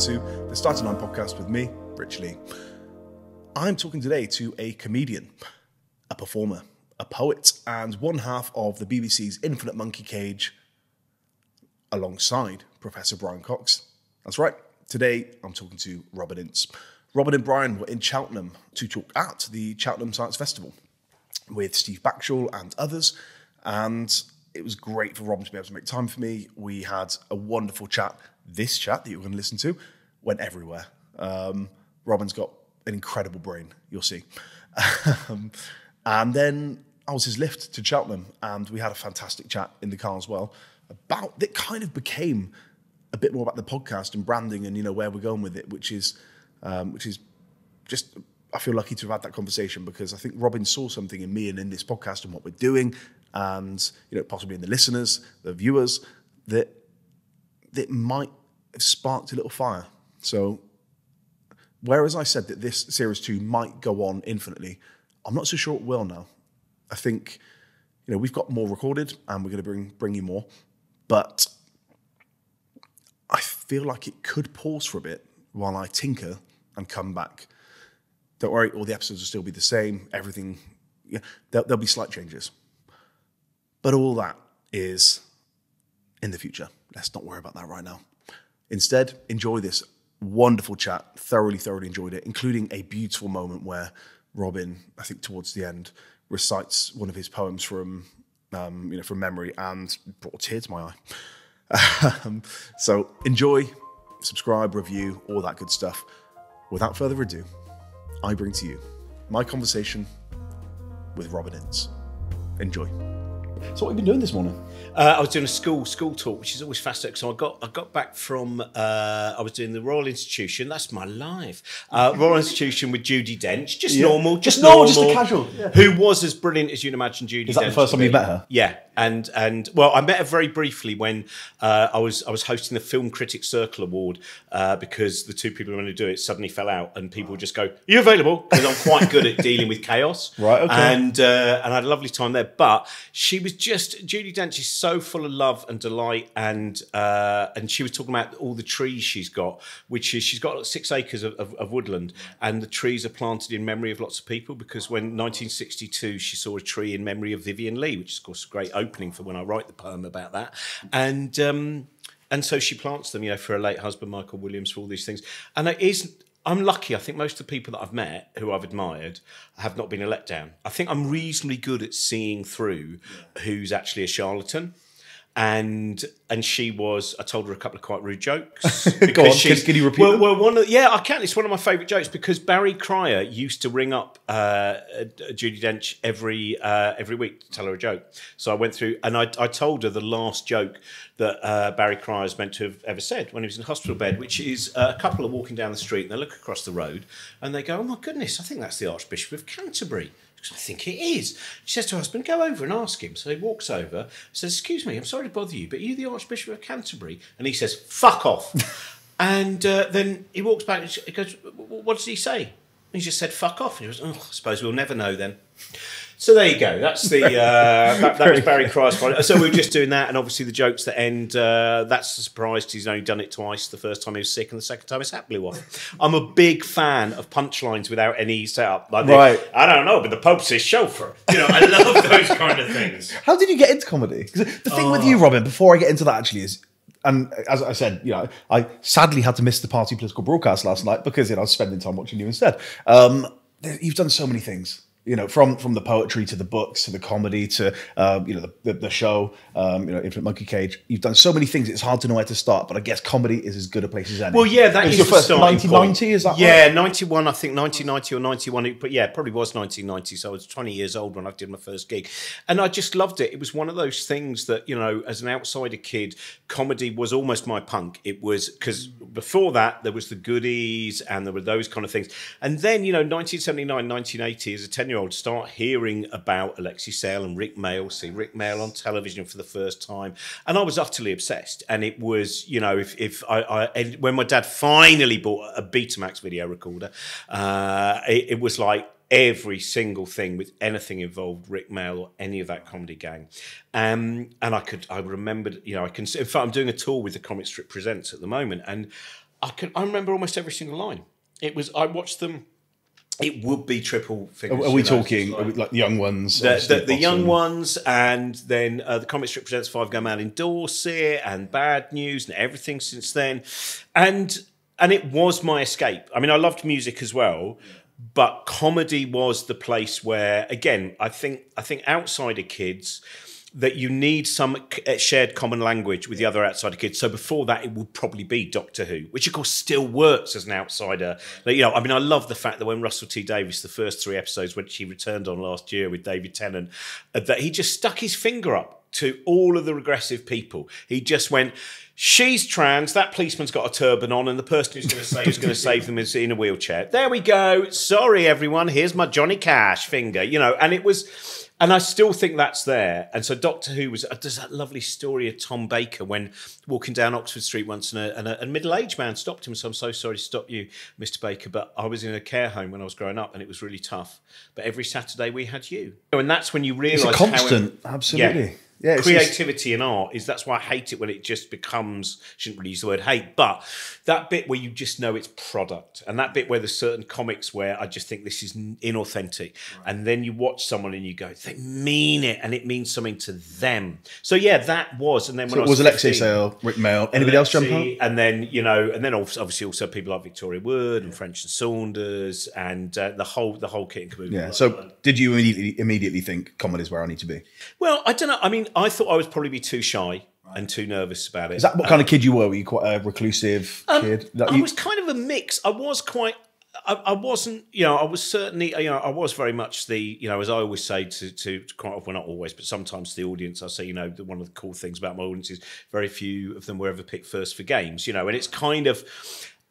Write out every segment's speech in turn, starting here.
to the Starting Line podcast with me, Rich Leigh. I'm talking today to a comedian, a performer, a poet, and one half of the BBC's Infinite Monkey Cage alongside Professor Brian Cox. That's right, today I'm talking to Robin Ince. Robin and Brian were in Cheltenham to talk at the Cheltenham Science Festival with Steve Backshall and others, and it was great for Robin to be able to make time for me. We had a wonderful chat. This chat that you're going to listen to went everywhere. Um, Robin's got an incredible brain, you'll see. um, and then I was his lift to Cheltenham, and we had a fantastic chat in the car as well about that kind of became a bit more about the podcast and branding and you know where we're going with it, which is um, which is just I feel lucky to have had that conversation because I think Robin saw something in me and in this podcast and what we're doing, and you know possibly in the listeners, the viewers that that might sparked a little fire. So whereas I said that this series two might go on infinitely, I'm not so sure it will now. I think you know we've got more recorded and we're going to bring bring you more, but I feel like it could pause for a bit while I tinker and come back. Don't worry, all the episodes will still be the same. Everything, yeah, there'll, there'll be slight changes, but all that is in the future. Let's not worry about that right now. Instead, enjoy this wonderful chat. Thoroughly, thoroughly enjoyed it, including a beautiful moment where Robin, I think towards the end, recites one of his poems from, um, you know, from memory, and brought a tear to my eye. um, so enjoy, subscribe, review, all that good stuff. Without further ado, I bring to you my conversation with Robin Ince. Enjoy. So, what have you been doing this morning? Uh, I was doing a school school talk, which is always fascinating. So I got I got back from uh, I was doing the Royal Institution. That's my life. Uh, Royal Institution with Judi Dench, just Yeah. normal, just, Just normal, normal, just a casual, yeah. Who was as brilliant as you'd imagine Judi. Is that the first time you met her? Yeah, and and well, I met her very briefly when uh, I was I was hosting the Film Critics Circle Award uh, because the two people who were going to do it suddenly fell out, and people would just go, "Are you available?" Because I'm quite good at dealing with chaos. Right, okay. And uh, and I had a lovely time there. But she was just Judi Dench is so full of love and delight, and uh, and she was talking about all the trees she's got, which is she's got six acres of, of, of woodland, and the trees are planted in memory of lots of people because when 1962 she saw a tree in memory of Vivien Leigh, which is of course a great opening for when I write the poem about that, and. Um, and so she plants them, you know, for her late husband Michael Williams, for all these things. And it is, I'm lucky. I think most of the people that I've met who I've admired have not been a letdown. I think I'm reasonably good at seeing through who's actually a charlatan. And and she was. I told her a couple of quite rude jokes. Go on, because can- she's- can you repeat Well, well, one of, yeah, I can. It's one of my favourite jokes because Barry Cryer used to ring up uh, uh, Judi Dench every uh, every week to tell her a joke. So I went through and I, I told her the last joke that uh, Barry Cryer is meant to have ever said when he was in hospital bed, which is uh, a couple are walking down the street and they look across the road and they go, "Oh my goodness, I think that's the Archbishop of Canterbury." I think it is. She says to her husband, go over and ask him. So he walks over, says, Excuse me, I'm sorry to bother you, but are you the Archbishop of Canterbury? And he says, Fuck off. and uh, then he walks back and she- he goes, What does he say? And he just said, Fuck off. And he goes, Oh, I suppose we'll never know then. So there you go. That's the uh, that, that was Barry Cryer's part. So we were just doing that, and obviously the jokes that end. Uh, that's a surprise. He's only done it twice. The first time he was sick, and the second time it's blew off. I'm a big fan of punchlines without any setup. Like Right. I don't know, but the Pope's his chauffeur. You know, I love those kind of things. How did you get into comedy? the thing with you, Robin, before I get into that, actually, is, and as I said, you know, I sadly had to miss the party political broadcast last night because you know I was spending time watching you instead. Um, you've done so many things. You know, from from the poetry to the books to the comedy to um, you know the, the, the show, um, you know, Infinite Monkey Cage. You've done so many things. It's hard to know where to start. But I guess comedy is as good a place as any. Well, yeah, that It your the first starting 1990. Is that yeah, right? 91, I think 1990 or 91, but yeah, it probably was 1990. So I was 20 years old when I did my first gig. And I just loved it. It was one of those things that, you know, as an outsider kid, comedy was almost my punk. It was because before that, there was the goodies and there were those kind of things. And then, you know, 1979, 1980, as a 10 year old, start hearing about Alexei Sayle and Rik Mayall, see Rik Mayall on television for the first time. And I was utterly obsessed. And it was, you know, if, if I, I when my dad finally bought a Betamax video recorder, uh, it, it was like, every single thing with anything involved Rik Mayall or any of that comedy gang. Um, and I could, I remembered, you know, I can, in fact, I'm doing a tour with the Comic Strip Presents at the moment. And I can I remember almost every single line. It was I watched them. It would be triple figures. Are, we talking it's are we, like- like the young ones? the, the, the young ones, and then uh, the comic strip presents Five Go Mad in Dorset, and Bad News, and everything since then, and and it was my escape. I mean, I loved music as well, but comedy was the place where, again, I think I think outsider kids. That you need some uh, shared common language with the other outsider kids. So before that, it would probably be Doctor Who, which of course still works as an outsider. Like, you know, I mean, I love the fact that when Russell T Davies, the first three episodes which he returned on last year with David Tennant, uh, that he just stuck his finger up to all of the regressive people. He just went, "She's trans. That policeman's got a turban on, and the person who's going to say who's going to save them is in a wheelchair." There we go. Sorry, everyone. Here's my Johnny Cash finger. You know, and it was. And I still think that's there. And so Doctor Who was. uh, There's that lovely story of Tom Baker when walking down Oxford Street once, and a, and a, a middle-aged man stopped him. So I'm so sorry to stop you, Mr. Baker, but I was in a care home when I was growing up, and it was really tough. But every Saturday we had you, and that's when you realise It's constant, absolutely. Yeah, it's- creativity in art is that's why I hate it when it just becomes shouldn't really use the word hate, but that bit where you just know it's product, and that bit where there's certain comics where I just think this is inauthentic, and then you watch someone and you go, they mean it, and it means something to them. So yeah, that was, and then when So I was was Alexei 15, Sayle, Rik Mayall. Anybody else jump out? And then you know, and then obviously also people like Victoria Wood and French and Saunders and uh, the whole the whole kit and caboodle. Yeah. So did you immediately immediately think comedy is where I need to be? Well, I don't know. I mean, I thought I would probably be too shy and too nervous about it. Is that what kind of kid you were? Were you quite a reclusive kid? Like Um, I you- was kind of a mix. I was quite. I, I wasn't, you know, I was certainly, you know, I was very much the, you know, as I always say to, to, to quite often, not always, but sometimes to the audience, I say, you know, that one of the cool things about my audience is very few of them were ever picked first for games, you know, and it's kind of,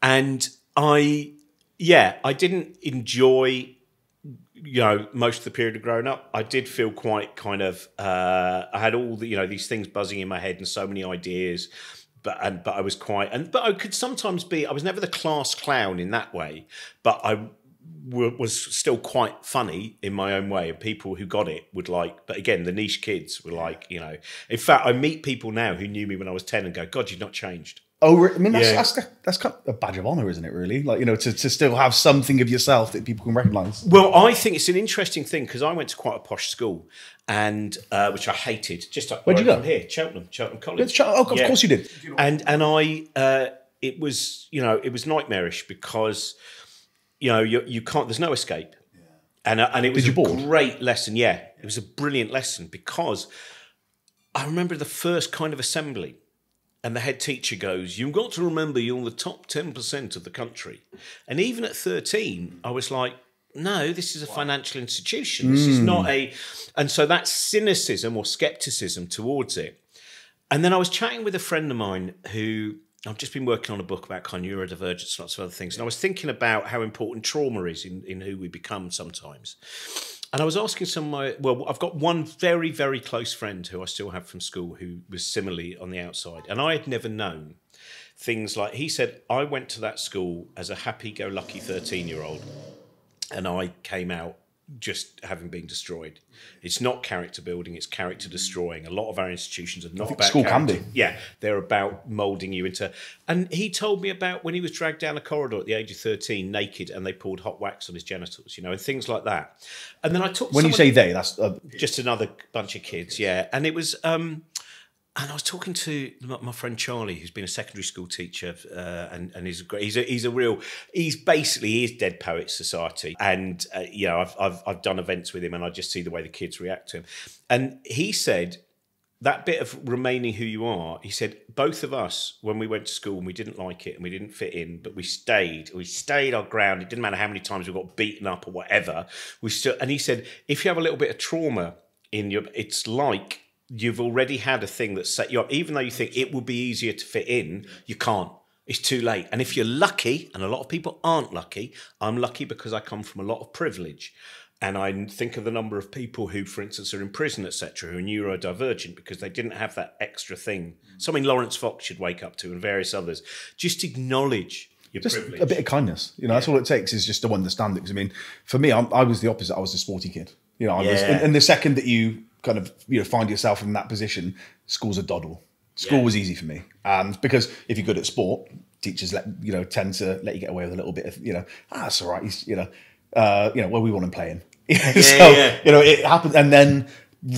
and I, yeah, I didn't enjoy you know most of the period of growing up i did feel quite kind of uh i had all the you know these things buzzing in my head and so many ideas but and but i was quite and but i could sometimes be i was never the class clown in that way but i was still quite funny in my own way and people who got it would like but again the niche kids were like you know. In fact i meet people now who knew me when i was 10 and go god you've not changed Oh, I mean, that's, Yeah. that's that's kind of a badge of honor, isn't it? Really, like you know, to, to still have something of yourself that people can recognise. Well, I think it's an interesting thing because I went to quite a posh school, and uh, which I hated. Just up Where'd you go? here, Cheltenham, Cheltenham College. Oh, of Yeah. course you did. And and I, uh, it was you know it was nightmarish because you know you you can't. There's no escape, and uh, and it was a board? great lesson. Yeah, it was a brilliant lesson because I remember the first kind of assembly. And the head teacher goes, You've got to remember you're in the top 10% of the country. And even at 13, I was like, No, this is a financial institution. This is not a. And so that cynicism or skepticism towards it. And then I was chatting with a friend of mine who I've just been working on a book about kind of neurodivergence lots of other things. And I was thinking about how important trauma is in, in who we become sometimes. And I was asking some of my, well, I've got one very, very close friend who I still have from school who was similarly on the outside. And I had never known things like, he said, I went to that school as a happy go lucky 13 year old and I came out just having been destroyed. It's not character building; it's character destroying. A lot of our institutions are not about school can be. Yeah, they're about molding you into. And he told me about when he was dragged down a corridor at the age of thirteen, naked, and they poured hot wax on his genitals, you know, and things like that. And then I took When you say they, that's uh, just another bunch of kids, yeah. And it was, um, and I was talking to my friend Charlie, who's been a secondary school teacher, uh, and and he's a great, he's a he's a real, he's basically he is Dead Poets Society, and uh, you know I've, I've I've done events with him, and I just see the way the kids react to him, and he said. That bit of remaining who you are, he said, both of us, when we went to school and we didn't like it and we didn't fit in, but we stayed, we stayed our ground. It didn't matter how many times we got beaten up or whatever. We still, and he said, if you have a little bit of trauma in your, it's like you've already had a thing that set you up. Even though you think it will be easier to fit in, you can't. It's too late. And if you're lucky, and a lot of people aren't lucky, I'm lucky because I come from a lot of privilege. And I think of the number of people who, for instance, are in prison, etc., who are neurodivergent because they didn't have that extra thing. Something Laurence Fox should wake up to, and various others. Just acknowledge your just privilege. a bit of kindness. You know, that's all it takes is just to understand it. Because I mean, for me, I'm, I was the opposite. I was a sporty kid. You know, I was, and, and the second that you kind of you know find yourself in that position, school's a doddle. School Yeah. was easy for me, and because if you're good at sport, teachers let you know tend to let you get away with a little bit of you know ah that's all right he's you know uh, you know well we want him playing so yeah. you know it happens and then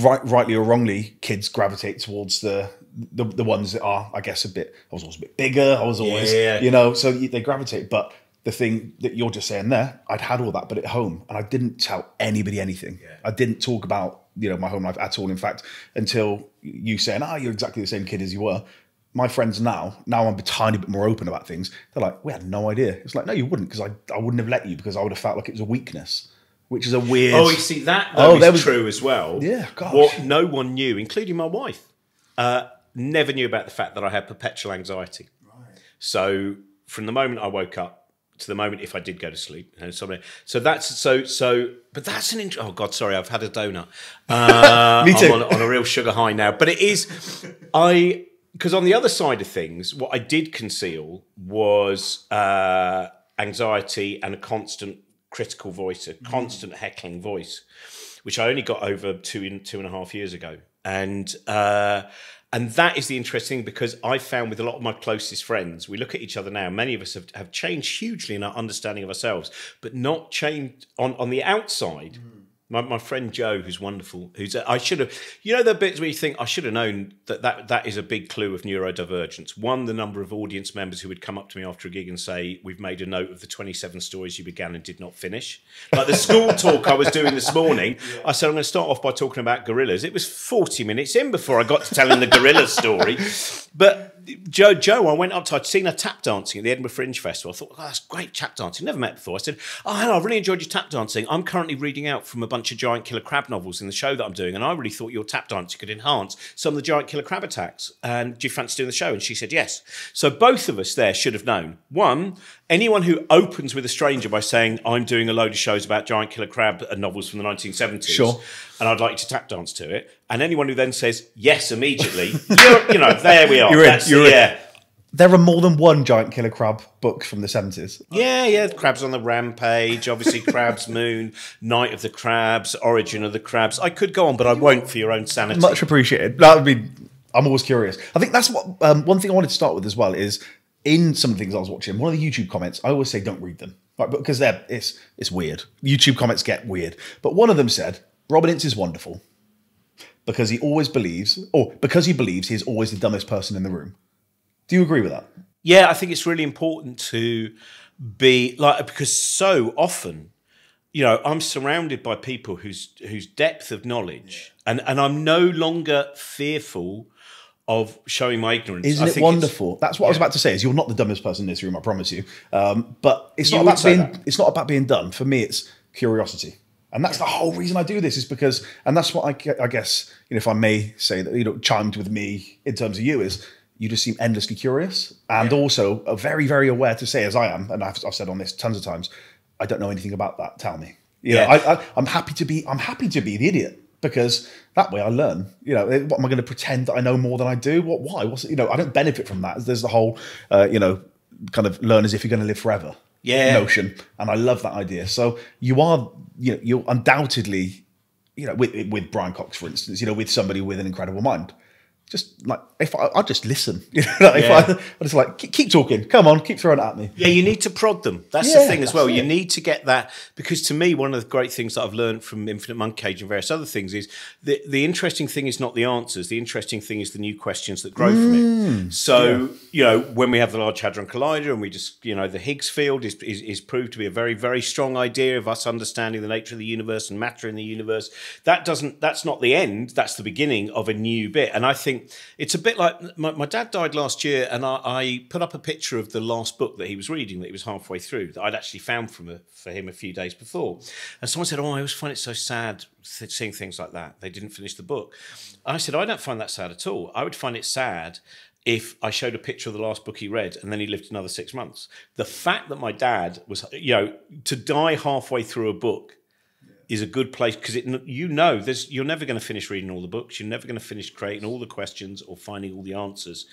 right rightly or wrongly kids gravitate towards the the, the ones that are I guess a bit I was always a bit bigger I was always Yeah. you know so they gravitate but the thing that you're just saying there I'd had all that but at home and I didn't tell anybody anything I didn't talk about you know my home life at all in fact until you saying ah you're exactly the same kid as you were my friends now, now I'm a tiny bit more open about things. They're like, we had no idea. It's like, no, you wouldn't, because I, I wouldn't have let you because I would have felt like it was a weakness, which is a weird. Oh, you see that though Oh, there was- true as well. Yeah, gosh. What no one knew, including my wife, uh, never knew about the fact that I had perpetual anxiety. Right. So from the moment I woke up to the moment if I did go to sleep, and something. So that's so so. But that's an int- oh god, sorry, I've had a donut. Uh, Me too. I'm on, on a real sugar high now. But it is I because on the other side of things, what I did conceal was uh, anxiety and a constant critical voice, a constant heckling voice, which I only got over two in two and a half years ago, and. Uh, and that is the interesting because I found with a lot of my closest friends, we look at each other now. Many of us have, have changed hugely in our understanding of ourselves, but not changed on, on the outside. Mm. My, my friend Joe, who's wonderful, who's I should have, you know, the bits where you think I should have known that, that that is a big clue of neurodivergence. One, the number of audience members who would come up to me after a gig and say, "We've made a note of the twenty-seven stories you began and did not finish." Like the school talk I was doing this morning, I said I'm going to start off by talking about gorillas. It was forty minutes in before I got to telling the gorilla story, but. Joe, Joe, I went up to, I'd seen her tap dancing at the Edinburgh Fringe Festival. I thought, oh, that's great tap dancing. Never met before. I said, oh, hello, I really enjoyed your tap dancing. I'm currently reading out from a bunch of giant killer crab novels in the show that I'm doing, and I really thought your tap dancing could enhance some of the giant killer crab attacks. And do you fancy doing the show? And she said, yes. So both of us there should have known. One, anyone who opens with a stranger by saying, I'm doing a load of shows about giant killer crab and novels from the 1970s, Sure. and I'd like you to tap dance to it. And anyone who then says yes immediately, you're, you know, there we are. You're in, That's you're in. yeah. There are more than one giant killer crab book from the 70s. Yeah, yeah. Crabs on the Rampage, obviously Crabs Moon, Night of the Crabs, Origin of the Crabs. I could go on, but I won't for your own sanity. Much appreciated. That would be. I'm always curious. I think that's what um, one thing I wanted to start with as well is in some of the things I was watching. One of the YouTube comments, I always say don't read them, right? Because they're it's it's weird. YouTube comments get weird. But one of them said Robin Ince is wonderful because he always believes, or because he believes he's always the dumbest person in the room. Do you agree with that? Yeah, I think it's really important to be like because so often, you know, I'm surrounded by people whose whose depth of knowledge, and and I'm no longer fearful of showing my ignorance. Isn't I it wonderful? That's what I was about to say. Is you're not the dumbest person in this room, I promise you. Um, but it's not about being. It's not about being done. For me, it's curiosity, and that's the whole reason I do this. Is because, and that's what I, I guess, you know, if I may say that, you know, chimed with me in terms of you is you just seem endlessly curious and also are very, very aware to say, as I am, and I've, I've said on this tons of times, I don't know anything about that. Tell me. You know, Yeah. I, I, I'm happy to be. I'm happy to be the idiot because that way I learn. You know, what am I going to pretend that I know more than I do? What? Why? What's you know? I don't benefit from that. There's the whole, uh, you know, kind of learn as if you're going to live forever. Yeah. Notion, and I love that idea. So you are, you know, you're undoubtedly, you know, with with Brian Cox, for instance, you know, with somebody with an incredible mind. Just like if I, I just listen, you know, like Yeah. if I, I just like keep, keep talking, come on, keep throwing it at me. Yeah, you need to prod them. That's Yeah, the thing as well. that's You need to get that because to me, one of the great things that I've learned from Infinite Monkey Cage and various other things is the the interesting thing is not the answers. The interesting thing is the new questions that grow from Mm, it. So you know, when we have the Large Hadron Collider and we just you know the Higgs field is, is is proved to be a very very strong idea of us understanding the nature of the universe and matter in the universe. That doesn't. That's not the end. That's the beginning of a new bit. And I think it's a bit like my, my dad died last year, and I, I put up a picture of the last book that he was reading that he was halfway through that I'd actually found from a, for him a few days before. And someone said, "Oh, I always find it so sad seeing things like that. They didn't finish the book." And I said, "I don't find that sad at all. I would find it sad." If I showed a picture of the last book he read and then he lived another six months, the fact that my dad was, you know, to die halfway through a book is a good place because it you know there's you're never going to finish reading all the books you're never going to finish creating all the questions or finding all the answers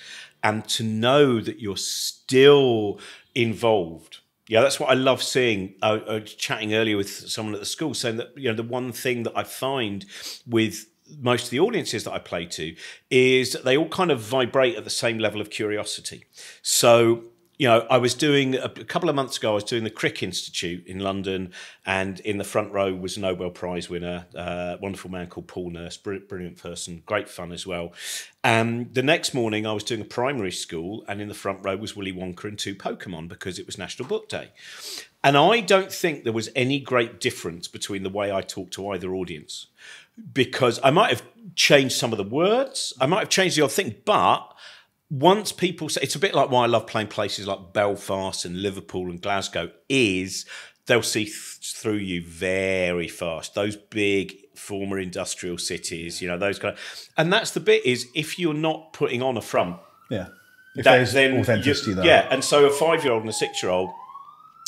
and to know that you're still involved yeah that's what i love seeing I, I was chatting earlier with someone at the school saying that you know the one thing that i find with most of the audiences that I play to is that they all kind of vibrate at the same level of curiosity. So you know, I was doing a, couple of months ago. I was doing the Crick Institute in London, and in the front row was a Nobel Prize winner, uh, wonderful man called Paul Nurse, brilliant, brilliant person, great fun as well. And the next morning, I was doing a primary school, and in the front row was Willy Wonka and two Pokemon because it was National Book Day. And I don't think there was any great difference between the way I talked to either audience because I might have changed some of the words, I might have changed the odd thing, but once people say it's a bit like why I love playing places like Belfast and Liverpool and Glasgow is they'll see th- through you very fast. Those big former industrial cities, you know, those kind of, and that's the bit is if you're not putting on a front, Yeah. If that, there's then authenticity you- there. Yeah, and so a five year old and a six year old,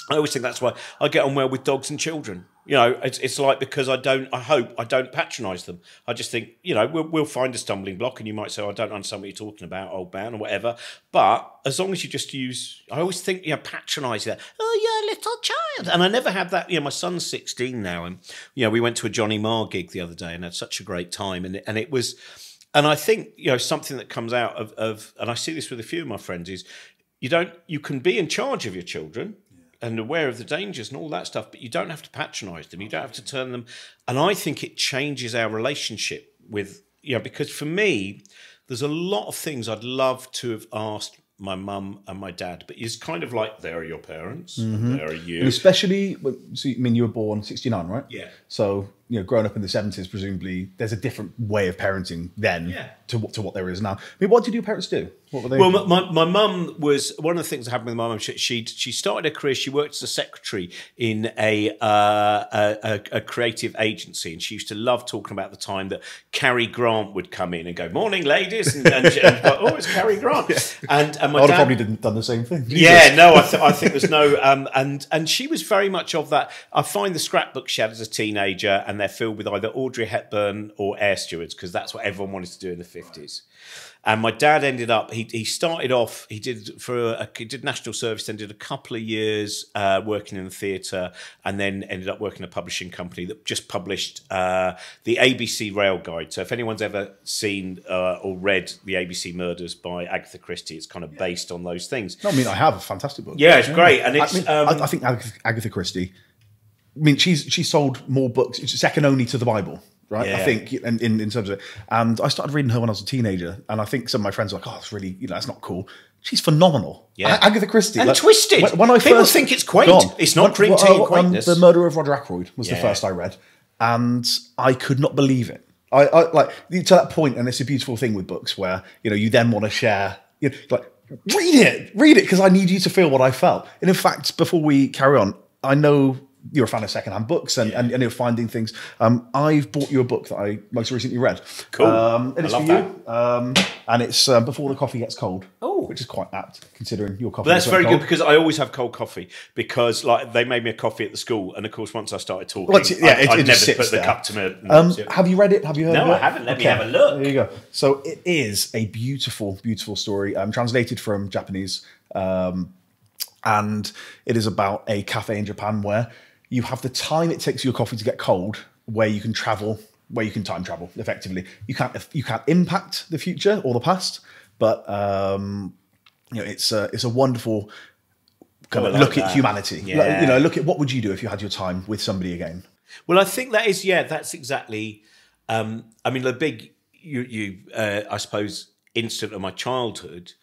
I always think that's why I get on well with dogs and children. You know, it's, it's like because I don't, I hope I don't patronise them. I just think, you know, we'll, we'll find a stumbling block, and you might say, I don't understand what you're talking about, old man, or whatever. But as long as you just use, I always think, you know, patronise that. Oh, you're a little child, and I never have that. You know, my son's 16 now, and you know, we went to a Johnny Marr gig the other day and had such a great time, and and it was. And I think you know something that comes out of, of and I see this with a few of my friends is you don't you can be in charge of your children and aware of the dangers and all that stuff, but you don't have to patronise them. You don't have to turn them. And I think it changes our relationship with you know because for me, there's a lot of things I'd love to have asked my mum and my dad, but it's kind of like there are your parents, Mm-hmm. there are And you. especially, so you I mean you were born '69, right? Yeah. So you know, growing up in the '70s, presumably there's a different way of parenting then Yeah. to what to what there is now. I mean, what did your parents do? What were they? Well, my, my, mum was one of the things that happened with my mum. She, she she started her career. She worked as a secretary in a, uh, a, a creative agency, and she used to love talking about the time that Cary Grant would come in and go, "Morning, ladies," and, and, she- and oh, it's Cary Grant. And and my I'd dad, probably didn't done the same thing. yeah, no, I, th- I think there's no, um, and and she was very much of that. I find the scrapbooks she had as a teenager, and they're filled with either Audrey Hepburn or air stewards because that's what everyone wanted to do in the fifties. And my dad ended up. He, he started off. He did for a, he did national service. Then did a couple of years uh, working in the theatre, and then ended up working in a publishing company that just published uh, the ABC Rail Guide. So if anyone's ever seen uh, or read the ABC Murders by Agatha Christie, it's kind of based on those things. No, I mean I have a fantastic book. Yeah, it's great, and it's I, mean, um, I, I think Agatha, Agatha Christie. I mean, she's she sold more books. It's second only to the Bible, right? I think in, in in terms of it. And I started reading her when I was a teenager, and I think some of my friends were like, "Oh, it's really you know, that's not cool." She's phenomenal. Yeah. Agatha Christie And twisted. When, when I People first think it's quaint. Go on. It's not When- dream well, teen uh, um, the Murder of Roger Ackroyd was the first I read, and I could not believe it. I, I like to that point, and it's a beautiful thing with books where you know you then want to share. You know, like read it, read it, because I need you to feel what I felt. And in fact, before we carry on, I know you're a fan of secondhand books and, and, and you're finding things. Um, I've bought you a book that I most recently read. Cool. Um, and I love for you. Um, and it's um, Before the Coffee Gets Cold. Oh. Which is quite apt considering your coffee. But that's very cold. good because I always have cold coffee because like they made me a coffee at the school, and of course once I started talking, Well, yeah, I, it- I it never put the cup to my. Um, have you read it? Have you heard No, of it? I haven't. Let me have a look. There you go. So it is a beautiful, beautiful story, um, translated from Japanese, um, and it is about a cafe in Japan where you have the time it takes your coffee to get cold, where you can travel, where you can time travel effectively. You can't you can't impact the future or the past, but um, you know it's a it's a wonderful kind of like look at that. humanity. Like, you know, look at what would you do if you had your time with somebody again. Well, I think that is yeah, that's exactly. Um, I mean, the big you you uh, I suppose instant of my childhood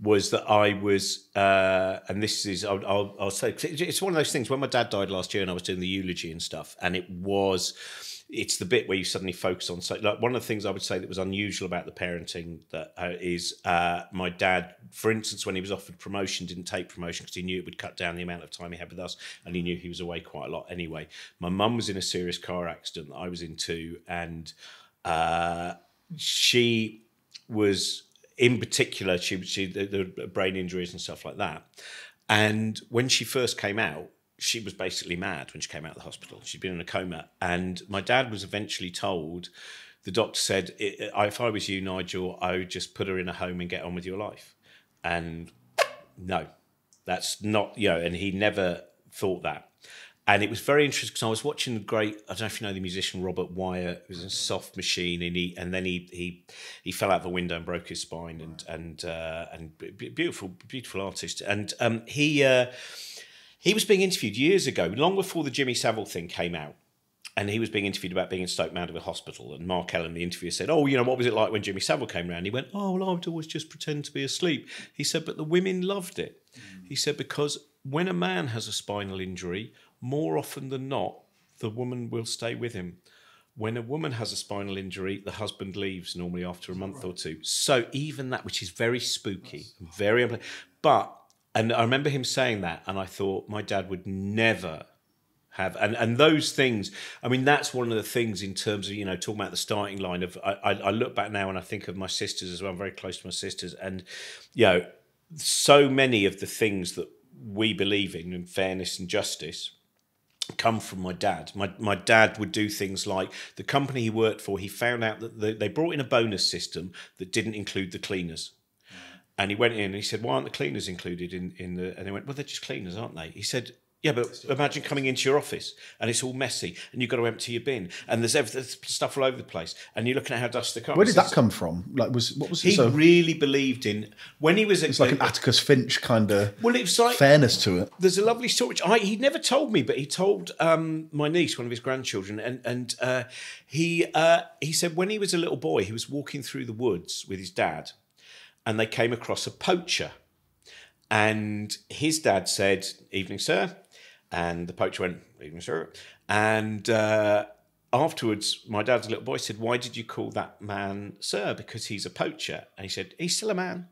was that I was, uh, and this is I'll, I'll, I'll say it's one of those things. When my dad died last year, and I was doing the eulogy and stuff, and it was. It's the bit where you suddenly focus on. So, like one of the things I would say that was unusual about the parenting that uh, is uh, my dad, for instance, when he was offered promotion, didn't take promotion because he knew it would cut down the amount of time he had with us, and he knew he was away quite a lot anyway. My mum was in a serious car accident that I was in too, and uh, she was in particular she she the, the brain injuries and stuff like that. And when she first came out she was basically mad when she came out of the hospital. She'd been in a coma. And my dad was eventually told the doctor said "I- I- if i was you nigel i would just put her in a home and get on with your life. And no that's not you know and he never thought that and it was very interesting because I was watching the great. I don't know if you know the musician Robert Wyatt. who was a soft machine, and he and then he he he fell out the window and broke his spine, and and uh, and beautiful beautiful artist, and um, he uh, he was being interviewed years ago, long before the Jimmy Savile thing came out. And he was being interviewed about being in Stoke Mandeville Hospital. And Mark Ellen, the interviewer, said, Oh, you know, what was it like when Jimmy Savile came around? He went, Oh, well, I would always just pretend to be asleep. He said, But the women loved it. He said, Because when a man has a spinal injury, more often than not, the woman will stay with him. When a woman has a spinal injury, the husband leaves normally after a month or two. So even that, which is very spooky, very, but and I remember him saying that, and I thought my dad would never have and and those things i mean that's one of the things in terms of you know talking about the starting line of i i look back now and i think of my sisters as well i'm very close to my sisters and you know so many of the things that we believe in in fairness and justice come from my dad. My my dad would do things like the company he worked for. He found out that the, they brought in a bonus system that didn't include the cleaners, mm. and he went in and he said, "Why aren't the cleaners included in in the?" And they went, "Well, they're just cleaners, aren't they?" He said, yeah, but imagine coming into your office and it's all messy and you've got to empty your bin and there's, there's stuff all over the place and you're looking at how dusty the car. Where did that come from? Like, was what was he so, really believed in when he was? It's like an Atticus Finch kind of well, it was like fairness to it. There's a lovely story. Which I, he never told me, but he told um, my niece, one of his grandchildren, and and uh, he uh, he said when he was a little boy, he was walking through the woods with his dad, and they came across a poacher. And his dad said, "Evening, sir." And the poacher went, Evening, sir. And uh, afterwards, my dad's little boy said, Why did you call that man sir? Because he's a poacher. And he said, He's still a man.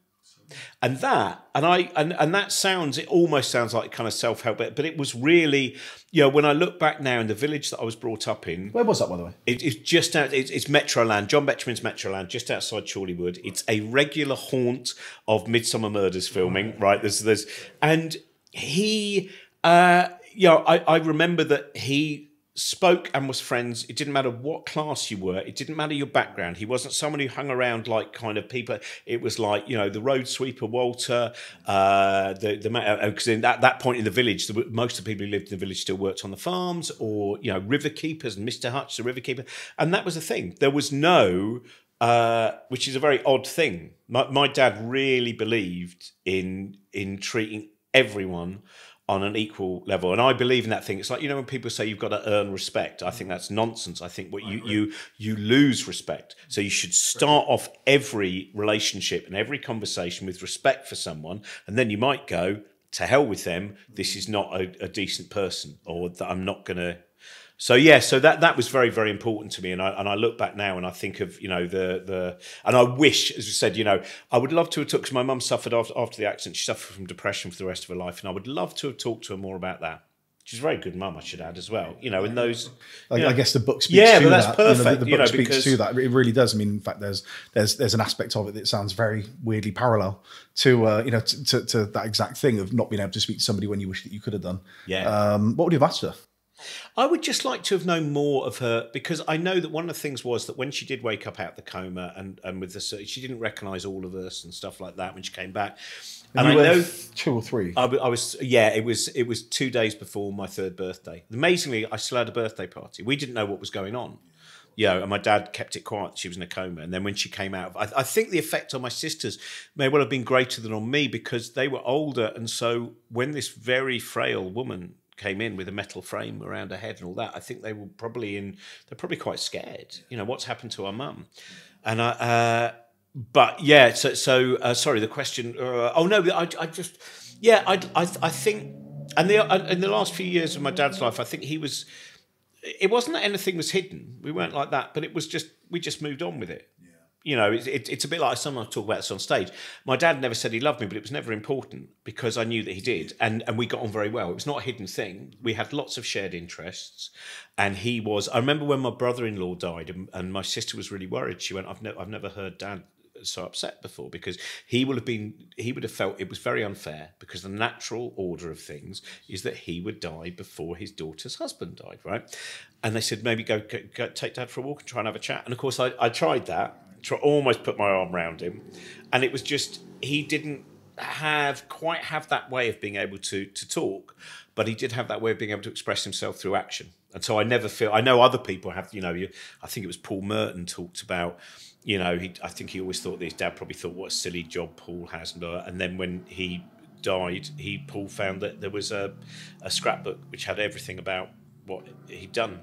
And that, and I, and, and that sounds, it almost sounds like kind of self help, but, but it was really, you know, when I look back now in the village that I was brought up in. Where was that, by the way? It, it's just out, it's, it's Metroland, John Betjeman's Metroland, just outside Chorleywood. It's a regular haunt of Midsomer Murders filming, right? There's, there's, and he, uh, you know, I, I remember that he spoke and was friends. It didn't matter what class you were. It didn't matter your background. He wasn't someone who hung around like kind of people. It was like you know the road sweeper Walter. Uh, the the because uh, in that that point in the village, the, most of the people who lived in the village still worked on the farms, or you know river keepers and Mister Hutch, the river keeper, and that was the thing. There was no. Uh, which is a very odd thing. My, my dad really believed in in treating everyone on an equal level. And I believe in that thing. It's like, you know, when people say you've got to earn respect, I think that's nonsense. I think what you, you, you lose respect. So you should start off every relationship and every conversation with respect for someone. And then you might go, to hell with them. This is not a, a decent person or that I'm not going to so yeah, so that that was very very important to me, and I and I look back now and I think of you know the the and I wish, as you said, you know, I would love to have talked because my mum suffered after after the accident. She suffered from depression for the rest of her life, and I would love to have talked to her more about that. She's a very good mum, I should add as well. You know, in those, I, know, I guess the book speaks yeah, to but that's that. perfect. You the, the you book know, speaks because to that. It really does. I mean, in fact, there's there's there's an aspect of it that sounds very weirdly parallel to uh, you know to, to, to, that exact thing of not being able to speak to somebody when you wish that you could have done. Yeah. Um, what would you have asked her? I would just like to have known more of her because I know that one of the things was that when she did wake up out the coma and, and with the she didn't recognise all of us and stuff like that when she came back. And, and I know two or three. I, I, was yeah. It was it was two days before my third birthday. Amazingly, I still had a birthday party. We didn't know what was going on. You know, and my dad kept it quiet. She was in a coma, and then when she came out, I, I think the effect on my sisters may well have been greater than on me because they were older, and so when this very frail woman came in with a metal frame around her head and all that, I think they were probably in. They're probably quite scared. You know, what's happened to our mum? And I. Uh, but yeah, so so uh, sorry. The question. Uh, oh no, I, I just yeah. I, I I think and the uh, in the last few years of my dad's life, I think he was. It wasn't that anything was hidden. We weren't like that, but it was just we just moved on with it you know, it, it, it's a bit like someone talk about this on stage. My dad never said he loved me, but it was never important because I knew that he did, and and we got on very well. It was not a hidden thing. We had lots of shared interests, and he was. I remember when my brother-in-law died, and, and my sister was really worried. She went, "I've never, I've never heard dad." so upset before because he would have been he would have felt it was very unfair because the natural order of things is that he would die before his daughter's husband died right and they said maybe go, go, go take dad for a walk and try and have a chat and of course I, I tried that try, almost put my arm around him, and it was just he didn't have quite have that way of being able to to talk. but he did have that way of being able to express himself through action. And so I never feel. I know other people have. You know, you, I think it was Paul Merton talked about. You know, he. I think he always thought that his dad probably thought what a silly job Paul has, and, uh, and then when he died, he Paul found that there was a, a scrapbook which had everything about what he'd done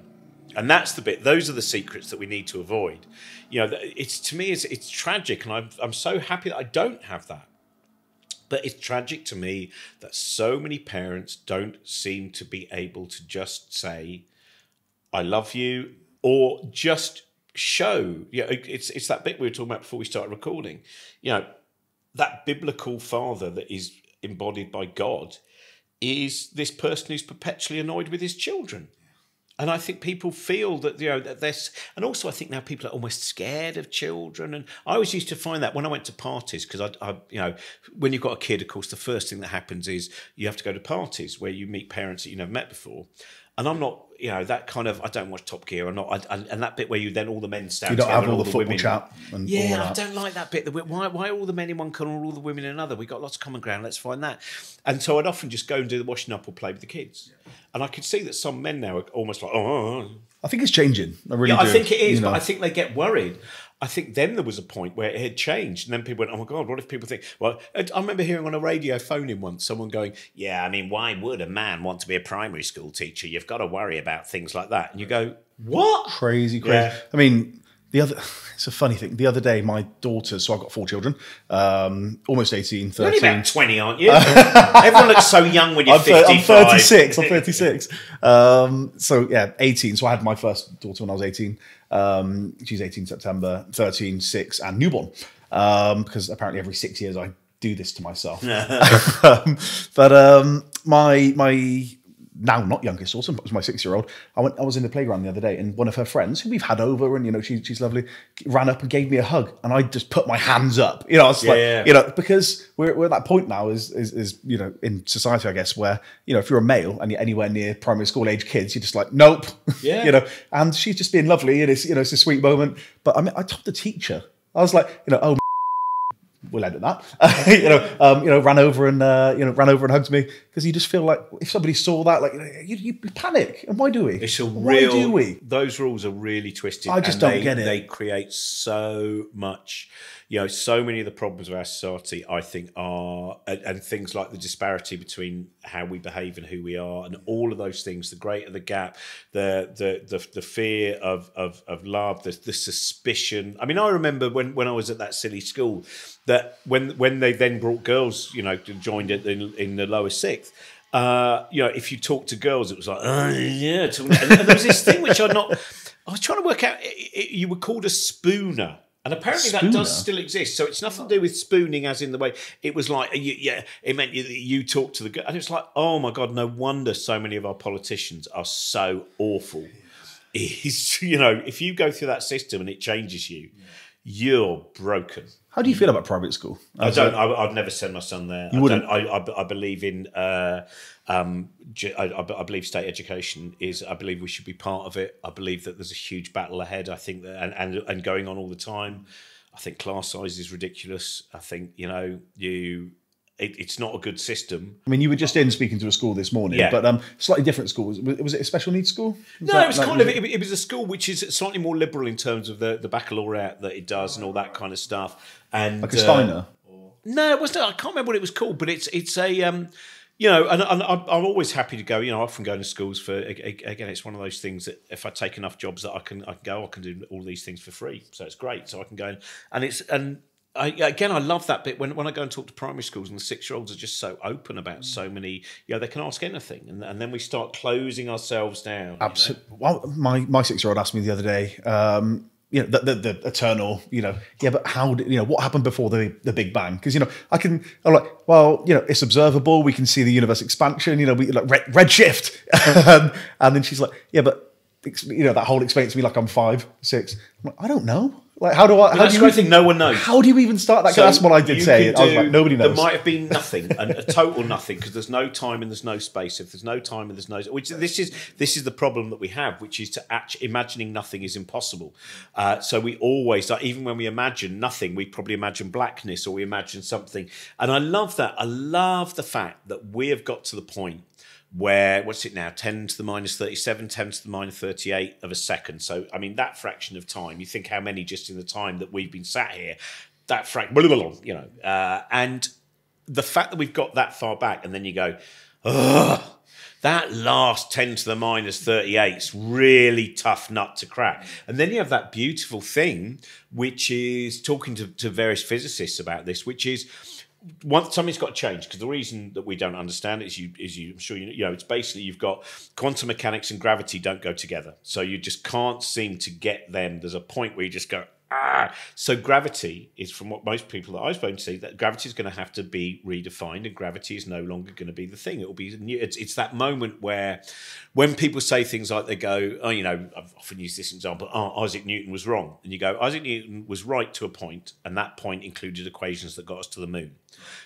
and that's the bit those are the secrets that we need to avoid. You know it's to me it's, it's tragic and I'm, I'm so happy that i don't have that. But it's tragic to me that so many parents don't seem to be able to just say i love you or just show you know, it's it's that bit we were talking about before we started recording. You know that biblical father that is embodied by god is this person who's perpetually annoyed with his children and I think people feel that you know that this, and also I think now people are almost scared of children. And I always used to find that when I went to parties because I, I, you know, when you've got a kid, of course, the first thing that happens is you have to go to parties where you meet parents that you never met before. And I'm not, you know, that kind of. I don't watch Top Gear. I'm not, I, I, and that bit where you then all the men stand. You don't have and all the football women, chat. And yeah, all I don't like that bit. Why, why all the men in one corner, all the women in another? We got lots of common ground. Let's find that. And so I'd often just go and do the washing up or play with the kids. And I could see that some men now are almost like, oh, oh, oh. I think it's changing. I really yeah, do. I think it is, you know. but I think they get worried. I think then there was a point where it had changed, and then people went, "Oh my god, what if people think?" Well, I I remember hearing on a radio phone in once someone going, "Yeah, I mean, why would a man want to be a primary school teacher? You've got to worry about things like that." And you go, "What?" crazy, crazy. Yeah. I mean, the other, it's a funny thing. The other day, my daughter so I've got four children, um, almost 18, You're only 13. about twenty, aren't you? Everyone looks so young when you're I'm, thir- I'm 36. I'm 36. Um, so yeah, 18. So I had my first daughter when I was 18. Um, she's 18 September, 13, 6, and newborn. Um, because apparently every six years I do this to myself. um, but um, my my now not youngest daughter, but it was my six year old. I went. I was in the playground the other day, and one of her friends, who we've had over, and you know she, she's lovely, ran up and gave me a hug, and I just put my hands up. You know, I was like, Yeah. you know, because we're, we're at that point now, is, is is you know in society, I guess, where you know if you're a male and you're anywhere near primary school age kids, you're just like, nope, Yeah. you know. And she's just being lovely, and it's you know it's a sweet moment. But I mean, I told the teacher, I was like, you know, oh we'll end edit that. you know, um, you know, ran over and uh, you know, ran over and hugged me because you just feel like if somebody saw that, like you, you panic. And why do we? It's a why real. do we? Those rules are really twisted. I just and don't they, get it. They create so much. You know, so many of the problems of our society, I think, are and, and things like the disparity between how we behave and who we are, and all of those things. The greater the gap, the the the, the fear of of of love, the, the suspicion. I mean, I remember when when I was at that silly school that when when they then brought girls, you know, joined it in, in the lower sixth. Uh, you know, if you talk to girls, it was like, oh, yeah. And, there was this thing which I'm not. I was trying to work out. It, it, you were called a spooner. And apparently that does still exist. So it's nothing to do with spooning, as in the way it was like, you, yeah, it meant you, you talk to the girl. And it's like, oh my God, no wonder so many of our politicians are so awful. Is, you know, if you go through that system and it changes you, you're broken. How do you feel about private school? I don't. I, I'd never send my son there. I wouldn't? don't. I, I, I believe in. Uh, um, I, I believe state education is. I believe we should be part of it. I believe that there's a huge battle ahead. I think that and and, and going on all the time. I think class size is ridiculous. I think you know you. It, it's not a good system. I mean, you were just in speaking to a school this morning, Yeah. but um, slightly different school. Was, was it a special needs school? No, that- it was that- kind of it, it was a school which is slightly more liberal in terms of the, the baccalaureate that it does and all that kind of stuff. And like a uh, Steiner. No, it wasn't. I can't remember what it was called, but it's it's a um, you know, and, and I'm, always happy to go. You know, I often go to schools for again. It's one of those things that if I take enough jobs that I can I can go, I can do all these things for free. So it's great. So I can go and, and it's and. I, again, I love that bit when, when I go and talk to primary schools and the six year olds are just so open about so many, you know, they can ask anything. And, and then we start closing ourselves down. you know? Absolutely. Well, my my six year old asked me the other day. Um, you know the, the the eternal. You know, yeah, but how did you know what happened before the the Big Bang? Because you know, I can. I'm like, well, you know, it's observable. We can see the universe expansion. You know, we like red, redshift, and, um, and then she's like, yeah, but you know that whole explains to me like I'm five, six. I'm like, I don't know. Like, how do I? How That's do you thing, no one knows. How do you even start that? So that's what I did say. I was like, nobody knows. There might have been nothing, a, a total nothing, because there's no time and there's no space. If there's no time and there's no, which this is this is the problem that we have, which is to actually imagining nothing is impossible. Uh, so we always, like, even when we imagine nothing, we probably imagine blackness or we imagine something. And I love that. I love the fact that we have got to the point where what's it now? 10 to the minus 37 10 to the minus 38 of a second. So i mean that fraction of time you think how many just in the time that we've been sat here that fraction you know uh, and the fact that we've got that far back and then you go Ugh, that last 10 to the minus 38 is really tough nut to crack. And then you have that beautiful thing which is talking to, to various physicists about this which is one something's got to change because the reason that we don't understand it is you is you I'm sure you you know it's basically you've got quantum mechanics and gravity don't go together. So you just can't seem to get them. There's a point where you just go ah so gravity is from what most people that I've spoken to say that gravity is going to have to be redefined and gravity is no longer going to be the thing it will be new it's, it's that moment where when people say things like they go oh you know I've often used this example oh, Isaac Newton was wrong and you go Isaac Newton was right to a point and that point included equations that got us to the moon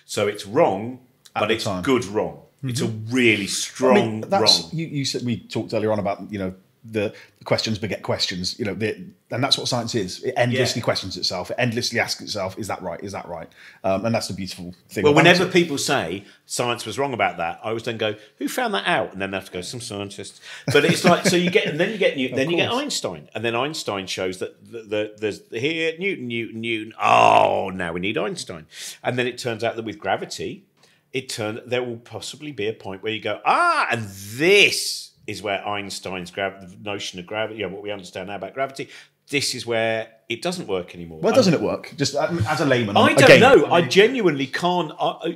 so it's wrong, At but it's time. good wrong. It's a really strong I mean, wrong. You, you said we talked earlier on about you know the questions beget questions. You know, the, and that's what science is. It endlessly Yeah. questions itself. It endlessly asks itself, "Is that right? Is that right?" Um, and that's the beautiful thing. Well, whenever it. people say science was wrong about that, I always then go, "Who found that out?" And then they have to go, "Some scientists." But it's like so you get, and then you get Newton, then you get. Einstein, and then Einstein shows that the, the, there's here Newton, Newton, Newton. Oh, now we need Einstein, and then it turns out that with gravity, it turned there will possibly be a point where you go, ah, and this is where Einstein's grav- the notion of gravity, you know, what we understand now about gravity. This is where it doesn't work anymore. Why doesn't it work? Just um, as a layman, I don't again, know. I genuinely can't.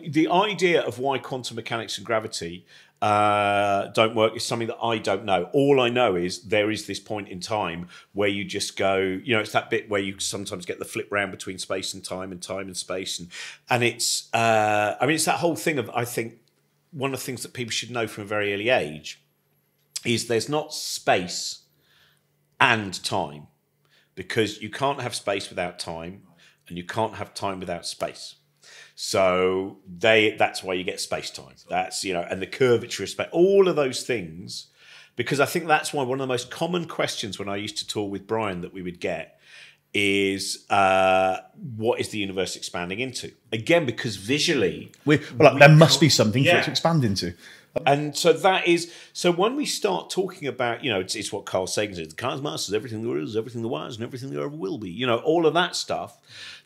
The idea of why quantum mechanics and gravity uh, don't work is something that I don't know. All I know is there is this point in time where you just go. You know, it's that bit where you sometimes get the flip round between space and time and time and space, and and it's. Uh, I mean, it's that whole thing of. I think one of the things that people should know from a very early age is there's not space and time because you can't have space without time and you can't have time without space. So they that's why you get space time. That's you know, and the curvature of space, all of those things. Because I think that's why one of the most common questions when I used to tour with Brian that we would get is uh, what is the universe expanding into? Again, because visually we, well, there must be something for it to expand into. And so that is so when we start talking about, you know, it's, it's what Carl Sagan says: the cosmos is everything there is, everything there was, and everything there ever will be. You know, all of that stuff.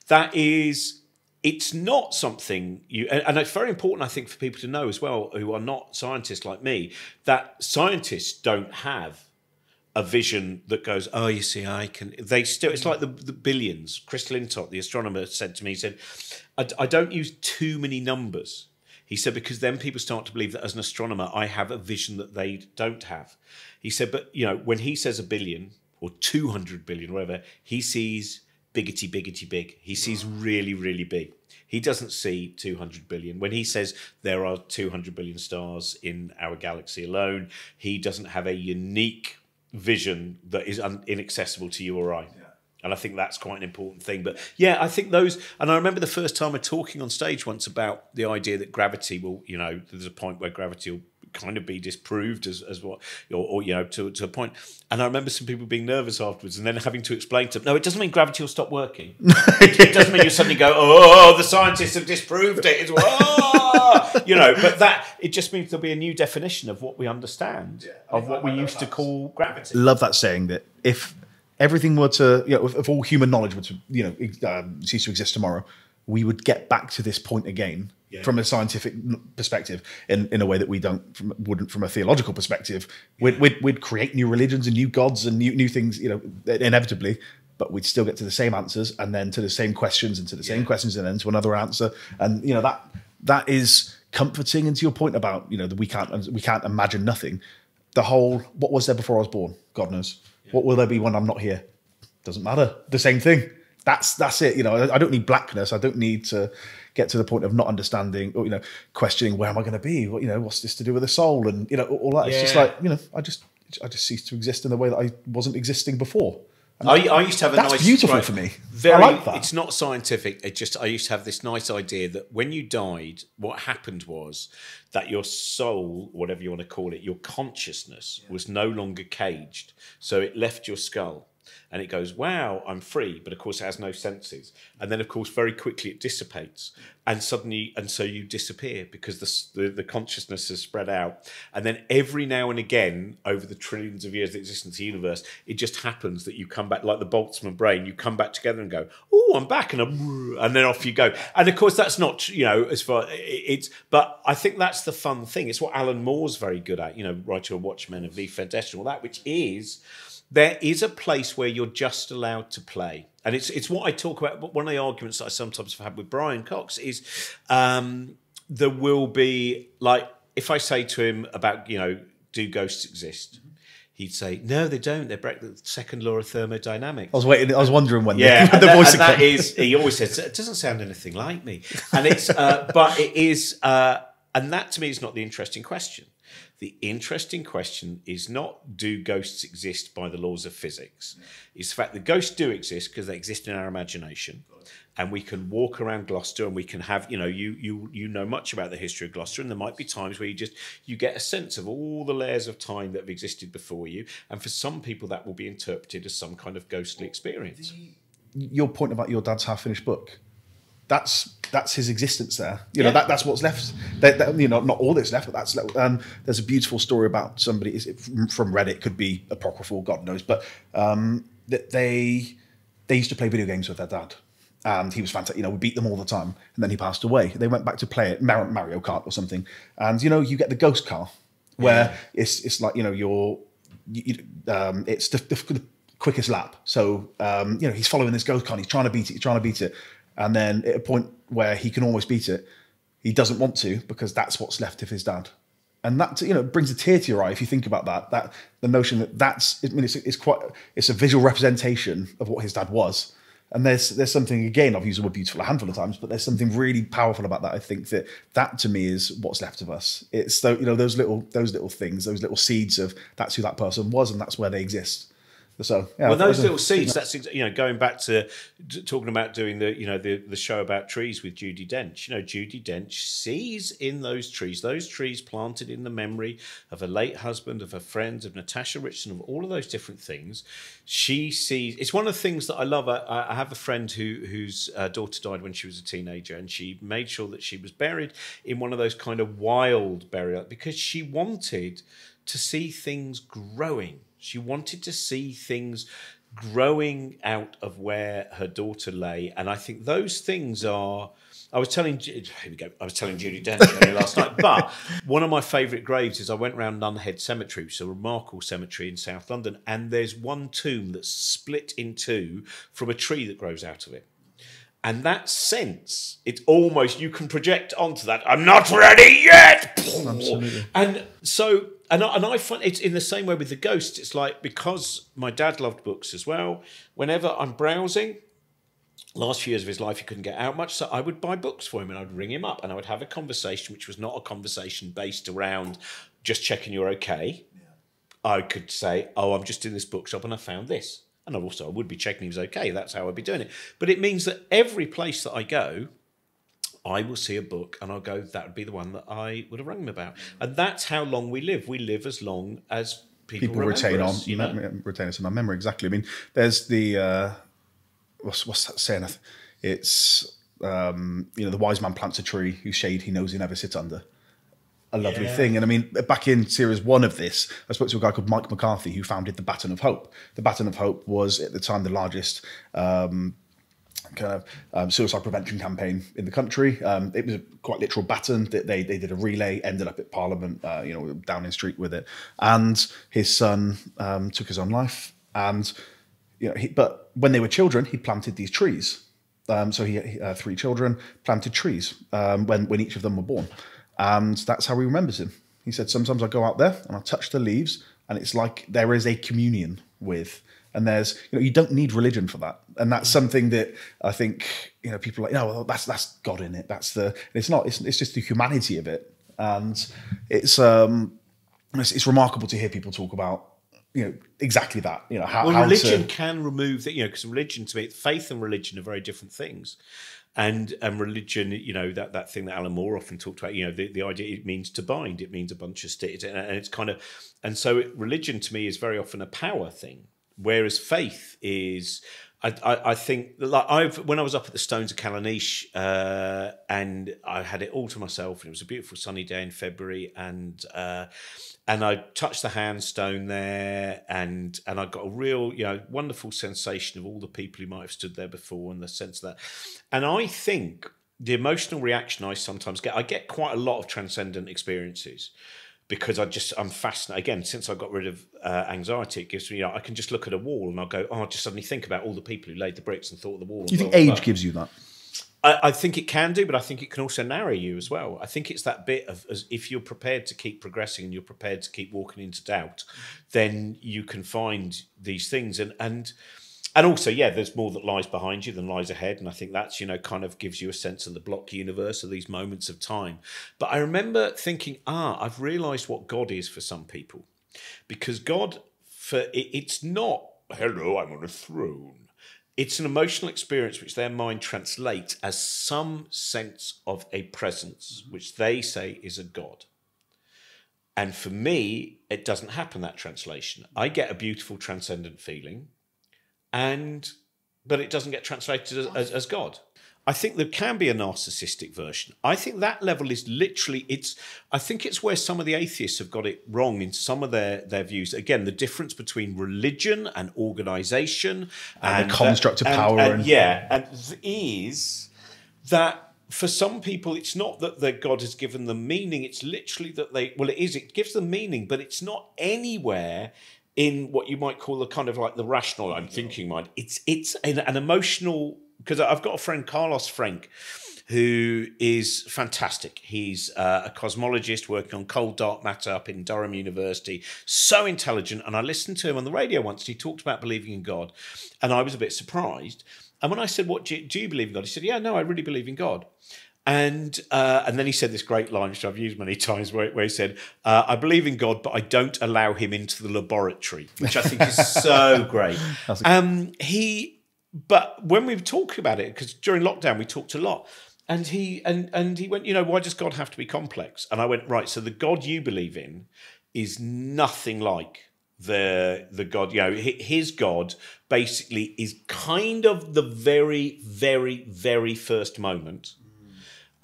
That is, it's not something you, and, and it's very important, I think, for people to know as well, who are not scientists like me, that scientists don't have a vision that goes, oh, you see, I can. They still, it's like the, the billions. Chris Lintott, the astronomer, said to me, he said, I, I don't use too many numbers. He said, because then people start to believe that as an astronomer, I have a vision that they don't have. He said, but, you know, when he says a billion or 200 billion, whatever, he sees biggity, biggity, big. He sees really, really big. He doesn't see 200 billion. When he says there are 200 billion stars in our galaxy alone, he doesn't have a unique vision that is inaccessible to you or I. And I think that's quite an important thing. But yeah, I think those, and I remember the first time I talking on stage once about the idea that gravity will, you know, there's a point where gravity will kind of be disproved as, as what, or, or you know, to, to a point. And I remember some people being nervous afterwards and then having to explain to them, no, it doesn't mean gravity will stop working. it doesn't mean you suddenly go, oh, the scientists have disproved it. It's, "Ah!" you know, but that, it just means there'll be a new definition of what we understand of what we used to call gravity. love that saying that if everything were to, you know, if, if all human knowledge were to, you know, um, cease to exist tomorrow, we would get back to this point again Yeah. from a scientific perspective in, in a way that we don't, from, wouldn't from a theological perspective. We'd, we'd, we'd create new religions and new gods and new, new things, you know, inevitably. But we'd still get to the same answers and then to the same questions and to the same questions and then to another answer. And you know that that is comforting. And to your point about you know that we can't we can't imagine nothing. The whole what was there before I was born? God knows. What will there be when I'm not here? Doesn't matter. The same thing. That's that's it. You know, I I don't need blackness. I don't need to get to the point of not understanding or you know questioning where am I going to be? What you know, what's this to do with the soul and you know all that. It's just like you know, I just I just ceased to exist in the way that I wasn't existing before. I, I used to have a That's nice. beautiful for me. I Very, like that. It's not scientific. It just I used to have this nice idea that when you died, what happened was that your soul, whatever you want to call it, your consciousness was no longer caged. So it left your skull. And it goes, wow, I'm free, but of course it has no senses. And then, of course, very quickly it dissipates. and suddenly and so you disappear because the, the, the consciousness has spread out and then every now and again over the trillions of years of existence of the universe it just happens that you come back like the boltzmann brain you come back together and go oh i'm back and i'm and then off you go and of course that's not you know as far it's but i think that's the fun thing it's what alan moore's very good at you know writer of watchmen of the Vendetta and all that which is there is a place where you're just allowed to play. And it's it's what I talk about. One of the arguments that I sometimes have had with Brian Cox is um, there will be like if I say to him about you know do ghosts exist, he'd say no, they don't. They break the second law of thermodynamics. I was waiting. I was wondering when. Yeah, the, the that, voice and that come. he always says it doesn't sound anything like me, and it's uh, but it is, uh, and that to me is not the interesting question. The interesting question is not do ghosts exist by the laws of physics? It's the fact that ghosts do exist because they exist in our imagination. And we can walk around Gloucester and we can have, you know, you you you know much about the history of Gloucester, and there might be times where you just you get a sense of all the layers of time that have existed before you. And for some people that will be interpreted as some kind of ghostly experience. your point about your dad's half finished book. That's that's his existence there. You know Yeah. that that's what's left. That, that- you know, not all that's left, but that's left. And there's a beautiful story about somebody is it from- Reddit. Could be apocryphal, God knows. But um, that they they used to play video games with their dad, and he was fantastic. You know, we beat them all the time, and then he passed away. They went back to play it Mario Kart or something, and you know, you get the ghost car where it's it's like you know you're you, um, it's the, the, the quickest lap. So um, you know he's following this ghost car. And he's trying to beat it. He's trying to beat it, and then at a point where he can almost beat it, he doesn't want to because that's what's left of his dad. And that you know brings a tear to your eye if you think about that. That the notion that that's I mean it's, it's quite it's a visual representation of what his dad was. And there's there's something again I've used the word beautiful a handful of times, but there's something really powerful about that. I think that that to me is what's left of us. It's tho- you know those little those little things, those little seeds of that's who that person was, and that's where they exist. So yeah, Well, those little seeds. That's you know going back to talking about doing the you know the the show about trees with Judi Dench. You know Judi Dench sees in those trees, those trees planted in the memory of her late husband, of her friends, of Natasha Richardson, of all of those different things. She sees. It's one of the things that I love. I, I have a friend who whose uh, daughter died when she was a teenager, and she made sure that she was buried in one of those kind of wild burial because she wanted to see things growing. She wanted to see things growing out of where her daughter lay, and I think those things are. I was telling here we go. I was telling Judi Dench last night, but one of my favourite graves is I went round Nunhead Cemetery, which is a remarkable cemetery in South London, and there's one tomb that's split in two from a tree that grows out of it. And that sense, it's almost you can project onto that. I'm not ready yet. Absolutely. And so, and I, and I find it's in the same way with the ghosts. It's like because my dad loved books as well. Whenever I'm browsing, last few years of his life, he couldn't get out much, so I would buy books for him and I'd ring him up and I would have a conversation, which was not a conversation based around just checking you're okay. I could say, "Oh, I'm just in this bookshop and I found this," and I also I would be checking he was okay. That's how I'd be doing it. But it means that every place that I go, I will see a book and I'll go, "That would be the one that I would have rung him about." And that's how long we live. We live as long as people, people retain us, on You know? retain us in our memory exactly. I mean, there's the uh, what's what's that saying? It's um, you know the wise man plants a tree whose shade he knows he never sits under. A lovely Yeah. thing, and I mean, back in series one of this, I spoke to a guy called Mike McCarthy who founded the Baton of Hope. The Baton of Hope was at the time the largest um, kind of um, suicide prevention campaign in the country. Um, it was a quite literal baton that they they did a relay, ended up at Parliament, uh, you know, Downing Street with it, and his son um, took his own life. And you know, he, but when they were children, he planted these trees. Um, so he had uh, three children planted trees um, when when each of them were born, and that's how he remembers him. He said, "Sometimes I go out there and I touch the leaves, and it's like there is a communion with." And there's, you know, you don't need religion for that, and that's something that I think, you know, people are like, no, well, that's that's God in it. That's the. It's not. It's it's just the humanity of it, and it's um, it's, it's remarkable to hear people talk about, you know, exactly that. You know, how, Well, how religion to, can remove that, you know, because religion to me, faith and religion are very different things. And and religion, you know, that, that thing that Alan Moore often talked about, you know, the, the idea it means to bind, it means a bunch of sticks, and it's kind of, and so it, religion to me is very often a power thing, whereas faith is, I, I, think like I've when I was up at the Stones of Callanish uh, and I had it all to myself and it was a beautiful sunny day in February and uh, and I touched the handstone there and and I got a real you know wonderful sensation of all the people who might have stood there before and the sense of that. And I think the emotional reaction I sometimes get I get quite a lot of transcendent experiences because I just I'm fascinated again since I got rid of uh, anxiety. It gives me you know, I can just look at a wall and I'll go oh I just suddenly think about all the people who laid the bricks and thought of the wall. Do you think blah, age blah. gives you that? I, I think it can do, but I think it can also narrow you as well. I think it's that bit of as if you're prepared to keep progressing and you're prepared to keep walking into doubt, then you can find these things and and and also yeah, there's more that lies behind you than lies ahead, and I think that's you know kind of gives you a sense of the block universe of these moments of time. But I remember thinking, ah, I've realised what God is for some people, because God for it, it's not hello, I'm on a throne it's an emotional experience which their mind translates as some sense of a presence, which they say is a God. And for me, it doesn't happen that translation. I get a beautiful transcendent feeling, and but it doesn't get translated as, as, as God. I think there can be a narcissistic version. I think that level is literally it's I think it's where some of the atheists have got it wrong in some of their their views. Again, the difference between religion and organization And the construct of power and, and- yeah, and th- is that for some people it's not that their God has given them meaning, it's literally that they well it is, it gives them meaning, but it's not anywhere in what you might call the kind of like the rational I'm thinking mind. It's it's an, an emotional because I've got a friend Carlos Frenk who is fantastic. He's uh, a cosmologist working on cold dark matter up in Durham University. So intelligent, and I listened to him on the radio once. He talked about believing in God, and I was a bit surprised. And when I said, "What do you, do you believe in God?" He said, "Yeah, no, I really believe in God." And uh, and then he said this great line, which I've used many times, where, where he said, uh, "I believe in God, but I don't allow him into the laboratory," which I think is so great. Um, he, but when we were talking about it, because during lockdown we talked a lot, and he and and he went, you know, why does God have to be complex? And I went, right. So the God you believe in is nothing like the the God. You know, his God basically is kind of the very, very, very first moment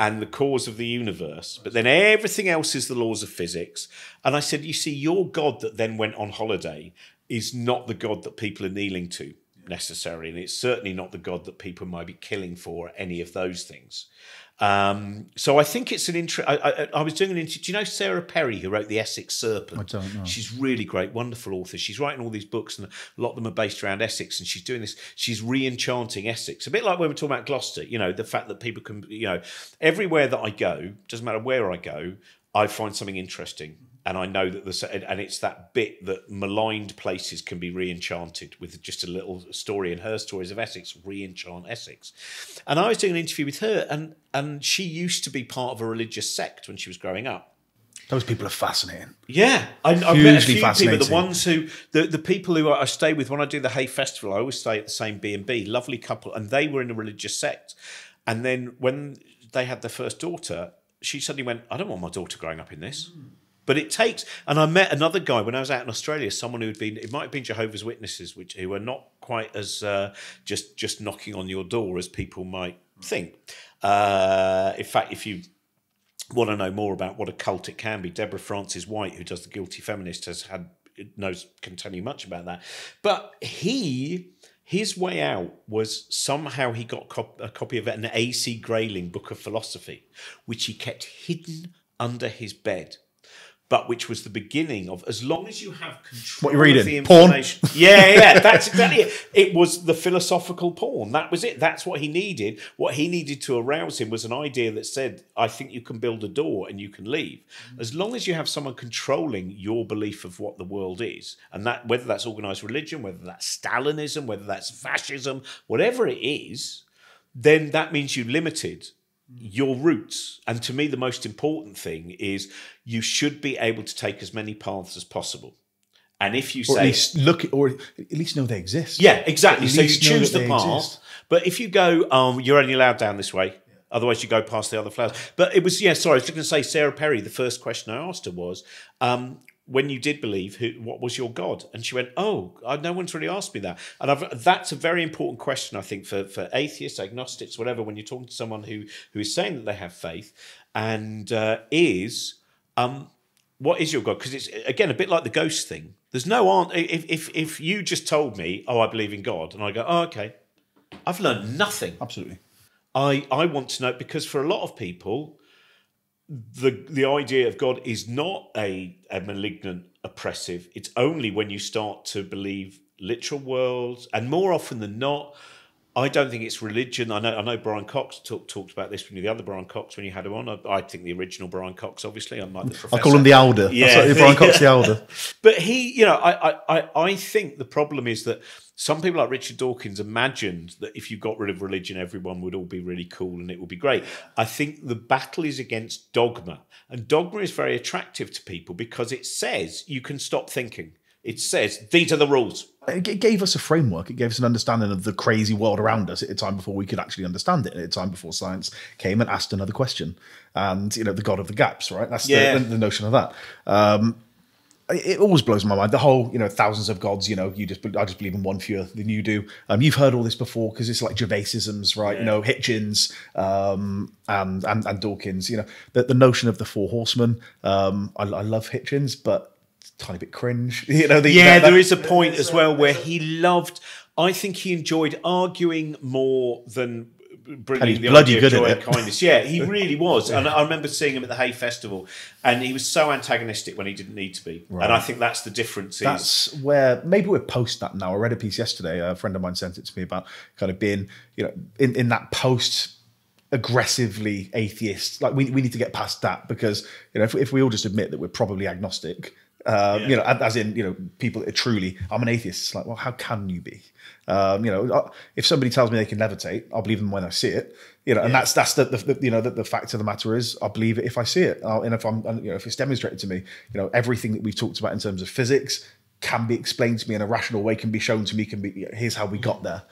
and the cause of the universe, but then everything else is the laws of physics. And I said, you see, your God that then went on holiday is not the God that people are kneeling to necessarily, and it's certainly not the God that people might be killing for any of those things. Um, so I think it's an interest. I, I, I was doing an interview. Do you know Sarah Perry, who wrote the Essex Serpent? I don't know. She's really great, wonderful author. She's writing all these books, and a lot of them are based around Essex. And she's doing this. She's re-enchanting Essex, a bit like when we're talking about Gloucester. You know, the fact that people can, you know, everywhere that I go, doesn't matter where I go, I find something interesting. And I know that there's, and it's that bit that maligned places can be re-enchanted with just a little story. And her stories of Essex re-enchant Essex. And I was doing an interview with her, and and she used to be part of a religious sect when she was growing up. Those people are fascinating. Yeah, I, I've met a Hugely few people. The ones who, the, the people who I stay with when I do the Hay Festival, I always stay at the same B and B. Lovely couple, and they were in a religious sect. And then when they had their first daughter, she suddenly went, "I don't want my daughter growing up in this." But it takes, and I met another guy when I was out in Australia. Someone who had been, it might have been Jehovah's Witnesses, which who are not quite as uh, just just knocking on your door as people might think. Uh, in fact, if you want to know more about what a cult it can be, Deborah Frances-White, who does the Guilty Feminist, has had knows can tell you much about that. But he. His way out was somehow he got a copy of an A.C. Grayling book of philosophy, which he kept hidden under his bed, but which was the beginning of as long as you have control What you're reading? of the Porn? information. Yeah, yeah, that's exactly it. It was the philosophical porn. That was it. That's what he needed. What he needed to arouse him was an idea that said, I think you can build a door and you can leave. Mm-hmm. As long as you have someone controlling your belief of what the world is, and that whether that's organized religion, whether that's Stalinism, whether that's fascism, whatever it is, then that means you're limited your roots. And to me, the most important thing is you should be able to take as many paths as possible. And if you Or say, at least look, or at least know they exist. yeah, exactly. So you choose the path. exist. But if you go, um, you're only allowed down this way. Otherwise, you go past the other flowers. But it was, yeah, sorry, I was just going to say, Sarah Perry, the first question I asked her was, um, when you did believe, who, what was your God? And she went, oh, I, no one's really asked me that. And I've, that's a very important question, I think, for, for atheists, agnostics, whatever, when you're talking to someone who, who is saying that they have faith and uh, is, um, what is your God? Because it's, again, a bit like the ghost thing. There's no answer. If, if, if you just told me, oh, I believe in God, and I go, oh, okay, I've learned nothing. Absolutely. I, I want to know because for a lot of people, the the idea of God is not a, a malignant oppressive. It's only when you start to believe literal worlds, and more often than not, I don't think it's religion. I know I know Brian Cox talk, talked about this when you the other Brian Cox when you had him on. I, I think the original Brian Cox, obviously, unlike the professor. I call him the elder. Yeah, Brian Cox the elder. But he, you know, I, I, I think the problem is that some people like Richard Dawkins imagined that if you got rid of religion, everyone would all be really cool and it would be great. I think the battle is against dogma, and dogma is very attractive to people because it says you can stop thinking. It says these are the rules. It gave us a framework. It gave us an understanding of the crazy world around us at a time before we could actually understand it. At a time before science came and asked another question, and you know the God of the gaps, right? That's Yeah. the, the notion of that. Um, it always blows my mind. The whole, you know, thousands of gods. You know, you just I just believe in one fewer than you do. Um, you've heard all this before because it's like Gervaisisms, right? You know, Hitchens um, and, and and Dawkins. You know, the, the notion of the four horsemen. Um, I, I love Hitchens, but a tiny bit cringe. You know, the, Yeah, that- there is a point as well where he loved. I think he enjoyed arguing more than bringing And he's the bloody good joy at and it. kindness. Yeah, he really was. And I remember seeing him at the Hay Festival, and he was so antagonistic when he didn't need to be. And I think that's the difference. Is, That's where maybe we're post that now. I read a piece yesterday. A friend of mine sent it to me about kind of being, you know, in, in that post aggressively atheist. Like we, we need to get past that because you know if, if we all just admit that we're probably agnostic, uh, you know, as in you know people are truly I'm an atheist. It's like well, how can you be? Um, you know, uh, if somebody tells me they can levitate, I'll believe them when I see it. You know, and that's that's the, the, you know the, the fact of the matter is I believe it if I see it, uh, and if I'm and, you know if it's demonstrated to me, you know everything that we've talked about in terms of physics can be explained to me in a rational way, can be shown to me, can be here's how we got there,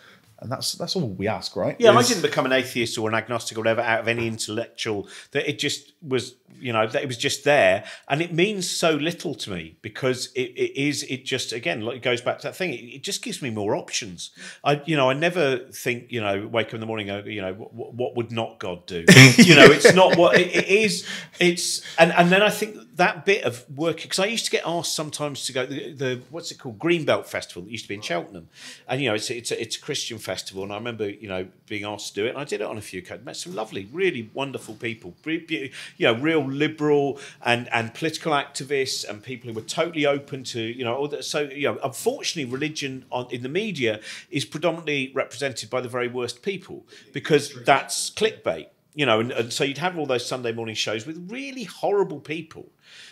and that's that's all we ask, right? Yeah, I didn't become an atheist or an agnostic or whatever out of any intellectual. That it just was, you know, that it was just there, and it means so little to me because it, it is. It just again, like it goes back to that thing. It, it just gives me more options. I, you know, I never think, you know, wake up in the morning, and you know, what, what would not God do? you know, it's not what it, it is. It's and and then I think that bit of work because I used to get asked sometimes to go the, the what's it called Greenbelt Festival that used to be in Cheltenham, and you know it's it's a, it's a Christian festival, and I remember you know being asked to do it, and I did it on a few occasions. Met some lovely, really wonderful people, you know, real liberal and and political activists, and people who were totally open to you know all that. So you know, unfortunately, religion on in the media is predominantly represented by the very worst people because that's clickbait you know, and, and so you'd have all those Sunday morning shows with really horrible people.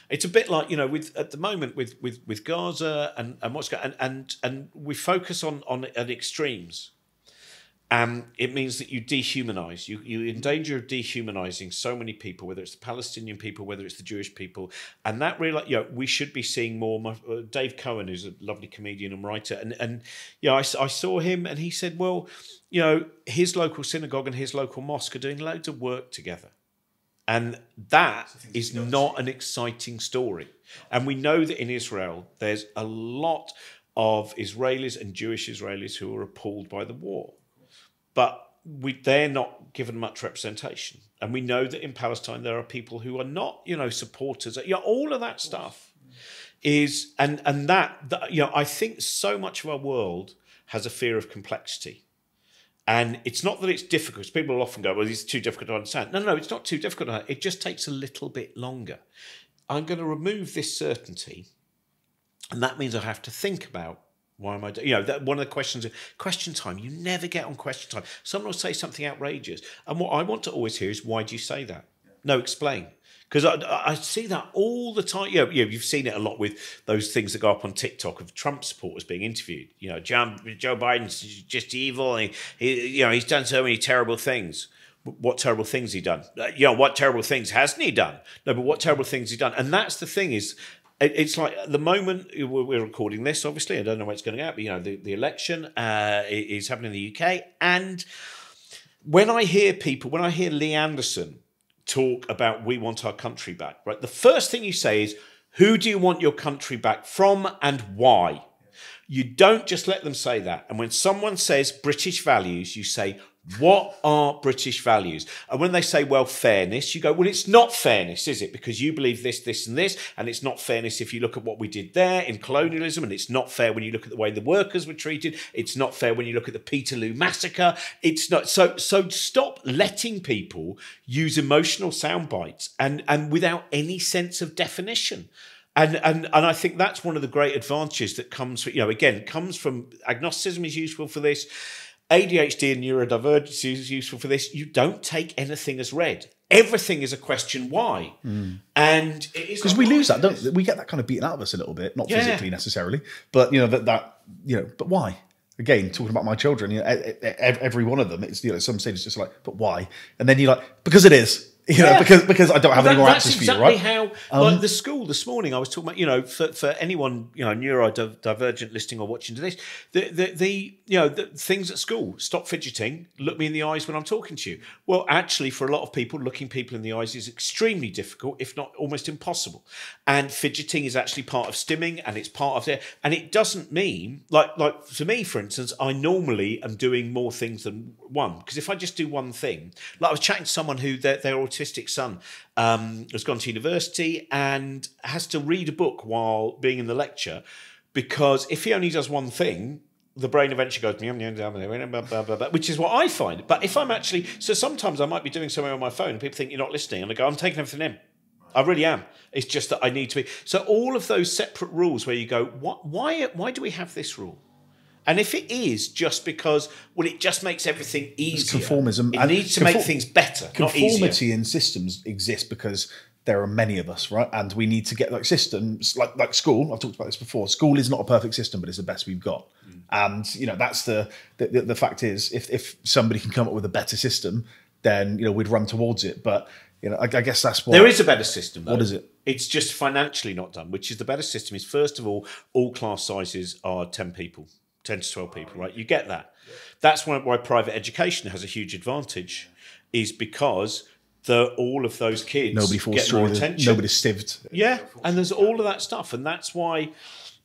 It's a bit like you know, with at the moment with with with Gaza and and what's going and and and we focus on on at extremes. Um, it means that you dehumanize. You you in danger of dehumanizing so many people, whether it's the Palestinian people, whether it's the Jewish people, and that really, you know, we should be seeing more. Uh, Dave Cohen, who's a lovely comedian and writer, and and you know, I, I saw him, and he said, well, you know, his local synagogue and his local mosque are doing loads of work together. And that is not an exciting story. And we know that in Israel, there's a lot of Israelis and Jewish Israelis who are appalled by the war. But we, they're not given much representation. And we know that in Palestine, there are people who are not, you know, supporters. You know, all of that stuff is, and, and that, that, you know, I think so much of our world has a fear of complexity. And it's not that it's difficult. People will often go, well, it's too difficult to understand. No, no, it's not too difficult. It just takes a little bit longer. I'm going to remove this certainty. And that means I have to think about why am I? You know, that one of the questions, question time. You never get on question time. Someone will say something outrageous, and what I want to always hear is, "Why do you say that?" No, explain. Because I, I see that all the time. You know, you you've seen it a lot with those things that go up on TikTok of Trump supporters being interviewed. You know, Joe, Joe Biden's just evil. And he, he, you know, he's done so many terrible things. What terrible things he done? Uh, you know, what terrible things hasn't he done? No, but what terrible things he done? And that's the thing is, it's like the moment we're we're recording this. Obviously, I don't know where it's going to go. But you know, the, the election uh, is happening in the UK, and when I hear people, when I hear Lee Anderson talk about we want our country back, right? The first thing you say is Who do you want your country back from and why? You don't just let them say that. And when someone says British values, you say, what are British values? And when they say, well, fairness, you go, well, it's not fairness, is it? Because you believe this, this, and this. And it's not fairness if you look at what we did there in colonialism. And it's not fair when you look at the way the workers were treated. It's not fair when you look at the Peterloo massacre. It's not. So, so stop letting people use emotional sound bites and, and without any sense of definition. And, and and I think that's one of the great advantages that comes, from you know, again, comes from agnosticism is useful for this. ADHD and neurodivergency is useful for this. You don't take anything as read. Everything is a question why, mm. and because we lose that, don't we? Get that kind of beaten out of us a little bit, not yeah. physically necessarily, but you know that that you know, but why? Again, talking about my children, you know, every one of them, it's you know, some stage it's just like, but why? And then you're like, because it is. You know, because because I don't have well, any more answers exactly for you, right? How um, like the school this morning, I was talking about. You know, for, for anyone you know neurodivergent listening or watching to this, the, the the you know the things at school. Stop fidgeting. Look me in the eyes when I'm talking to you. Well, actually, for a lot of people, looking people in the eyes is extremely difficult, if not almost impossible. And fidgeting is actually part of stimming, and it's part of it. And it doesn't mean like like for me, for instance, I normally am doing more things than one because if I just do one thing, like I was chatting to someone who they're, they're autistic son um, has gone to university and has to read a book while being in the lecture because if he only does one thing, the brain eventually goes, which is what I find. But if I'm actually, so sometimes I might be doing something on my phone people think you're not listening, and I go, I'm taking everything in. I really am. It's just that I need to be. So all of those separate rules where you go, why, why do we have this rule? And if it is just because, well, it just makes everything easier. It's conformism. It and needs to make things better. Conformity in systems exists because there are many of us, right? And we need to get like systems, like like school. I've talked about this before. School is not a perfect system, but it's the best we've got. Mm. And you know that's the, the the fact is, if if somebody can come up with a better system, then you know we'd run towards it. But you know, I, I guess that's what there is a better system. Though. What is it? It's just financially not done. Which is the better system? Is first of all, all class sizes are ten people. 10 to 12 people, right? You get that. That's why, why private education has a huge advantage, is because the, all of those kids nobody falls get more attention. Nobody's stived. Yeah, and there's all of that stuff, and that's why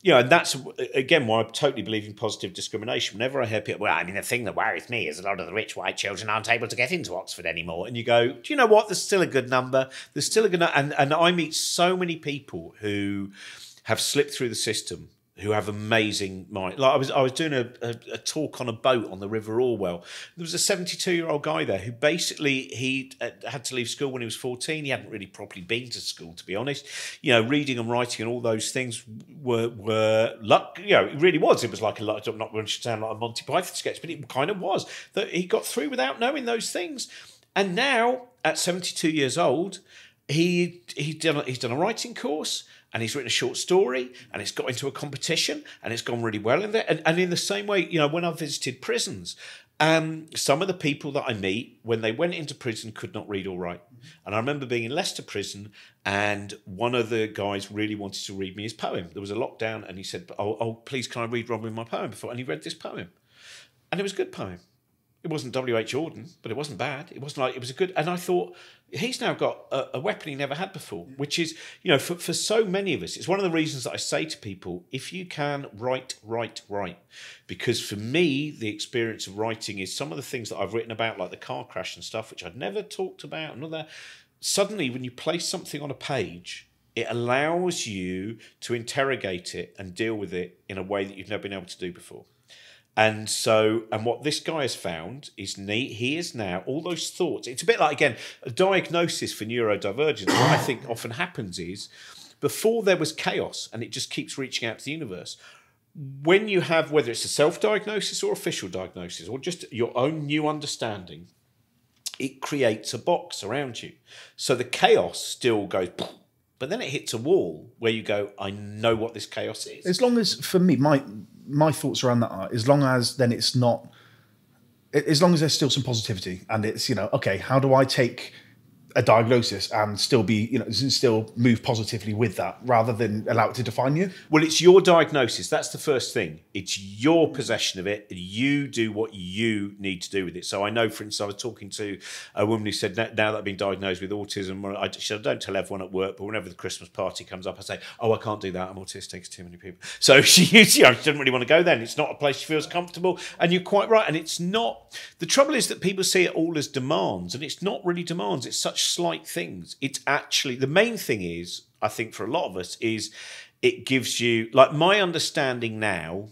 you know, and that's again why I totally believe in positive discrimination. Whenever I hear people, well, I mean, the thing that worries me is a lot of the rich white children aren't able to get into Oxford anymore. And you go, do you know what? There's still a good number. There's still a good, number. and and I meet so many people who have slipped through the system who have amazing mind. Like I was, I was doing a, a, a, talk on a boat on the River Orwell. There was a 72 year old guy there who basically he uh, had to leave school when he was 14. He hadn't really properly been to school, to be honest. You know, reading and writing and all those things were were luck. You know, it really was. It was like a. I'm not going to sound like a Monty Python sketch, but it kind of was that he got through without knowing those things. And now, at 72 years old, he he done he's done a writing course and he's written a short story and it's got into a competition and it's gone really well in there. And, and in the same way, you know, when I've visited prisons, um, some of the people that I meet, when they went into prison, could not read or write. And I remember being in Leicester prison, and one of the guys really wanted to read me his poem. There was a lockdown, and he said, "Oh, oh please, can I read Robin my poem?" Before, and he read this poem, and it was a good poem it wasn't W. H. Auden, but it wasn't bad. It wasn't like it was a good. And I thought he's now got a, a, weapon he never had before, which is you know for for so many of us, it's one of the reasons that I say to people, if you can write, write, write, because for me the experience of writing is some of the things that I've written about, like the car crash and stuff, which I'd never talked about, and all that. Suddenly, when you place something on a page, it allows you to interrogate it and deal with it in a way that you've never been able to do before. And so, and what this guy has found is neat. He is now all those thoughts. It's a bit like again a diagnosis for neurodivergence. what I think often happens is before there was chaos, and it just keeps reaching out to the universe. When you have whether it's a self-diagnosis or official diagnosis or just your own new understanding, it creates a box around you. So the chaos still goes but then it hits a wall where you go, I know what this chaos is. As long as, for me, my my thoughts around that are, as long as then it's not, as long as there's still some positivity and it's, you know, okay, how do I take a diagnosis and still be, you know, still move positively with that rather than allow it to define you? Well, it's your diagnosis. That's the first thing. It's your possession of it. And you do what you need to do with it. So I know, for instance, I was talking to a woman who said, now that I've been diagnosed with autism, I, said, don't tell everyone at work, but whenever the Christmas party comes up, I say, oh, I can't do that. I'm autistic. It's too many people. So she, you know, she didn't really want to go then. It's not a place she feels comfortable. And you're quite right. And it's not, the trouble is that people see it all as demands, and it's not really demands. It's such slight things. It's actually the main thing is, I think, for a lot of us, is it gives you like my understanding now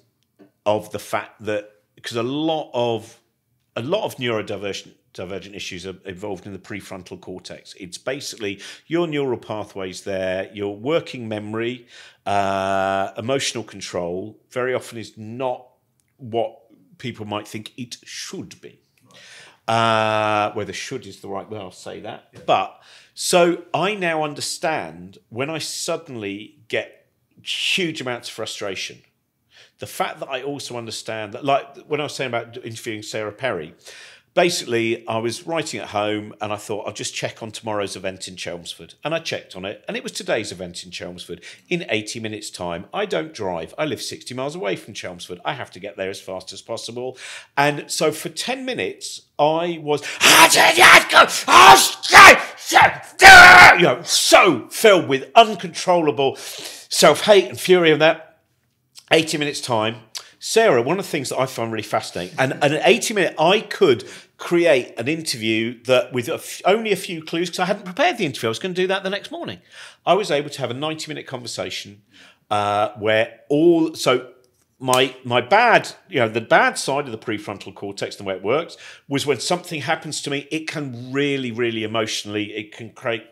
of the fact that because a lot of a lot of neurodivergent divergent issues are involved in the prefrontal cortex. It's basically your neural pathways there, your working memory, uh, emotional control. Very often is not what people might think it should be. Uh, whether should is the right way, I'll say that. Yeah. But so I now understand when I suddenly get huge amounts of frustration. The fact that I also understand that, like when I was saying about interviewing Sarah Perry, basically, I was writing at home and I thought I'll just check on tomorrow's event in Chelmsford. And I checked on it, and it was today's event in Chelmsford in 80 minutes' time. I don't drive, I live 60 miles away from Chelmsford. I have to get there as fast as possible. And so for 10 minutes, I was, you know, so filled with uncontrollable self hate and fury and that. 80 minutes' time, Sarah, one of the things that I find really fascinating, and, and an 80 minute, I could create an interview that with a f- only a few clues because I hadn't prepared the interview. I was going to do that the next morning. I was able to have a 90 minute conversation uh, where all, so my my bad, you know, the bad side of the prefrontal cortex, the way it works, was when something happens to me, it can really, really emotionally, it can create.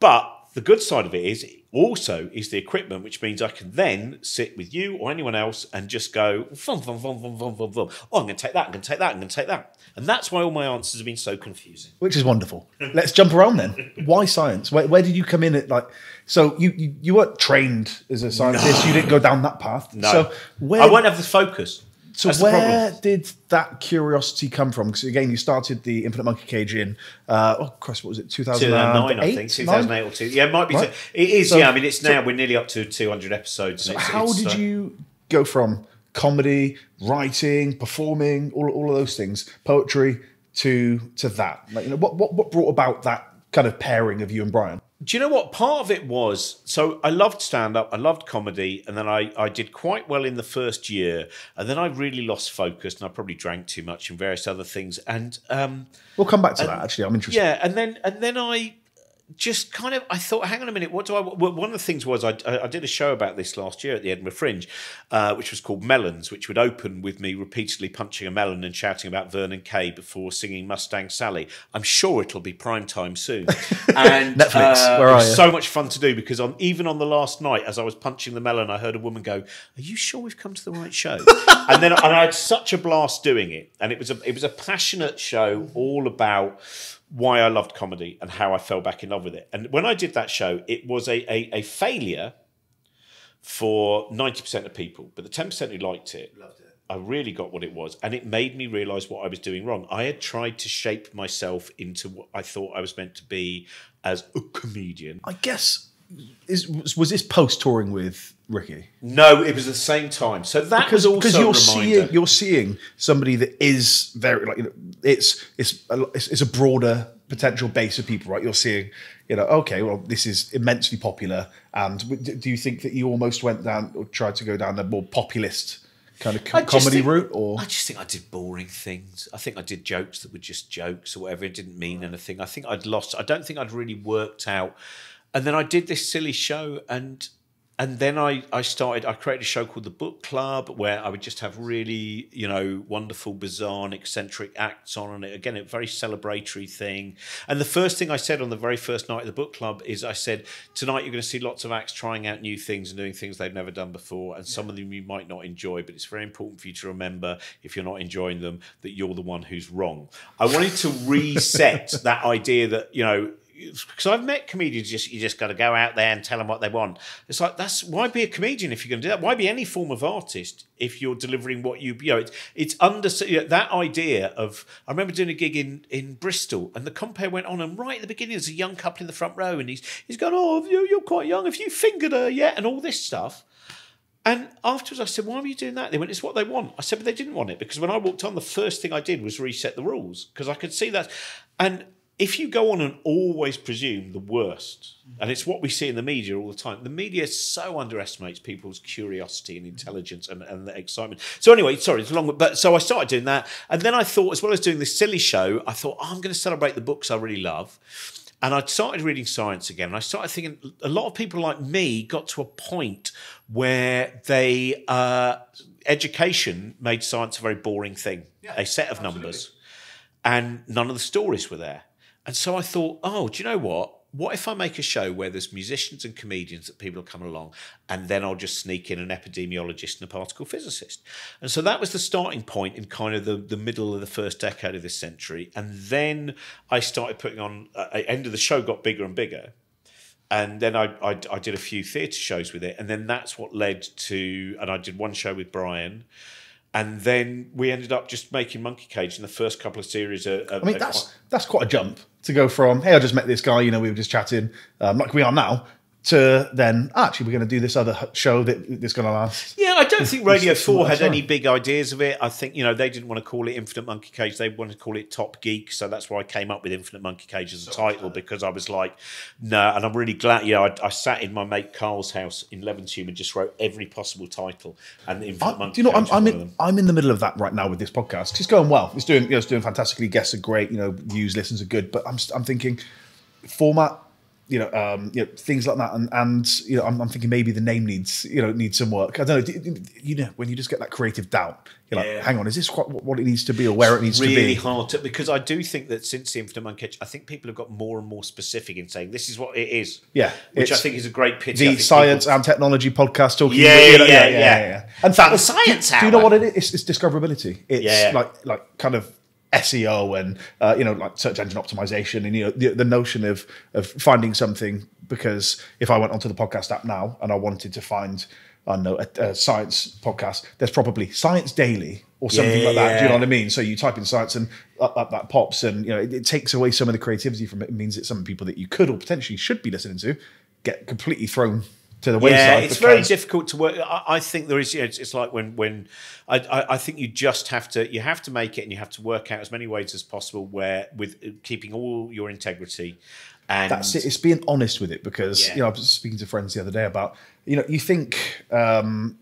But the good side of it is also is the equipment, which means I can then sit with you or anyone else and just go, vum, vum, vum, vum, vum, vum, vum. oh, I'm going to take that, I'm going to take that, I'm going to take that. And that's why all my answers have been so confusing. Which is wonderful. Let's jump around then. Why science? Where, where, did you come in at like, so you, you, you weren't trained as a scientist, no. you didn't go down that path. No. So where, I won't have the focus. So That's where did that curiosity come from? Because again, you started the Infinite Monkey Cage in uh, oh Christ, what was it? Two thousand nine, I think. Two thousand eight or two. Yeah, it might be. Right. Two, it is. So, yeah, I mean, it's now so, we're nearly up to two hundred episodes. So it's, how it's, did uh, you go from comedy, writing, performing, all, all of those things, poetry to to that? Like, you know, what what what brought about that kind of pairing of you and Brian? Do you know what? Part of it was so I loved stand up, I loved comedy, and then I, I did quite well in the first year, and then I really lost focus, and I probably drank too much and various other things. And um, we'll come back to and, that. Actually, I'm interested. Yeah, and then and then I just kind of I thought, hang on a minute, what do I? Well, one of the things was I, I did a show about this last year at the Edinburgh Fringe, uh, which was called Melons, which would open with me repeatedly punching a melon and shouting about Vernon Kay before singing Mustang Sally. I'm sure it'll be prime time soon. And Netflix, uh, where are you? So much fun to do because on even on the last night, as I was punching the melon, I heard a woman go, "Are you sure we've come to the right show?" and then and I had such a blast doing it, and it was a it was a passionate show all about why I loved comedy and how I fell back in love with it. And when I did that show, it was a, a, a failure for 90% of people, but the 10% who liked it, Loved it. I really got what it was. And it made me realize what I was doing wrong. I had tried to shape myself into what I thought I was meant to be as a comedian. I guess is was this post touring with Ricky? No, it was the same time. So that because, was also because you're seeing you're seeing somebody that is very like you know it's it's a, it's, it's a broader potential base of people, right? You're seeing, you know, okay, well, this is immensely popular. And do you think that you almost went down or tried to go down the more populist kind of co- comedy think, route? Or I just think I did boring things. I think I did jokes that were just jokes or whatever. It didn't mean anything. I think I'd lost. I don't think I'd really worked out and then I did this silly show and and then I, I started I created a show called the Book Club where I would just have really you know wonderful bizarre and eccentric acts on and it again a very celebratory thing. And the first thing I said on the very first night of the book club is I said tonight you're going to see lots of acts trying out new things and doing things they've never done before and some of them you might not enjoy but it's very important for you to remember if you're not enjoying them that you're the one who's wrong. I wanted to reset that idea that you know because I've met comedians. Just you just got to go out there and tell them what they want. It's like that's why be a comedian if you're going to do that. Why be any form of artist if you're delivering what you you know? It's it's under you know, that idea of. I remember doing a gig in in Bristol, and the compare went on, and right at the beginning, there's a young couple in the front row, and he's he's going, "Oh, you're, you're quite young. Have you fingered her yet?" and all this stuff. And afterwards, I said, "Why were you doing that?" They went, "It's what they want." I said, "But they didn't want it because when I walked on, the first thing I did was reset the rules because I could see that." And if you go on and always presume the worst, and it's what we see in the media all the time, the media so underestimates people's curiosity and intelligence and, and the excitement. So anyway, sorry, it's long, but so I started doing that, and then I thought, as well as doing this silly show, I thought oh, I'm going to celebrate the books I really love. And I started reading science again. And I started thinking a lot of people like me got to a point where they uh, education made science a very boring thing, Yeah, a set of absolutely. numbers, and none of the stories were there. And so I thought, oh, do you know what? What if I make a show where there's musicians and comedians that people are coming along, and then I'll just sneak in an epidemiologist and a particle physicist? And so that was the starting point in kind of the, the middle of the first decade of this century. And then I started putting on, uh, end of the show got bigger and bigger and then I, I, I did a few theatre shows with it, and then that's what led to, and I did one show with Brian, and then we ended up just making Monkey Cage in the first couple of series. Are, are, I mean, that's that's quite a jump to go from hey, I just met this guy, you know, we were just chatting, um, like we are now, to then "Ah, actually we're going to do this other show that that's going to last. yeah. I don't think Radio Four had fine. any big ideas of it. I think you know they didn't want to call it Infinite Monkey Cage; they wanted to call it Top Geek. So that's why I came up with Infinite Monkey Cage as a title because I was like, no. And I'm really glad. You know, I, I sat in my mate Carl's house in Levenshulme and just wrote every possible title, and Infinite I, Monkey do you know? I'm, I'm in. I'm in the middle of that right now with this podcast. It's going well. It's doing. You know, it's doing fantastically. Guests are great. You know, views, listens are good. But I'm. I'm thinking, format. You know, um, you know, things like that, and and you know, I'm, I'm thinking maybe the name needs, you know, needs some work. I don't know. You know, when you just get that creative doubt, you're like, Yeah. hang on, is this quite what it needs to be or where it needs really to be? Really hard to because I do think that since the Infinite Monkey I think people have got more and more specific in saying this is what it is. Yeah, which I think is a great pity. The science people- and technology podcast talking. Yeah, you know, yeah, yeah. In fact, The Science do, do you know what it is? It's, it's discoverability. It's Yeah. like like kind of SEO and uh, you know like search engine optimization and you know the, the notion of of finding something because if I went onto the podcast app now and I wanted to find I don't know a, a science podcast, there's probably Science Daily or something Yeah, like that. Do you know what I mean? So you type in science and up, up that pops, and you know it, it takes away some of the creativity from it. It means that some people that you could or potentially should be listening to get completely thrown to the wayside. Yeah, it's very difficult to work. I, I think there is. You know, it's, it's like when when I, I, I think you just have to you have to make it and you have to work out as many ways as possible where with keeping all your integrity. And That's it. It's being honest with it because Yeah. you know I was speaking to friends the other day about you know you think um,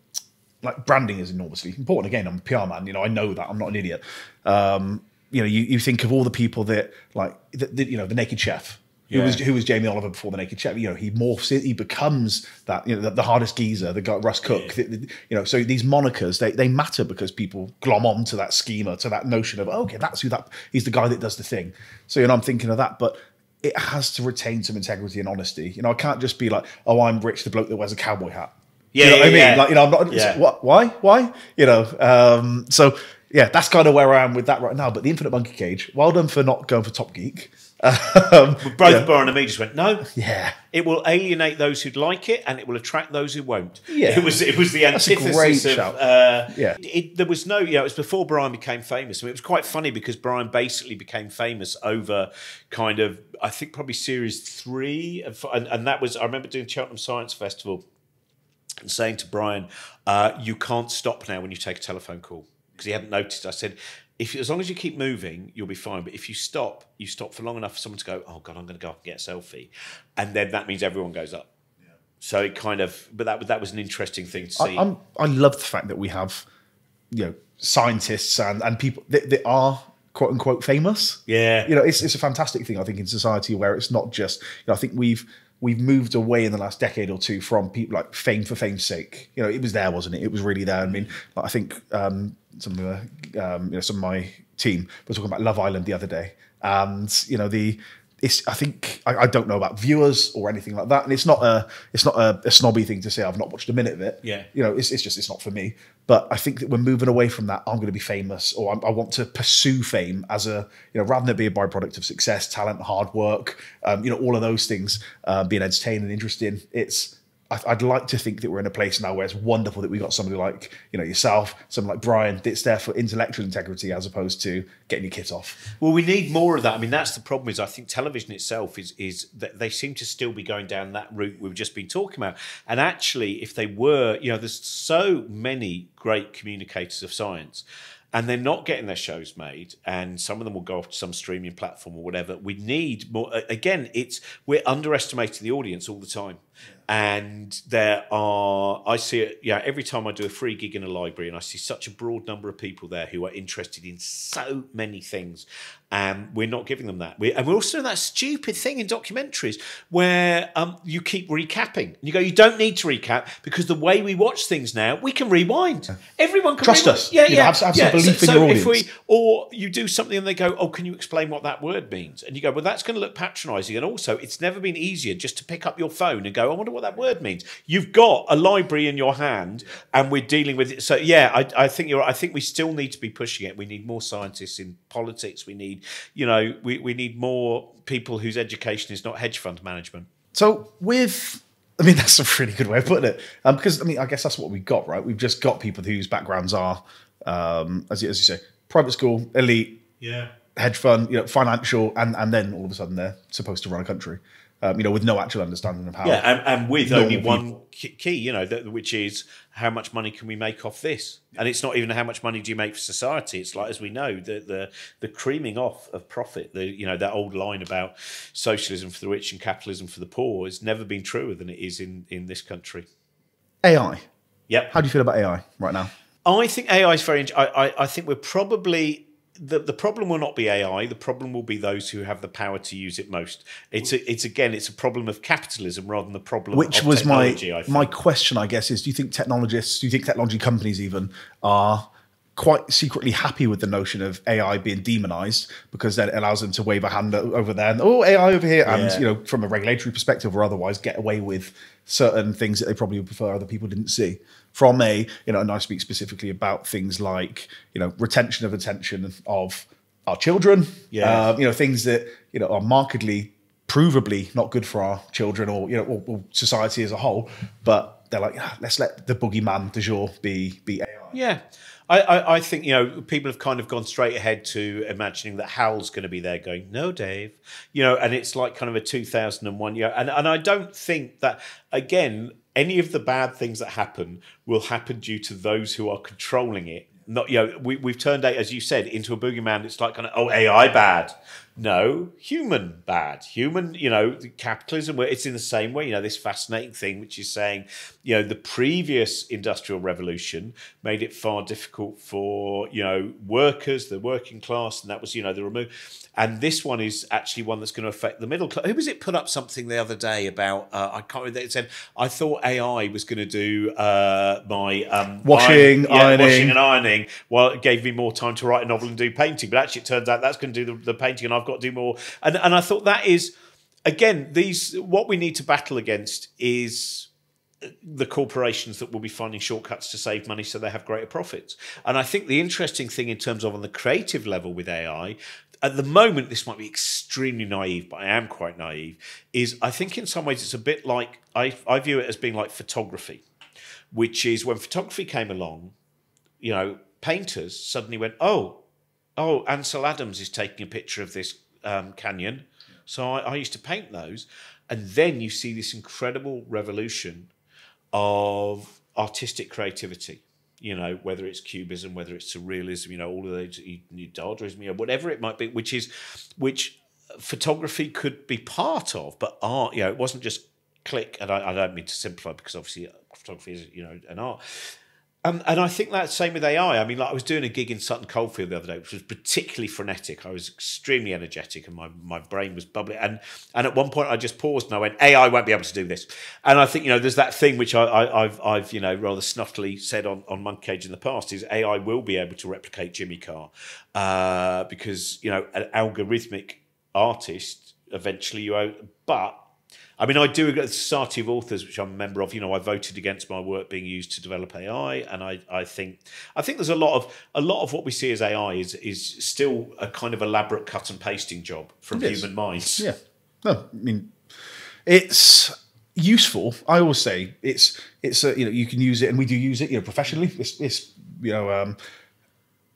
like branding is enormously important. Again, I'm a PR man. You know I know that I'm not an idiot. Um, you know you, you think of all the people that like the, the, you know the Naked Chef. Who was who was Jamie Oliver before the Naked Chef? You know he morphs it. He becomes that you know the, the hardest geezer, the guy Russ Cook. the- the- you know so these monikers they, they matter because people glom on to that schema to that notion of okay that's who that he's the guy that does the thing. So you know I'm thinking of that, but it has to retain some integrity and honesty. You know, I can't just be like, "Oh, I'm Rich, the bloke that wears a cowboy hat." Yeah, you know what I mean? yeah. Like, you know, I'm not. Yeah. What? Why? Why? You know. Um, so yeah, that's kind of where I am with that right now. But the Infinite Monkey Cage, well done for not going for Top Geek. Um, both yeah. Brian and me just went no. yeah. It will alienate those who'd like it, and it will attract those who won't. Yeah. it was it was the That's a antithesis great of. Uh, Yeah. it, there was no, you know, it was before Brian became famous. I mean, it was quite funny because Brian basically became famous over kind of, I think probably series three, and, and, and that was I remember doing Cheltenham Science Festival and saying to Brian, uh, "You can't stop now when you take a telephone call." Because he hadn't noticed. I said, "If as long as you keep moving, you'll be fine. But if you stop, you stop for long enough for someone to go, oh god, I'm going to go up and get a selfie,' and then that means everyone goes up." So it kind of, but that that was an interesting thing to see. I, I'm, I love the fact that we have, you know, scientists and, and people that, that are quote unquote famous. Yeah. You know, it's, it's a fantastic thing, I think, in society where it's not just, you know, I think we've, we've moved away in the last decade or two from people like fame for fame's sake. You know, it was there, wasn't it? It was really there. I mean, like, I think um, some of the, um, you know, some of my team were talking about Love Island the other day, and you know the it's I think I, I, don't know about viewers or anything like that, and it's not a it's not a, a, snobby thing to say. I've not watched a minute of it. Yeah, you know, it's, it's just it's not for me. But I think that we're moving away from that. I'm going to be famous, or I'm, i want to pursue fame as a you know rather than be a byproduct of success, talent, hard work, um, you know, all of those things uh, being entertaining and interesting. It's I'd like to think that we're in a place now where it's wonderful that we got somebody like you know yourself, someone like Brian that's there for intellectual integrity as opposed to getting your kit off. Well, we need more of that. I mean, that's the problem. Is I think television itself is is that they seem to still be going down that route we've just been talking about. And actually, if they were, you know, there's so many great communicators of science and they're not getting their shows made and some of them will go off to some streaming platform or whatever we need more again it's we're underestimating the audience all the time and there are i see it yeah every time i do a free gig in a library and i see such a broad number of people there who are interested in so many things and we're not giving them that. We, and we're also doing that stupid thing in documentaries where um, you keep recapping. And you go you don't need to recap because the way we watch things now we can rewind. Everyone can trust rewind. us. Yeah you yeah, know, have, have yeah. belief so, in your audience. if we or you do something and they go oh can you explain what that word means? And you go well that's going to look patronizing. And also it's never been easier just to pick up your phone and go i wonder what that word means. You've got a library in your hand, and we're dealing with it. So yeah, I, I think you're. I think we still need to be pushing it. We need more scientists in politics. We need, you know, we, we need more people whose education is not hedge fund management. So with I mean, that's a really good way of putting it. Um, because I mean, I guess that's what we've got, right? We've just got people whose backgrounds are, um, as, you, as you say, private school, elite, yeah, hedge fund, you know, financial, and and then all of a sudden they're supposed to run a country um, you know, with no actual understanding of how. Yeah, and, and with only one key, you know, that, which is how much money can we make off this? And it's not even how much money do you make for society. It's like, as we know, the the, the creaming off of profit. The you know that old line about socialism for the rich and capitalism for the poor has never been truer than it is in in this country. AI. Yep. How do you feel about AI right now? I think AI is very. I, I, I think we're probably the, the problem will not be AI. The problem will be those who have the power to use it most. It's a, it's again, it's a problem of capitalism rather than the problem. Which was my my question, I guess, is: Do you think technologists, do you think technology companies even are quite secretly happy with the notion of AI being demonized because then it allows them to wave a hand over there and oh AI over here, and yeah. you know from a regulatory perspective or otherwise get away with certain things that they probably would prefer other people didn't see from a you know and I speak specifically about things like you know retention of attention of our children. Yeah. Um, you know things that you know are markedly provably not good for our children or you know or, or society as a whole but they're like ah, let's let the boogeyman du jour be be AI yeah. I, I, I, think you know people have kind of gone straight ahead to imagining that Hal's going to be there, going, "No, Dave," you know, and it's like kind of a two thousand and one year, and and I don't think that again any of the bad things that happen will happen due to those who are controlling it. Not, you know, we, we've turned it, as you said, into a boogeyman. It's like kind of, oh, AI bad. No, human bad. Human, you know, capitalism, where it's in the same way, you know, this fascinating thing, which is saying, you know, the previous industrial revolution made it far difficult for, you know, workers, the working class, and that was, you know, the remove. And this one is actually one that's going to affect the middle class. Who was it put up something the other day about? Uh, I can't remember. It said I thought AI was going to do uh, my um, washing, iron, yeah, ironing, washing and ironing. Well, it gave me more time to write a novel and do painting. But actually, it turns out that's going to do the, the painting, and I've got to do more. And and I thought that is again these what we need to battle against is the corporations that will be finding shortcuts to save money so they have greater profits. And I think the interesting thing in terms of on the creative level with AI, at the moment, this might be extremely naive, but I am quite naive, is I think in some ways it's a bit like, I, I view it as being like photography, which is when photography came along, you know, painters suddenly went, oh, oh, Ansel Adams is taking a picture of this um, canyon. So I, I used to paint those. And then you see this incredible revolution of artistic creativity. You know, whether it's cubism, whether it's surrealism, you know, all of those, Dadaism, you know, whatever it might be, which is, which photography could be part of, but art, you know, it wasn't just click. And I, I don't mean to simplify because obviously photography is, you know, an art. Um, and I think that's same with AI. I mean, like I was doing a gig in Sutton Coldfield the other day, which was particularly frenetic. I was extremely energetic, and my, my brain was bubbling. And and at one point, I just paused and I went, "AI won't be able to do this." And I think you know, there's that thing which I, have I've you know rather snuffily said on on Monkey Cage in the past is AI will be able to replicate Jimmy Carr uh, because you know an algorithmic artist eventually you own. But I mean, I do agree the Society of Authors, which I'm a member of. You know, I voted against my work being used to develop AI, and I, I think I think there's a lot of a lot of what we see as AI is is still a kind of elaborate cut and pasting job from It is. human minds. Yeah. No, I mean, it's useful. I always say it's it's a, you know you can use it, and we do use it. You know, professionally, it's, it's you know um,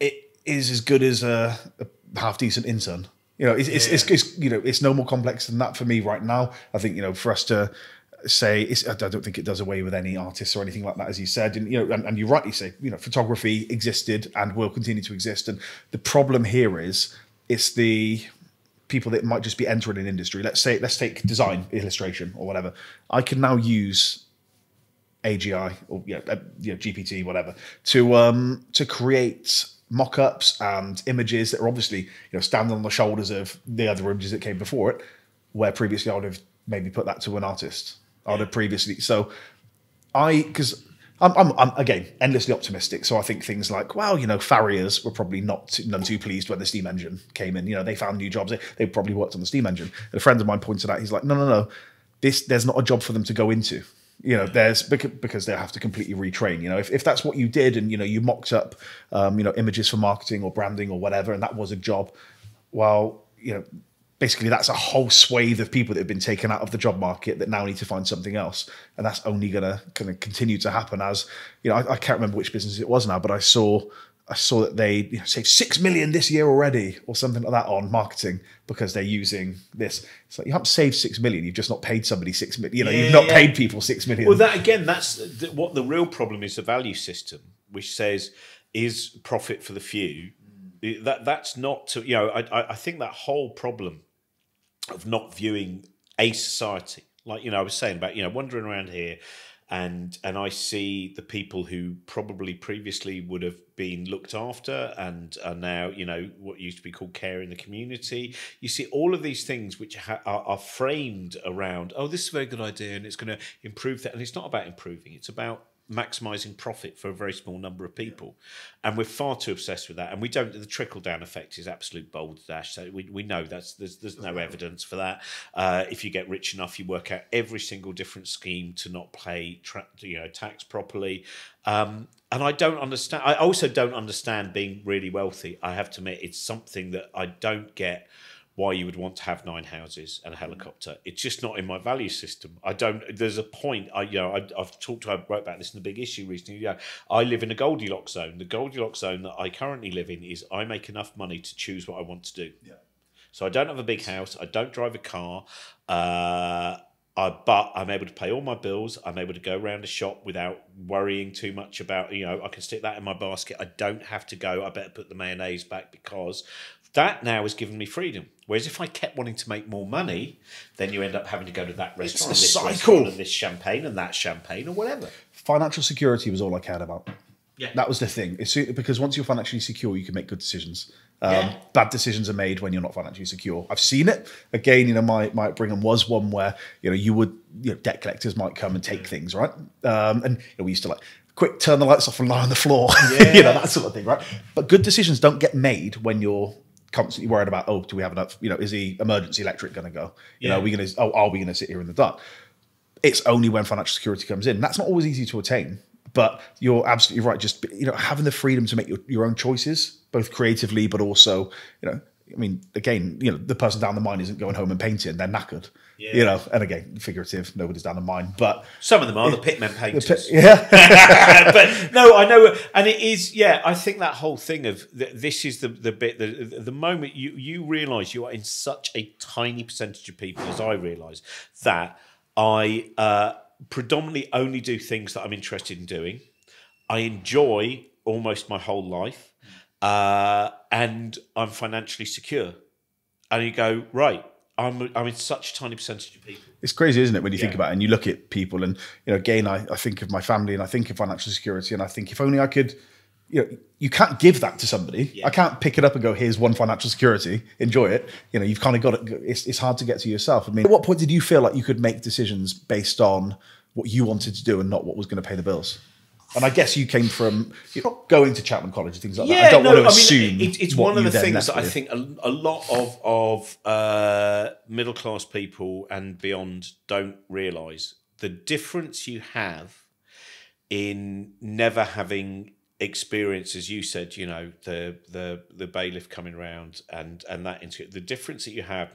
it is as good as a, a half decent intern. You know, it's, it's, it's, it's you know it's no more complex than that for me right now. I think you know for us to say it's, I don't think it does away with any artists or anything like that, as you said. And you know, and, and you rightly say, you know, photography existed and will continue to exist. And the problem here is it's the people that might just be entering an industry. Let's say let's take design, illustration, or whatever. I can now use AGI or yeah, uh, you know, GPT, whatever, to um, to create mock-ups and images that are obviously you know standing on the shoulders of the other images that came before it. Where previously I would have maybe put that to an artist. I would have previously so I because. I'm, I'm, I'm again endlessly optimistic, so I think things like, well, you know, farriers were probably not too, none too pleased when the steam engine came in. You know, they found new jobs. They, they probably worked on the steam engine. And a friend of mine pointed out, he's like, no, no, no, this there's not a job for them to go into. You know, there's because, because they have to completely retrain. You know, if, if that's what you did and you know you mocked up, um, you know, images for marketing or branding or whatever, and that was a job, well, you know, basically that's a whole swathe of people that have been taken out of the job market that now need to find something else, and that's only gonna kind of continue to happen as you know. I, I can't remember which business it was now, but I saw I saw that they you know, saved six million this year already, or something like that on marketing because they're using this. It's like you haven't saved six million; you've just not paid somebody six million. You know, Yeah, you've not yeah. paid people six million. Well, that again, that's th- what the real problem is the value system, which says is profit for the few. Mm. That that's not to you know. I I- I think that whole problem of not viewing a society, like you know, I was saying about you know wandering around here. And and I see the people who probably previously would have been looked after and are now you know what used to be called care in the community. You see all of these things which ha- are, are framed around oh this is a very good idea and it's going to improve that and it's not about improving it's about maximizing profit for a very small number of people. And we're far too obsessed with that. And we don't the trickle down effect is absolute bold dash so we, we know that's there's, there's no evidence for that. Uh, if you get rich enough you work out every single different scheme to not pay tra- you know tax properly. Um, and I don't understand I also don't understand being really wealthy. I have to admit it's something that I don't get why you would want to have nine houses and a helicopter. It's just not in my value system. I don't. There's a point. I you know I, I've talked. To, I wrote about this in the big issue recently. Yeah, I live in a Goldilocks zone. The Goldilocks zone that I currently live in is I make enough money to choose what I want to do. Yeah. So I don't have a big house. I don't drive a car. Uh, I, but I'm able to pay all my bills. I'm able to go around the shop without worrying too much about, you know, I can stick that in my basket. I don't have to go, I better put the mayonnaise back because that now has given me freedom. Whereas if I kept wanting to make more money, then you end up having to go to that restaurant, a this cycle. restaurant, and this champagne and that champagne or whatever. financial security was all I cared about. Yeah. That was the thing. It's because once you're financially secure, you can make good decisions. Um, Yeah. Bad decisions are made when you're not financially secure. I've seen it again. You know, my my Brigham was one where you know you would you know debt collectors might come and take things, right? Um, and you know, we used to like quick turn the lights off and lie on the floor, you know that sort of thing, right? But good decisions don't get made when you're constantly worried about oh, do we have enough? You know, is the emergency electric going to go? You know, are we going to oh, are we going to sit here in the dark? it's only when financial security comes in. That's not always easy to attain, but you're absolutely right. Just you know, having the freedom to make your, your own choices, both creatively, but also you know, I mean, again, you know, the person down the mine isn't going home and painting; they're knackered. Yeah. You know, and again, figurative. Nobody's down the mine, but Some of them are the pitmen painters. yeah, but no, I know, and it is. Yeah, I think that whole thing of th- this is the the bit the the moment you you realise you are in such a tiny percentage of people, as I realise that I uh, predominantly only do things that I'm interested in doing. I enjoy almost my whole life, uh, and I'm financially secure. And you go right. I'm I'm in such a tiny percentage of people. it's crazy, isn't it, when you think about it and you look at people and you know, again, I, I think of my family and I think of financial security and I think if only I could. You know, you can't give that to somebody. Yeah. I can't pick it up and go, "Here's one financial security. Enjoy it." You know, you've kind of got it. It's, it's hard to get to yourself. I mean, at what point did you feel like you could make decisions based on what you wanted to do and not what was going to pay the bills? And I guess you came from you're not going to Chapman College and things like yeah, that. I don't no, want to I mean, assume. it- it's one of the things that I think a, a lot of of uh, middle class people and beyond don't realise the difference you have in never having experience, as you said, you know, the the the bailiff coming around and and that into the difference that you have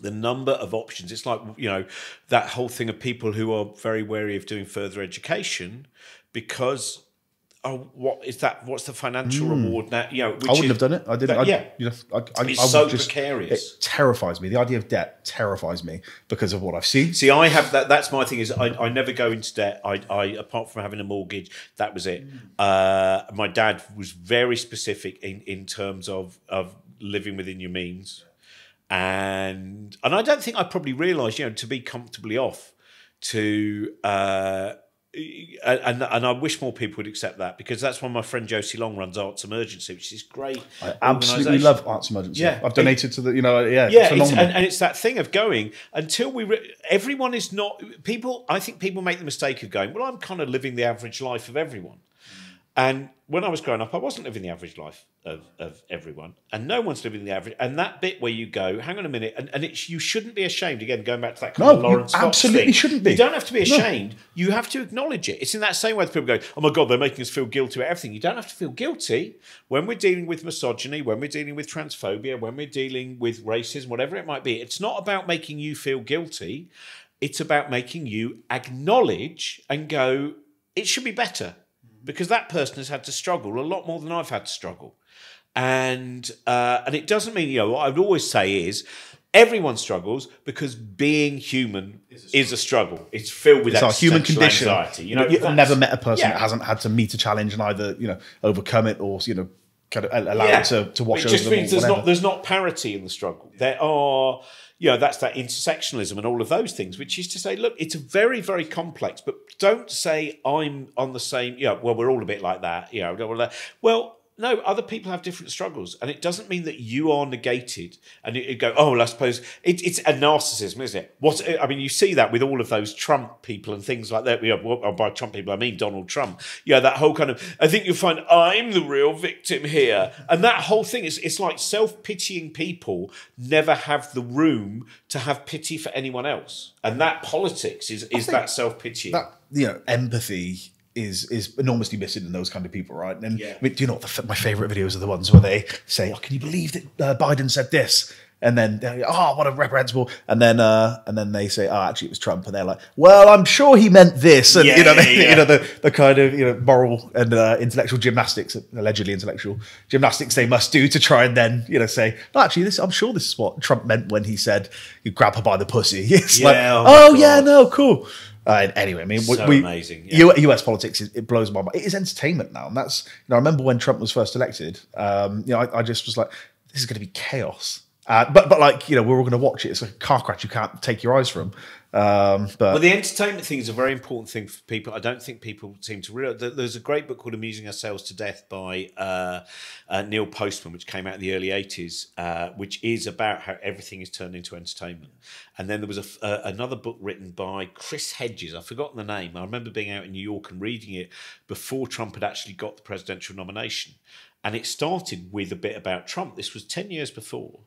the number of options it's like you know that whole thing of people who are very wary of doing further education because oh what is that what's the financial reward now you know which Hmm. I wouldn't is- have done it. I didn't. I, yeah. you know, I, I, It's I so just, precarious. It terrifies me. The idea of debt terrifies me because of what I've seen. See, I have that. That's my thing. Is I, I never go into debt. I, I apart from having a mortgage, that was it. Uh, my dad was very specific in, in terms of of living within your means, and and I don't think I probably realised, you know, to be comfortably off, to uh, and and I wish more people would accept that because that's why my friend Josie Long runs Arts Emergency, which is great. I absolutely love Arts Emergency. Yeah. I've donated to the, you know, yeah, yeah, it's it's, and, and it's that thing of going until we. Re- everyone is not people. I think people make the mistake of going. Well, I'm kind of living the average life of everyone. And when I was growing up, I wasn't living the average life of, of everyone, and no one's living the average. And that bit where you go, hang on a minute, and, and it's you shouldn't be ashamed. Again, going back to that kind No, of Laurence Fox absolutely thing. shouldn't be. You don't have to be No. ashamed. You have to acknowledge it. It's in that same way that people go, "Oh my god, they're making us feel guilty about everything." You don't have to feel guilty when we're dealing with misogyny, when we're dealing with transphobia, when we're dealing with racism, whatever it might be. It's not about making you feel guilty. It's about making you acknowledge and go, "It should be better," because that person has had to struggle a lot more than I've had to struggle and uh, and it doesn't mean you know what I would always say is everyone struggles because being human is a struggle. It's filled with it's our human existential condition. anxiety. You know, you've never met a person yeah. that hasn't had to meet a challenge and either you know overcome it or you know kind of allow Yeah. it to, to wash It over just them. means or there's not there's not parity in the struggle. There are you know that's that intersectionalism and all of those things, which is to say, look, it's a very very complex, but don't say I'm on the same. You know, well, we're all a bit like that. You know, well, well. No, other people have different struggles, and it doesn't mean that you are negated. And you you go, oh, well, I suppose it, it's a narcissism, isn't it? What I mean, you see that with all of those Trump people and things like that. You know, well, oh, by Trump people, I mean Donald Trump. Yeah, that whole kind of. I think you'll find I'm the real victim here, and that whole thing is it's like self pitying people never have the room to have pity for anyone else, and that politics is is that self pitying. that you know empathy is is enormously missing in those kind of people, right? And Yeah. I mean, do you know what the, my favorite videos are the ones where they say, "Oh, can you believe that uh, Biden said this?" And then, like, oh, what a reprehensible! And then, uh, and then they say, "Oh, actually, it was Trump." And they're like, "Well, I'm sure he meant this." And Yeah, you know, yeah, they, yeah. you know, the, the kind of you know moral and uh, intellectual gymnastics, allegedly intellectual gymnastics, they must do to try and then you know say, "No, actually, this I'm sure this is what Trump meant when he said you grab her by the pussy." It's like, oh oh yeah, no, cool. Uh, anyway, I mean, So we, amazing, yeah. US politics is, it blows my mind. It is entertainment now, and that's you know. I remember when Trump was first elected. Um, you know, I, I just was like, this is going to be chaos. Uh, but but like you know, we're all going to watch it. It's like a car crash you can't take your eyes from. Um, but Well, the entertainment thing is a very important thing for people. I don't think people seem to realize. there- There's a great book called "Amusing Ourselves to Death" by uh, uh, Neil Postman, which came out in the early '80s, uh, which is about how everything is turned into entertainment. And then there was a uh, another book written by Chris Hedges. I've forgotten the name. I remember being out in New York and reading it before Trump had actually got the presidential nomination, and it started with a bit about Trump. This was ten years before,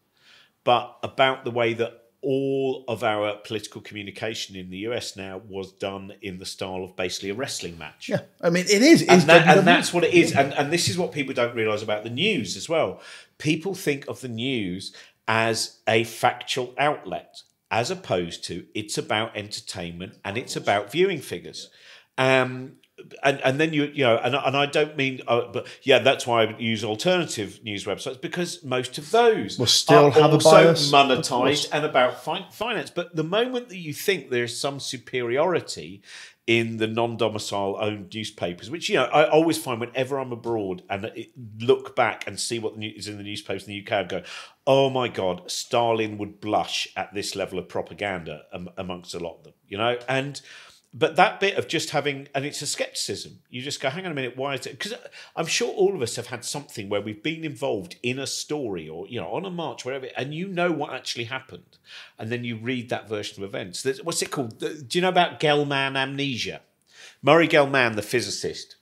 but about the way that all of our political communication in the US now was done in the style of basically a wrestling match. yeah, I mean, it is. And, that, and that's what it is. And, and this is what people don't realize about the news as well. People think of the news as a factual outlet, as opposed to it's about entertainment and it's about viewing figures. Um, and, and then you you know and, and I don't mean uh, but yeah that's why I use alternative news websites because most of those Will still are have a also bias, monetized and about fin- finance. But the moment that you think there's some superiority in the non-domicile owned newspapers which you know I always find whenever I'm abroad and look back and see what is in the newspapers in the UK I go oh my god Stalin would blush at this level of propaganda am, amongst a lot of them you know? And but that bit of just having and it's a skepticism. You just go hang on a minute why is it? Because i'm sure all of us have had something where we've been involved in a story or you know on a march whatever and you know what actually happened and then you read that version of events. What's it called? Do you know about Gell-Mann amnesia? Murray Gell-Mann, the physicist,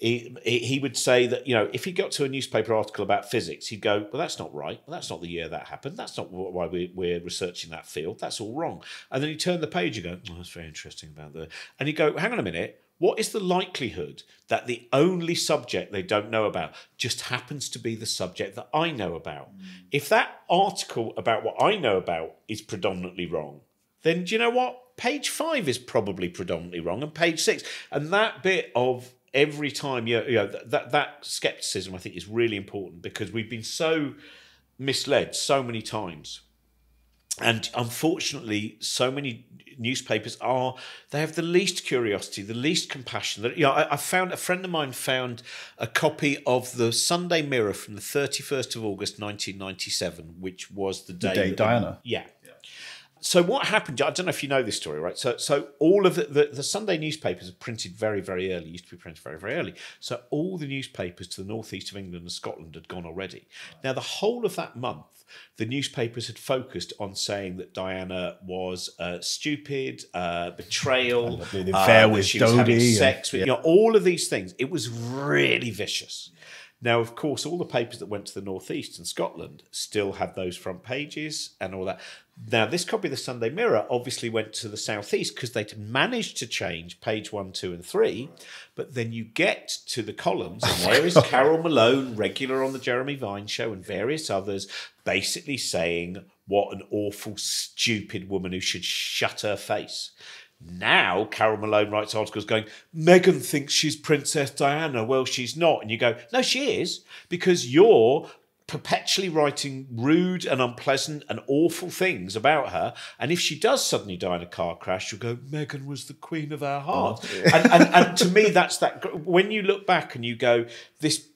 he, he would say that you know if he got to a newspaper article about physics he'd go well that's not right well, that's not the year that happened that's not why we, we're researching that field that's all wrong and then he'd turn the page and go oh, that's very interesting about the and he'd go hang on a minute what is the likelihood that the only subject they don't know about just happens to be the subject that I know about? Mm. If that article about what I know about is predominantly wrong, then do you know what? Page five is probably predominantly wrong, and page six. And that bit of every time, you know, that that skepticism, I think, is really important because we've been so misled so many times and unfortunately, so many newspapers are they have the least curiosity, the least compassion. That you know, I, I, found a friend of mine found a copy of the Sunday Mirror from the thirty first of August, nineteen ninety seven, which was the day, the day Diana. Yeah. So what happened? I don't know if you know this story, right? So, so all of the, the, the Sunday newspapers are printed very, very early. Used to be printed very, very early. So all the newspapers to the northeast of England and Scotland had gone already. Now the whole of that month the newspapers had focused on saying that Diana was uh, stupid, uh, betrayal, the affair uh, with she was having sex with, yeah. you know, all of these things. It was really vicious. Now, of course, all the papers that went to the northeast and Scotland still had those front pages and all that. Now, this copy of the Sunday Mirror obviously went to the southeast because they'd managed to change page one, two, and three. But then you get to the columns, and there is Carole Malone, regular on the Jeremy Vine show, and various others, basically saying what an awful, stupid woman who should shut her face. Now, Carole Malone writes articles going, Meghan thinks she's Princess Diana. Well, she's not. And you go, no, she is, because you're perpetually writing rude and unpleasant and awful things about her. And if she does suddenly die in a car crash, you'll go, Meghan was the queen of our oh, heart. Oh, yeah. and, and, and to me, that's that. When you look back and you go, this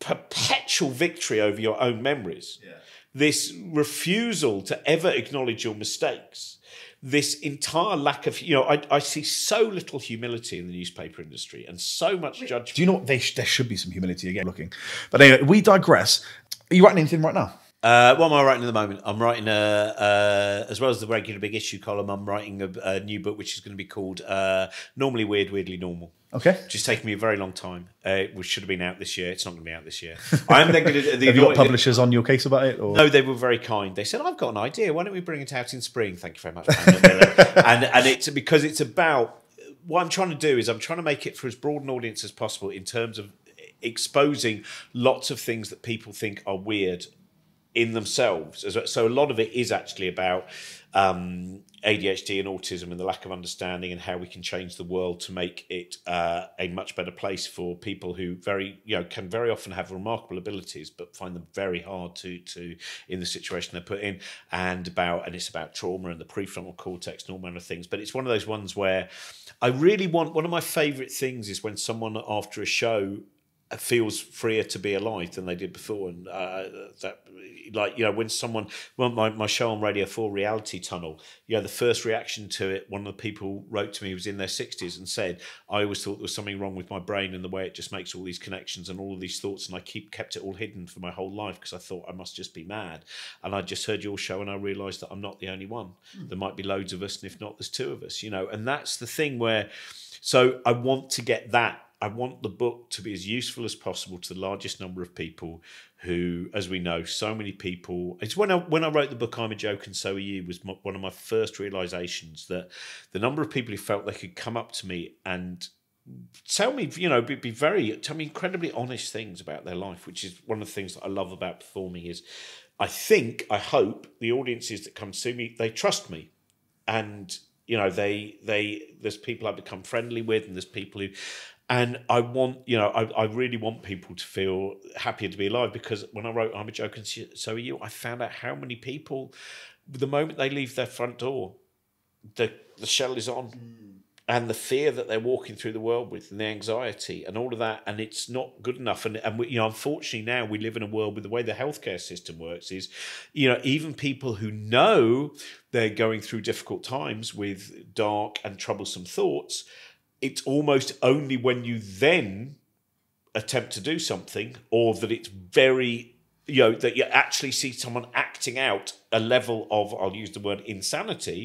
perpetual victory over your own memories, yeah. this refusal to ever acknowledge your mistakes this entire lack of, you know, I, I see so little humility in the newspaper industry and so much judgment. Do you know what? They there should be some humility again looking. But anyway, we digress. Are you writing anything right now? Uh, what am I writing at the moment? I'm writing a, as well as the regular big issue column. I'm writing a, a new book which is going to be called uh, "Normally Weird, Weirdly Normal." Okay, Just taking me a very long time. Uh, which should have been out this year. It's not going to be out this year. I am then going to. The, Have you got publishers on your case about it? Or? No, they were very kind. They said, "I've got an idea. Why don't we bring it out in spring?" Thank you very much. and and it's because it's about what I'm trying to do is I'm trying to make it for as broad an audience as possible in terms of exposing lots of things that people think are weird in themselves. So a lot of it is actually about um, ADHD and autism and the lack of understanding and how we can change the world to make it uh, a much better place for people who very you know can very often have remarkable abilities but find them very hard to to in the situation they're put in and about and it's about trauma and the prefrontal cortex and all manner of things. But it's one of those ones where I really want one of my favourite things is when someone after a show feels freer to be alive than they did before. And uh, that like you know when someone well my, my show on radio 4 reality tunnel you know the first reaction to it one of the people wrote to me was in their 60s and said i always thought there was something wrong with my brain and the way it just makes all these connections and all of these thoughts and i keep kept it all hidden for my whole life because i thought i must just be mad and i just heard your show and i realized that i'm not the only one. Mm. there might be loads of us and if not there's two of us you know? And that's the thing where so i want to get that I want the book to be as useful as possible to the largest number of people who, as we know, so many people. It's when I when I wrote the book "I'm a Joke and So Are You" was my, one of my first realizations that the number of people who felt they could come up to me and tell me, you know, be, be very tell me incredibly honest things about their life, which is one of the things that I love about performing. Is I think I hope the audiences that come see me they trust me, and you know they they there's people I become friendly with, and there's people who and I want, you know, I, I really want people to feel happier to be alive because when I wrote I'm a Joke and So Are You, I found out how many people, the moment they leave their front door, the, the shell is on. Mm. And the fear that they're walking through the world with, and the anxiety, and all of that, and it's not good enough. And and we, you know, unfortunately, now we live in a world with the way the healthcare system works. Is you know, even people who know they're going through difficult times with dark and troublesome thoughts, it's almost only when you then attempt to do something or that it's very you know that you actually see someone acting out a level of i'll use the word insanity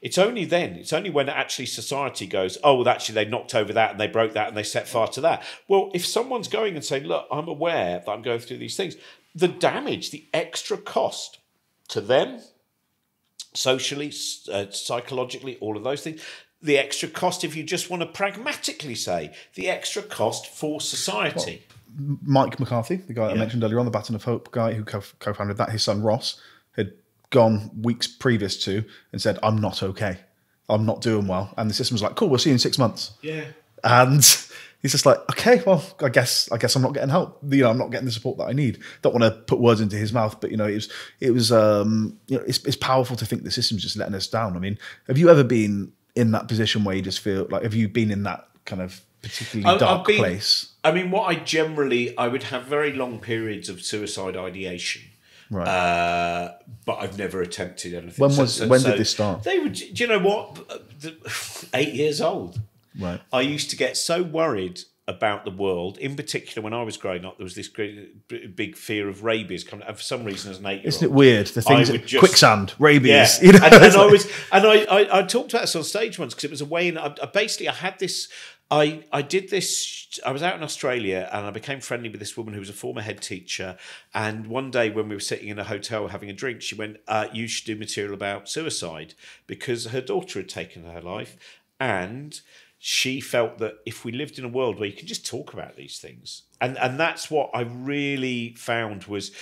It's only then, it's only when actually society goes, oh, well, actually, they knocked over that and they broke that and they set fire to that. Well, if someone's going and saying, look, I'm aware that I'm going through these things, the damage, the extra cost to them, socially, uh, psychologically, all of those things, the extra cost, if you just want to pragmatically say, the extra cost for society. Well, Mike McCarthy, the guy yeah. I mentioned earlier on, the Baton of Hope guy who co founded that, his son Ross had gone weeks previous to and said, I'm not okay. I'm not doing well. And the system was like, cool, we'll see you in six months. Yeah. And he's just like, okay, well, I guess I guess I'm not getting help. You know, I'm not getting the support that I need. Don't want to put words into his mouth, but you know, it was it was um, you know, it's, it's powerful to think the system's just letting us down. I mean, have you ever been in that position where you just feel like have you been in that kind of particularly dark been, place? I mean, what I generally I would have very long periods of suicide ideation. Right. Uh, but I've never attempted anything. When was so, when so did this start? They would. Do you know what? Eight years old. Right. I used to get so worried about the world. In particular, when I was growing up, there was this great, big fear of rabies coming. And for some reason, as an eight-year-old, isn't it weird? The things that, just, quicksand, rabies. Yeah. You know? and, and I was, and I, I, I, talked about this on stage once because it was a way. In, I, I basically, I had this. I, I did this. I was out in Australia and I became friendly with this woman who was a former head teacher. And one day when we were sitting in a hotel having a drink, she went, uh, "You should do material about suicide because her daughter had taken her life." And she felt that if we lived in a world where you can just talk about these things and and that's what i really found was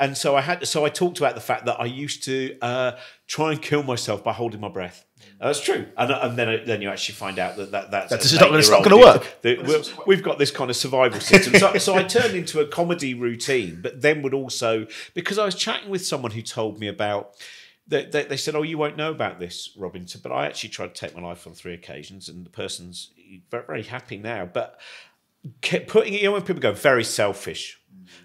and so i had so i talked about the fact that i used to uh, try and kill myself by holding my breath that's true, and, and then then you actually find out that, that that's, that's not, it's not going to work. That we've got this kind of survival system. so, so I turned into a comedy routine, but then would also because I was chatting with someone who told me about they, they, they, said, "Oh, you won't know about this, Robinson." But I actually tried to take my life on three occasions, and the person's very, very happy now. But putting it, you know, when people go very selfish,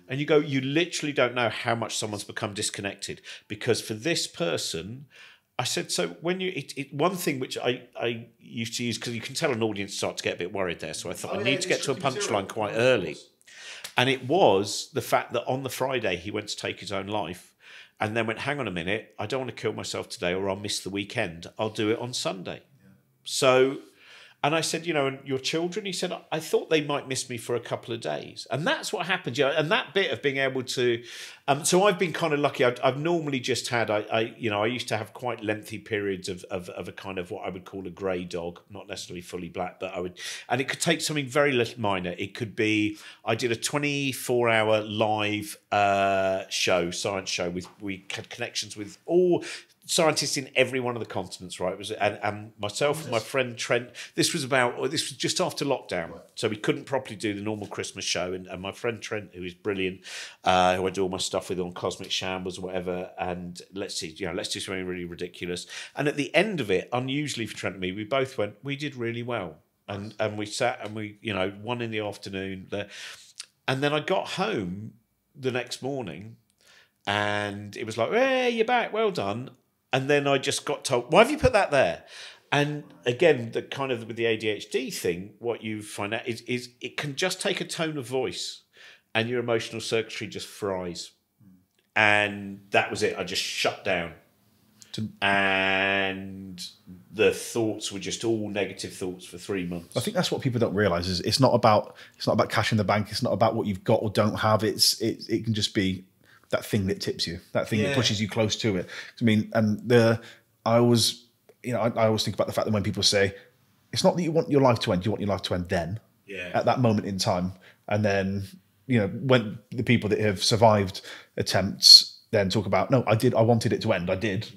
and you go, you literally don't know how much someone's become disconnected because for this person. I said so when you it, it, one thing which I, I used to use because you can tell an audience start to get a bit worried there so I thought oh, I need to get to a punchline quite early and it was the fact that on the Friday he went to take his own life and then went, hang on a minute, I don't want to kill myself today or I'll miss the weekend. I'll do it on Sunday. Yeah. So and I said, you know, and your children? He said, I thought they might miss me for a couple of days. And that's what happened. You know, and that bit of being able to, um, so I've been kind of lucky. I've, I've normally just had, I, I, you know, I used to have quite lengthy periods of, of, of a kind of what I would call a grey dog, not necessarily fully black, but I would, and it could take something very little minor. It could be, I did a 24 hour live uh, show, science show with, we had connections with all scientists in every one of the continents, right? It was and, and myself and my friend Trent. This was about this was just after lockdown, so we couldn't properly do the normal Christmas show. And, and my friend Trent, who is brilliant, uh, who I do all my stuff with on Cosmic Shambles or whatever, and let's see, you know, let's do something really ridiculous. And at the end of it, unusually for Trent and me, we both went, we did really well, and and we sat and we, you know, one in the afternoon there, and then I got home the next morning and it was like, "Hey, you're back, well done." And then I just got told, why have you put that there? And again, the kind of with the ADHD thing, what you find out is, is it can just take a tone of voice and your emotional circuitry just fries. And that was it. I just shut down. And the thoughts were just all negative thoughts for three months. I think that's what people don't realize is it's not about it's not about cash in the bank. It's not about what you've got or don't have. It's it, it can just be that thing that tips you, that thing yeah. that pushes you close to it. I mean, and the I always, you know, I, I, always think about the fact that when people say, it's not that you want your life to end, you want your life to end then, yeah. at that moment in time, and then you know when the people that have survived attempts then talk about, no, I did, I wanted it to end, I did,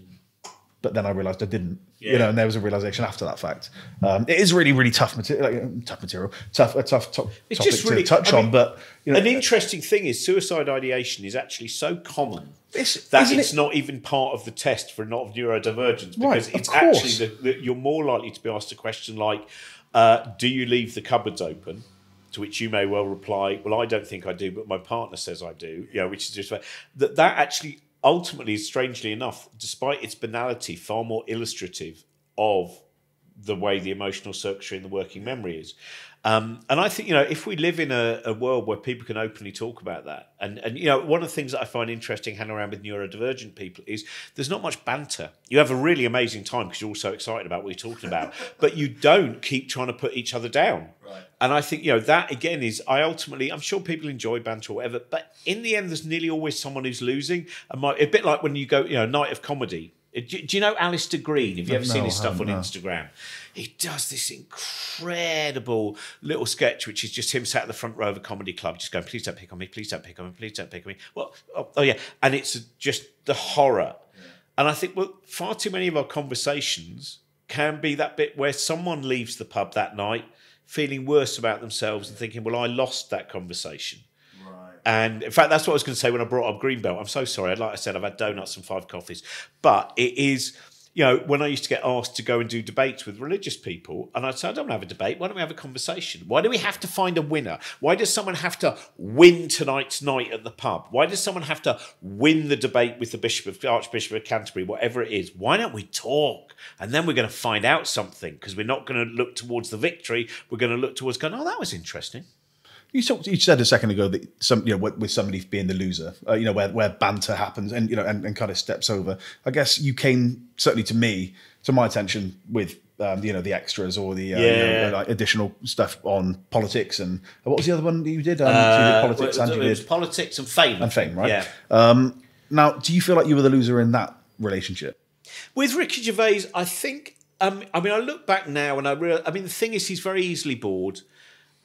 but then I realised I didn't. Yeah. You know, and there was a realization after that fact. Um, it is really, really tough material, like, tough material, tough, a tough to- it's topic just really, to touch I mean, on. But you know, an interesting thing is suicide ideation is actually so common it's, that it's it? not even part of the test for not of neurodivergence because right, it's actually the, you're more likely to be asked a question like, uh, "Do you leave the cupboards open?" To which you may well reply, "Well, I don't think I do, but my partner says I do." You know, which is just that that actually ultimately, strangely enough, despite its banality, far more illustrative of the way the emotional circuitry in the working memory is. Um, and I think you know if we live in a, a, world where people can openly talk about that, and and you know one of the things that I find interesting hanging around with neurodivergent people is there's not much banter. You have a really amazing time because you're all so excited about what you're talking about, but you don't keep trying to put each other down. Right. And I think you know that again is I ultimately I'm sure people enjoy banter or whatever, but in the end there's nearly always someone who's losing. And my, a bit like when you go you know night of comedy. Do, do you know Alistair Green? Have you ever No, seen his stuff on no. Instagram? He does this incredible little sketch, which is just him sat at the front row of a comedy club, just going, "Please don't pick on me, please don't pick on me, please don't pick on me." Well, oh, oh yeah, and it's just the horror. And I think, well, far too many of our conversations can be that bit where someone leaves the pub that night feeling worse about themselves and thinking, "Well, I lost that conversation." And in fact, that's what I was going to say when I brought up Greenbelt. I'm so sorry. Like I said, I've had donuts and five coffees. But it is, you know, when I used to get asked to go and do debates with religious people, and I'd say, I don't want to have a debate. Why don't we have a conversation? Why do we have to find a winner? Why does someone have to win tonight's night at the pub? Why does someone have to win the debate with the Bishop of Archbishop of Canterbury, whatever it is? Why don't we talk? And then we're going to find out something because we're not going to look towards the victory. We're going to look towards going, oh, that was interesting. You talked. You said a second ago that some, you know, with, with somebody being the loser, uh, you know, where, where banter happens and you know, and, and kind of steps over. I guess you came certainly to me, to my attention, with um, you know the extras or the uh, you know, like additional stuff on politics and uh, what was the other one that you did? Um, so you Uh, did politics it was- and you did politics and fame. and fame, right? Yeah. Um, now, do you feel like you were the loser in that relationship? With Ricky Gervais, I think. Um, I mean, I look back now and I real. I mean, the thing is, he's very easily bored,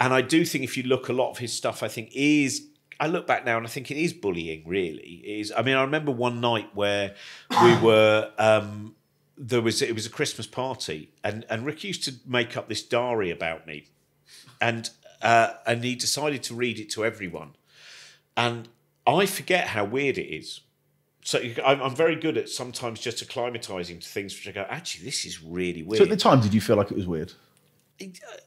and I do think if you look a lot of his stuff, I think is. I look back now and I think it is bullying. Really, it is. I mean, I remember one night where we were. Um, there was it was a Christmas party, and and Rick used to make up this diary about me, and uh, and he decided to read it to everyone, and I forget how weird it is so I'm, I'm very good at sometimes just acclimatizing to things which I go, actually, this is really weird. So at the time, did you feel like it was weird?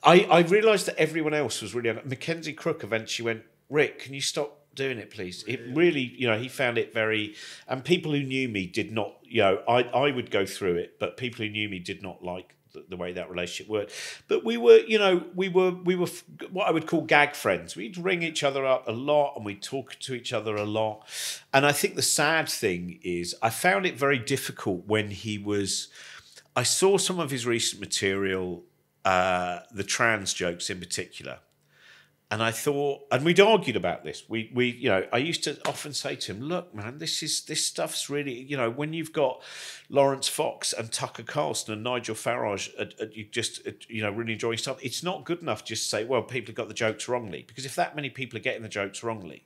I, I realised that everyone else was really. Mackenzie Crook eventually went, Rick, can you stop doing it, please? It really, you know, he found it very. And people who knew me did not, you know, I, I would go through it, but people who knew me did not like the, the way that relationship worked. But we were, you know, we were, we were what I would call gag friends. We'd ring each other up a lot and we'd talk to each other a lot. And I think the sad thing is, I found it very difficult when he was. I saw some of his recent material, uh, the trans jokes in particular, and I thought, and we'd argued about this. We, we, you know, I used to often say to him, "Look, man, this is this stuff's really, you know, when you've got Laurence Fox and Tucker Carlson and Nigel Farage, uh, uh, you just, uh, you know, really enjoying stuff. It's not good enough just to say, well, people have got the jokes wrongly, because if that many people are getting the jokes wrongly."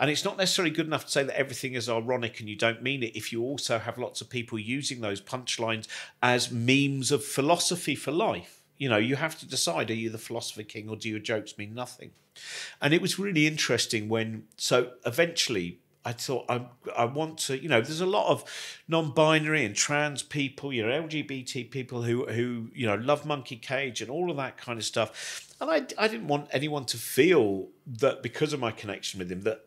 And it's not necessarily good enough to say that everything is ironic and you don't mean it if you also have lots of people using those punchlines as memes of philosophy for life. You know, you have to decide are you the philosopher king or do your jokes mean nothing? And it was really interesting when, so eventually I thought I, I want to, you know, there's a lot of non-binary and trans people, you know, LGBT people who who you know love Monkey Cage and all of that kind of stuff. And I, I didn't want anyone to feel that because of my connection with him that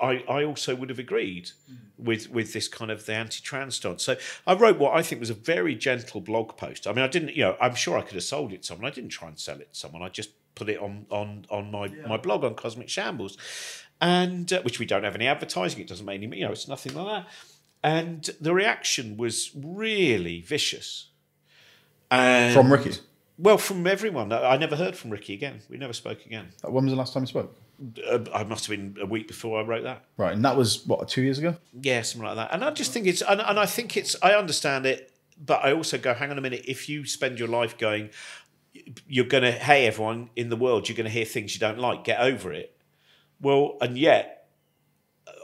I, I also would have agreed with with this kind of the anti-trans stance. So I wrote what I think was a very gentle blog post. I mean, I didn't, you know, I'm sure I could have sold it to someone. I didn't try and sell it to someone. I just put it on on on my my blog on Cosmic Shambles, and uh, which we don't have any advertising. It doesn't make any, you know, it's nothing like that. And the reaction was really vicious. And From Ricky. Well, from everyone. I I never heard from Ricky again. We never spoke again. When was the last time you spoke? Uh, I must have been a week before I wrote that. Right, and that was what two years ago. Yeah, something like that. And I just think it's, and, and I think it's, I understand it, but I also go, hang on a minute. If you spend your life going, you're going to, hey, everyone in the world, you're going to hear things you don't like, get over it. Well, and yet,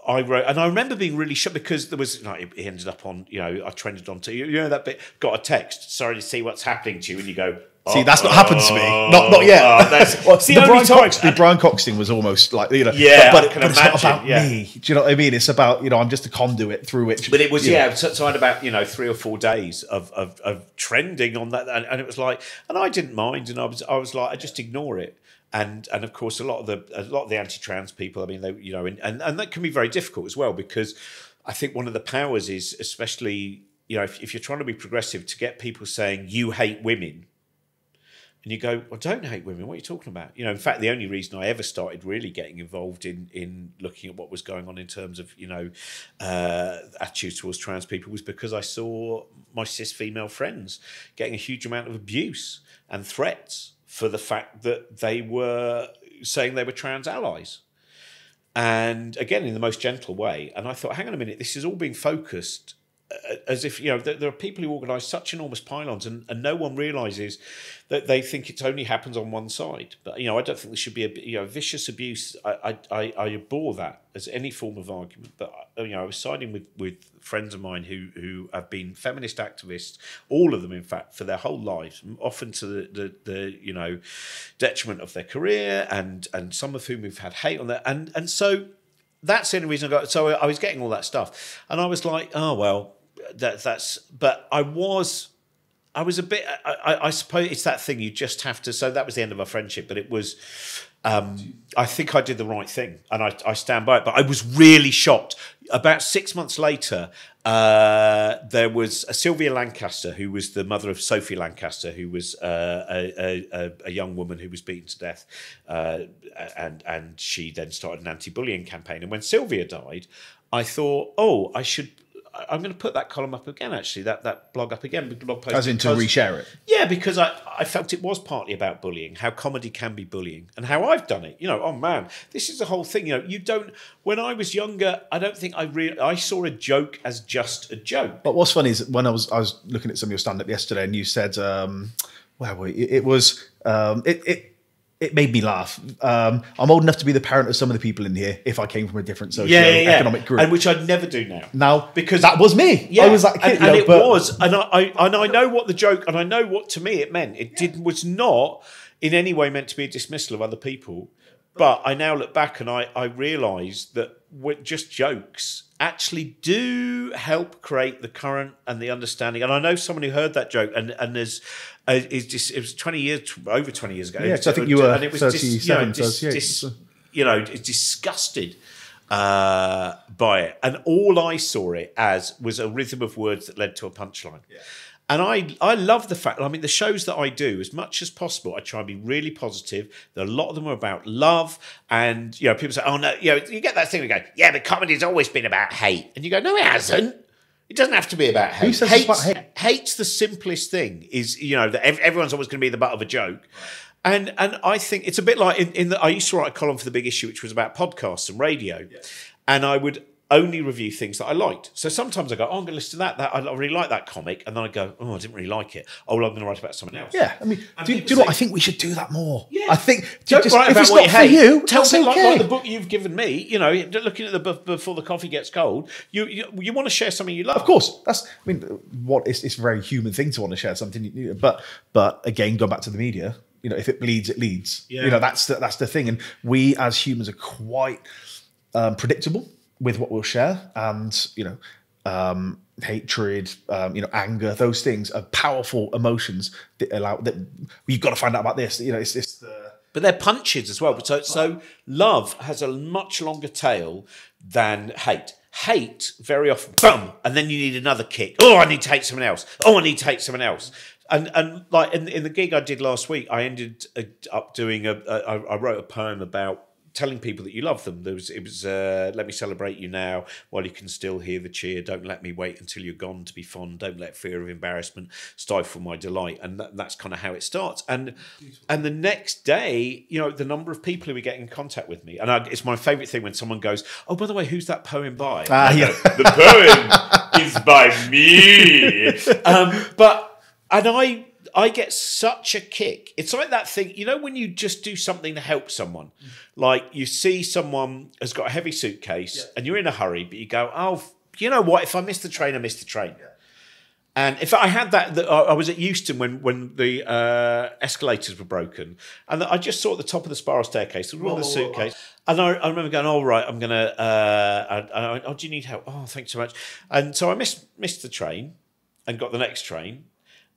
I wrote, and I remember being really shocked because there was, like, it ended up on, you know, I trended on onto, you know, that bit, got a text, sorry to see what's happening to you, and you go, See, that's not happened to me. Not not oh, yet. Oh, Well, see, the, only Brian time- Cox, the Brian Cox thing was almost like you know. Yeah, but, I can but it's not about yeah. me. Do you know what I mean? It's about you know I'm just a conduit through which. But it was you know, yeah, so, so I had about you know three or four days of of, of trending on that, and, and it was like, and I didn't mind, and I was I was like, I just ignore it, and and of course a lot of the a lot of the anti-trans people, I mean, they you know, and and, and that can be very difficult as well because I think one of the powers is especially you know if, if you're trying to be progressive to get people saying you hate women. And you go, I don't hate women. What are you talking about? You know, in fact, the only reason I ever started really getting involved in in looking at what was going on in terms of you know uh, attitudes towards trans people was because I saw my cis female friends getting a huge amount of abuse and threats for the fact that they were saying they were trans allies. And again, in the most gentle way. And I thought, hang on a minute, this is all being focused as if you know there, are people who organise such enormous pylons, and, and no one realises that they think it only happens on one side. But you know, I don't think there should be a you know vicious abuse. I I, I abhor that as any form of argument. But uh, you know, I was siding with with friends of mine who who have been feminist activists, all of them, in fact, for their whole lives, often to the the, the you know detriment of their career, and and some of whom have had hate on that, and and so. That's the only reason I got. So I was getting all that stuff, and I was like, "Oh well, that that's but I was I was a bit I, I, suppose it's that thing you just have to so that was the end of our friendship but it was um, I think I did the right thing and I, I stand by it but I was really shocked. About six months later uh, there was a Sylvia Lancaster who was the mother of Sophie Lancaster who was uh, a, a, a, young woman who was beaten to death uh, and and she then started an anti-bullying campaign. And when Sylvia died I thought oh I should I'm going to put that column up again. Actually, that that blog up again, blog post. As in to reshare it. Yeah, because I I felt it was partly about bullying, how comedy can be bullying, and how I've done it. You know, oh man, this is the whole thing. You know, you don't. When I was younger, I don't think I really I saw a joke as just a joke. But what's funny is when I was I was looking at some of your stand up yesterday, and you said, um, well, it, it was um, it it it made me laugh. Um, I'm old enough to be the parent of some of the people in here if I came from a different social yeah, yeah, yeah. economic group, and which I'd never do now. Now, because that was me. Yeah, I was that kid, and, and know, it but... was, and I, I, and I know what the joke, and I know what to me it meant. It did was not in any way meant to be a dismissal of other people. But I now look back and I, I realise that just jokes actually do help create the current and the understanding. And I know someone who heard that joke and and there's uh, is just it was twenty years over twenty years ago. Yeah, I think you were and it was thirty-seven, dis, you know, dis, dis, you know disgusted uh, by it, and all I saw it as was a rhythm of words that led to a punchline. Yeah. And I, I love the fact. I mean, the shows that I do, as much as possible, I try and be really positive. A lot of them are about love, and you know, people say, "Oh no," you know, you get that thing. We go, "Yeah, but comedy's always been about hate," and you go, "No, it hasn't." It doesn't have to be about hate. Hate's, about hate? Hate's the simplest thing. Is you know that everyone's always going to be the butt of a joke. And and I think it's a bit like in, in the I used to write a column for the big issue, which was about podcasts and radio, yeah. and I would only review things that I liked. So sometimes I go, oh, I'm going to listen to that. That I really like that comic, and then I go, oh, I didn't really like it. Oh, well, I'm going to write about something else. Yeah, I mean, do, do you know what? I think we should do that more. Yeah, I think don't just, write about what you hate. You, tell me okay. like, like, the book you've given me. You know, looking at the book before the coffee gets cold. You you, you want to share something you love. Of course, that's. I mean, what it's, it's a very human thing to want to share something. But but again, going back to the media, you know, if it bleeds, it leads. Yeah. You know, that's the, that's the thing, and we as humans are quite um, predictable with what we'll share, and you know, um, hatred, um, you know, anger, those things are powerful emotions that allow that you've got to find out about this. You know, it's, it's the but they're punches as well. So, so love has a much longer tail than hate. Hate very often, boom, and then you need another kick. Oh, I need to hate someone else. Oh, I need to hate someone else. And and like in, in the gig I did last week, I ended up doing a. a I wrote a poem about telling people that you love them. There was it was uh, let me celebrate you now while you can still hear the cheer. Don't let me wait until you're gone to be fond. Don't let fear of embarrassment stifle my delight. And that, that's kind of how it starts. And Beautiful. and the next day, you know, the number of people who are getting in contact with me, and I, it's my favourite thing when someone goes, "Oh, by the way, who's that poem by?" Ah, yeah. the poem is by me. Um, but and I I get such a kick. It's like that thing, you know, when you just do something to help someone, mm. like you see someone has got a heavy suitcase yeah. and you're in a hurry, but you go, oh, you know what? If I miss the train, I miss the train. Yeah. And if I had that, I was at Euston when when the uh, escalators were broken, and I just saw at the top of the spiral staircase there was the suitcase, and I, I, remember going, "All oh, right, I'm gonna." Uh, I, I, oh, do you need help? Oh, thanks so much. And so I missed missed the train, and got the next train,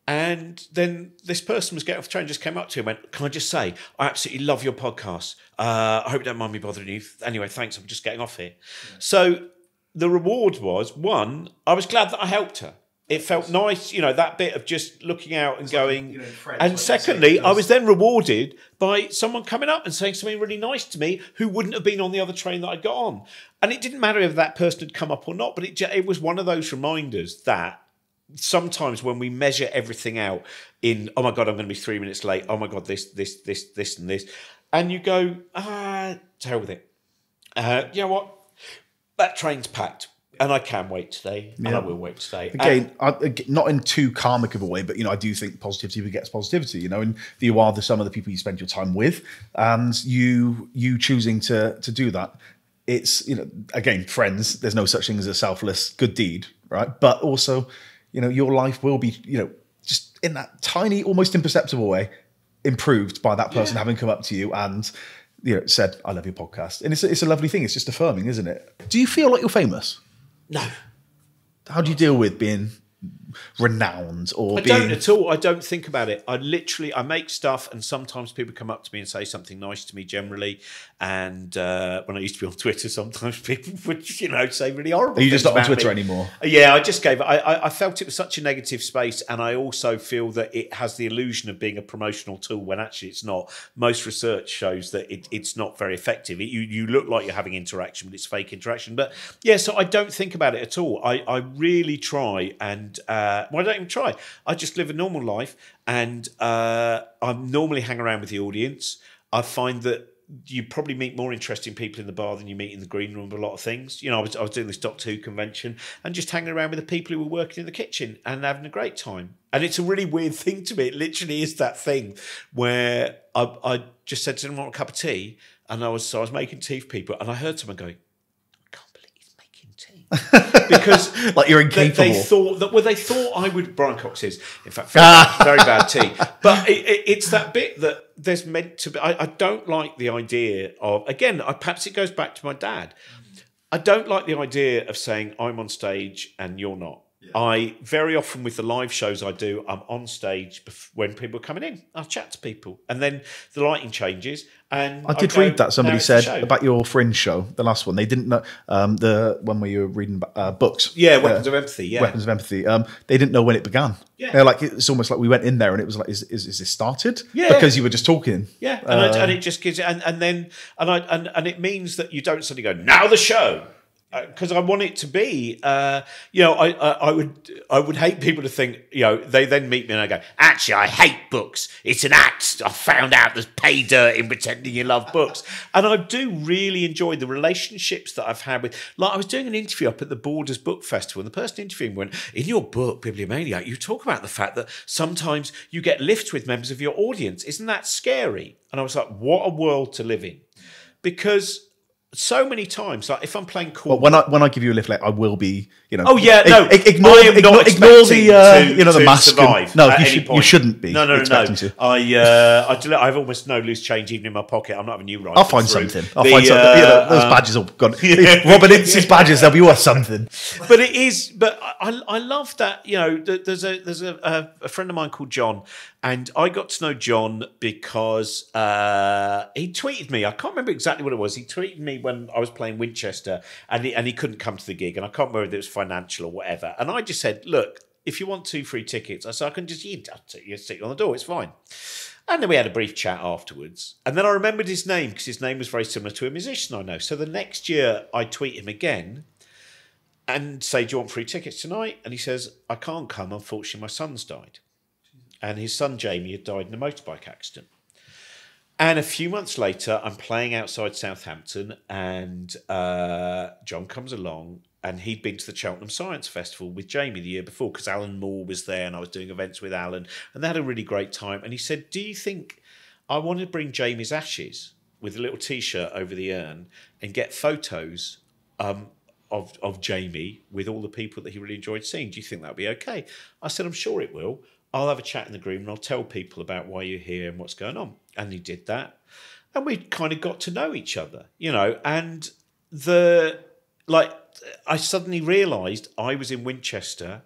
and then this person was getting off the train, just came up to him and went, Can I just say, I absolutely love your podcast. Uh, I hope you don't mind me bothering you. Anyway, thanks. I'm just getting off here. Yeah. So the reward was one, I was glad that I helped her. It felt nice, you know, that bit of just looking out and going. you know, friends, and like secondly, I was then rewarded by someone coming up and saying something really nice to me who wouldn't have been on the other train that I got on. And it didn't matter if that person had come up or not, but it, it was one of those reminders that sometimes when we measure everything out in oh my god i'm going to be three minutes late oh my god this this this this and this and you go ah to hell with it uh, you know what that train's packed and i can wait today and i will wait today Again, I, not in too karmic of a way, but you know, I do think positivity begets positivity. You know, and you are the sum of the people you spend your time with, and you you choosing to to do that. It's you know, again, friends. There's no such thing as a selfless good deed, right? But also, you know, your life will be you know just in that tiny, almost imperceptible way, improved by that person Yeah. having come up to you and you know said, "I love your podcast," and it's a, it's a lovely thing. It's just affirming, isn't it? Do you feel like you're famous? no How do you deal with being renowned or I being don't at all. I don't think about it. I literally I make stuff, and sometimes people come up to me and say something nice to me. Generally, and uh, when I used to be on Twitter, sometimes people would you know say really horrible. Are you just not on Twitter me. anymore? Yeah, I just gave. I, I I felt it was such a negative space, and I also feel that it has the illusion of being a promotional tool when actually it's not. Most research shows that it, it's not very effective. It, you you look like you're having interaction, but it's fake interaction. But yeah, so I don't think about it at all. I I really try, and uh, don't even try. I just live a normal life, and uh, I normally hang around with the audience. I find that you probably meet more interesting people in the bar than you meet in the green room a lot of things. You know, I was, I was doing this Doctor Who convention and just hanging around with the people who were working in the kitchen and having a great time. And it's a really weird thing to me. It literally is that thing where I, I just said to them, want a cup of tea? And I was so I was making tea for people and I heard someone going, I can't believe he's making tea. because Like you're they, incapable. they thought that well, they thought I would. Brian Cox is, in fact, very, bad, very bad tea. But it, it, it's that bit that there's meant to be. I, I don't like the idea of again. I, perhaps it goes back to my dad. I don't like the idea of saying I'm on stage and you're not. I very often with the live shows I do, I'm on stage when people are coming in. I chat to people, and then the lighting changes. And I did read that somebody "Now it's the said about your fringe show, the last one. They didn't know um, the one where you were reading uh, books. yeah, weapons of empathy. Yeah, Weapons of Empathy. Um, they didn't know when it began. Yeah. They're like it's almost like we went in there and it was like, is is, is this started? Yeah. because you were just talking. Yeah, and, I, Uh, and it just gives it, and, and then and I and, and it means that you don't suddenly go now the show because I want it to be, uh, you know, I, I I would I would hate people to think, you know, they then meet me and I go, actually, I hate books. It's an act. I found out there's pay dirt in pretending you love books, and I do really enjoy the relationships that I've had with. Like I was doing an interview up at the Borders Book Festival, and the person interviewing me went, in your book, Bibliomaniac, you talk about the fact that sometimes you get lifts with members of your audience. Isn't that scary? And I was like, what a world to live in. Because so many times, like if I'm playing cool. But when I when I give you a lift, like I will be, you know. Oh yeah, no. ig- ignore I am ignore, not ignore the uh, to- you know the to mask. and- no, at you, any should, you point. shouldn't be. No, no, no, expecting to. I, uh, I, del- I've almost no loose change even in my pocket. I'm not having you right. I'll find something. I'll find something. you know, uh, those badges will gone. Robin Ince's badges, they'll be worth something. but it is. But I, I love that. You know, th- there's a there's a, a, a friend of mine called John, and I got to know John because uh, he tweeted me. I can't remember exactly what it was. He tweeted me when I was playing Winchester, and he, and he couldn't come to the gig, and I can't remember if it was financial or whatever. And I just said, look. If you want two free tickets, I said I can just you, you on the door. It's fine. And then we had a brief chat afterwards. And then I remembered his name because his name was very similar to a musician I know. So the next year I tweet him again and say, Do you want free tickets tonight? And he says, I can't come. Unfortunately, my son's died. And his son, Jamie, had died in a motorbike accident. And a few months later, I'm playing outside Southampton, and uh, John comes along, and he'd been to the Cheltenham Science Festival with Jamie the year before because Alan Moore was there, and I was doing events with Alan, and they had a really great time. And he said, "Do you think I want to bring Jamie's ashes with a little T-shirt over the urn and get photos um, of of Jamie with all the people that he really enjoyed seeing? Do you think that'd be okay?" I said, "I'm sure it will." I'll have a chat in the group and I'll tell people about why you're here and what's going on. And he did that. And we kind of got to know each other, you know, and the like I suddenly realized I was in Winchester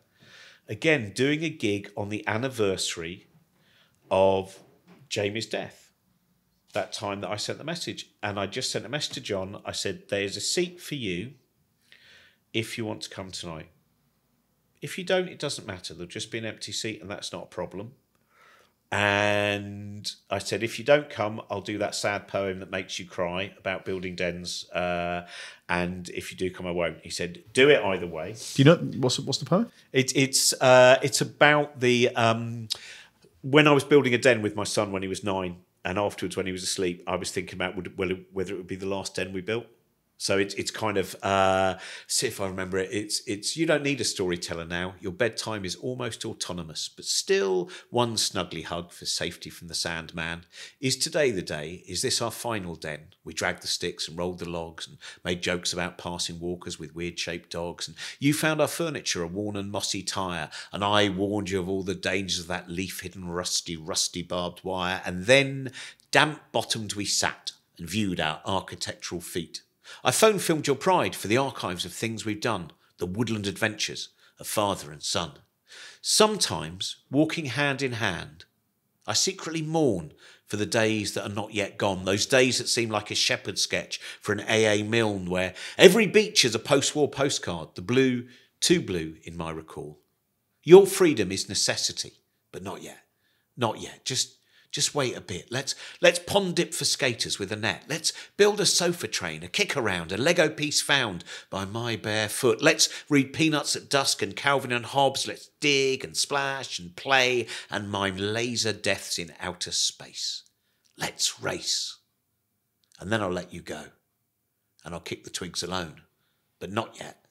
again doing a gig on the anniversary of Jamie's death. That time that I sent the message. And I just sent a message to John. I said, There's a seat for you if you want to come tonight If you don't, it doesn't matter. There'll just be an empty seat, and that's not a problem. And I said, if you don't come, I'll do that sad poem that makes you cry about building dens. Uh, and if you do come, I won't. He said, do it either way. Do you know what's what's the poem? It, it's uh, it's about the um, when I was building a den with my son when he was nine, and afterwards when he was asleep, I was thinking about would, whether it would be the last den we built. So it's it's kind of uh, see if I remember it. It's it's you don't need a storyteller now. Your bedtime is almost autonomous, but still one snuggly hug for safety from the Sandman. Is today the day? Is this our final den? We dragged the sticks and rolled the logs and made jokes about passing walkers with weird shaped dogs. And you found our furniture a worn and mossy tire, and I warned you of all the dangers of that leaf hidden rusty, rusty barbed wire. And then damp bottomed we sat and viewed our architectural feat. I phone filmed your pride for the archives of things we've done, the woodland adventures of father and son. Sometimes, walking hand in hand, I secretly mourn for the days that are not yet gone, those days that seem like a Shepard sketch for an AA Milne, where every beach is a post war postcard, the blue, too blue in my recall. Your freedom is necessity, but not yet. Not yet. Just just wait a bit. Let's let's pond dip for skaters with a net. Let's build a sofa train, a kick around, a Lego piece found by my bare foot. Let's read Peanuts at dusk and Calvin and Hobbes. Let's dig and splash and play and mime laser deaths in outer space. Let's race. And then I'll let you go. And I'll kick the twigs alone. But not yet.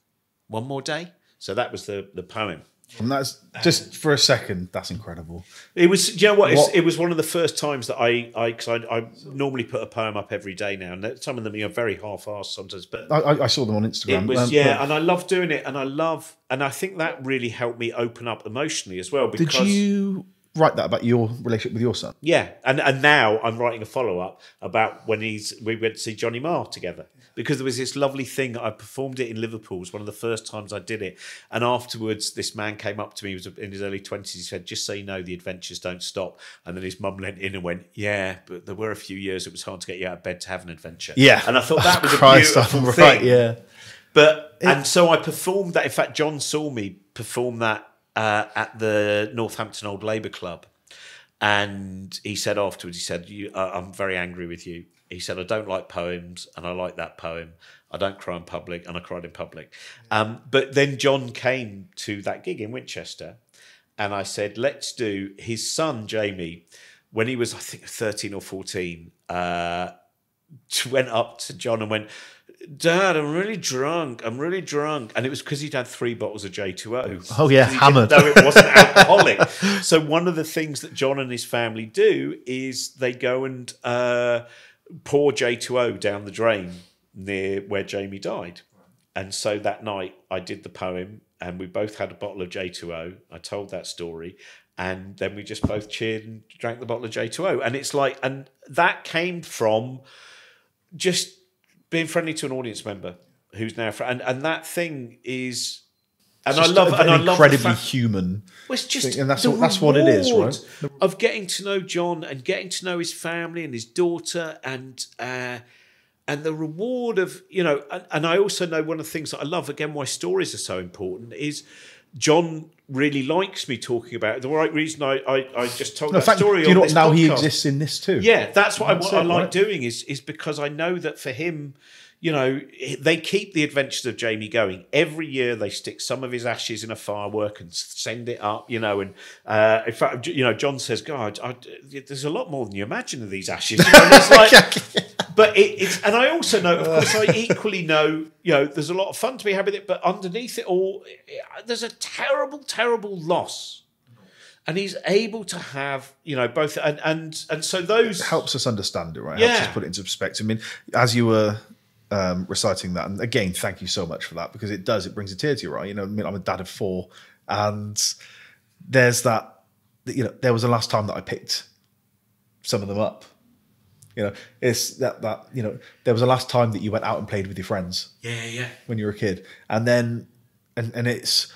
One more day? So that was the, the poem. And that's just for a second. That's incredible. It was, you know what? what? It was one of the first times that I, I, because I, I, normally put a poem up every day now, and some of them are very half-assed sometimes. But I, I saw them on Instagram. It was, um, yeah, but, and I love doing it, and I love, and I think that really helped me open up emotionally as well. Because did you write that about your relationship with your son? Yeah, and and now I'm writing a follow-up about when he's we went to see Johnny Marr together because there was this lovely thing. I performed it in Liverpool. It was one of the first times I did it. And afterwards, this man came up to me. He was in his early twenties. He said, "Just so you know, the adventures don't stop." And then his mum leant in and went, "Yeah, but there were a few years it was hard to get you out of bed to have an adventure." Yeah, and I thought that was Christ, a beautiful thing. Right, yeah, but it, and so I performed that. In fact, John saw me perform that uh, at the Northampton Old Labour Club. And he said afterwards, he said, uh, I'm very angry with you he said, I don't like poems, and I like that poem. I don't cry in public, and I cried in public. Um, but then John came to that gig in Winchester, and I said, let's do his son, Jamie, when he was, I think, 13 or 14, uh, went up to John and went, Dad, I'm really drunk. I'm really drunk. And it was because he'd had three bottles of J2O. Oh, yeah, hammered. Though it wasn't alcoholic. so, one of the things that John and his family do is they go and uh, pour J2O down the drain near where Jamie died. And so that night I did the poem and we both had a bottle of J2O. I told that story and then we just both cheered and drank the bottle of J2O. And it's like, and that came from just being friendly to an audience member who's now, fr- and, and that thing is, and I love, and I love incredibly fact, human. Well, it's just, thing, and that's what, that's what it is, right? Of getting to know John and getting to know his family and his daughter, and uh, and the reward of you know, and, and I also know one of the things that I love again, why stories are so important is John really likes me talking about it. The right reason I, I, I just told no, that fact, story. Do you know now podcast. he exists in this too? Yeah, that's what that's I, what it, I like right? doing is is because I know that for him, you know, they keep the adventures of Jamie going. Every year they stick some of his ashes in a firework and send it up, you know. And uh, in fact, you know, John says, God, I, there's a lot more than you imagine of these ashes. You know, like, but it, it's, and I also know, of course, I equally know, you know, there's a lot of fun to be had with it, but underneath it all, there's a terrible, terrible loss and he's able to have you know both and and and so those it helps us understand it right yeah. helps us put it into perspective i mean as you were um, reciting that. And again, thank you so much for that because it does, it brings a tear to your eye. You know, I mean, I'm a dad of four and there's that, you know, there was the last time that I picked some of them up. You know, it's that, that, you know, there was the last time that you went out and played with your friends. Yeah, yeah. When you were a kid. And then, and, and it's,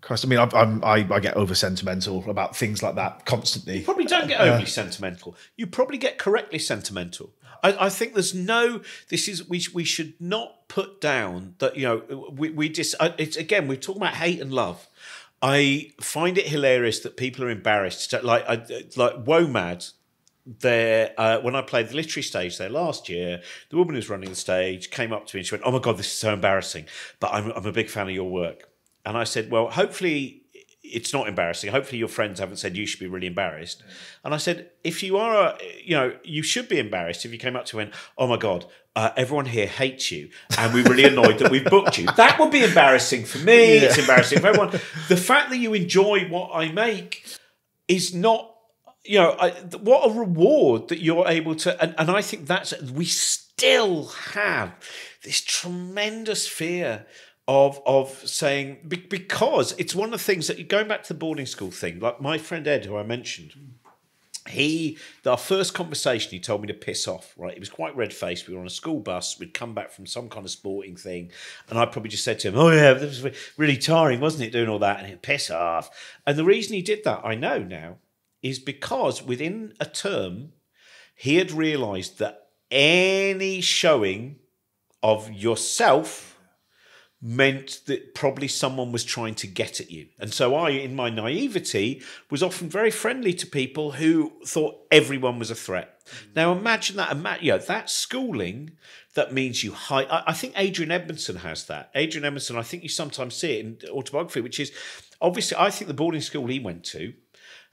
Christ, I mean, I, I'm, I, I get over sentimental about things like that constantly. probably don't get overly sentimental. You probably get correctly sentimental. I, I think there's no. This is we we should not put down that you know we we just it's again we're talking about hate and love. I find it hilarious that people are embarrassed. To, like I, like WOMAD, there uh, when I played the literary stage there last year, the woman who's running the stage came up to me and she went, "Oh my god, this is so embarrassing, but I'm I'm a big fan of your work." And I said, "Well, hopefully." It's not embarrassing. Hopefully, your friends haven't said you should be really embarrassed. And I said, if you are, you know, you should be embarrassed if you came up to and went, "Oh my god, uh, everyone here hates you, and we're really annoyed that we've booked you." That would be embarrassing for me. It's embarrassing for everyone. The fact that you enjoy what I make is not you know I, what a reward that you're able to and, and i think that's we still have this tremendous fear of of saying because it's one of the things that going back to the boarding school thing like my friend ed who i mentioned he our first conversation he told me to piss off right? He was quite red-faced. We were on a school bus. We'd come back from some kind of sporting thing. And i probably just said to him oh yeah this was really tiring wasn't it doing all that? And he'd piss off. And the reason he did that i know now is because within a term he had realized that any showing of yourself meant that probably someone was trying to get at you. And so I, in my naivety, was often very friendly to people who thought everyone was a threat. Now imagine that, ima- you know, that schooling that means you hide. I, I think Adrian Edmondson has that. Adrian Edmondson, I think you sometimes see it in autobiography, which is obviously, I think the boarding school he went to,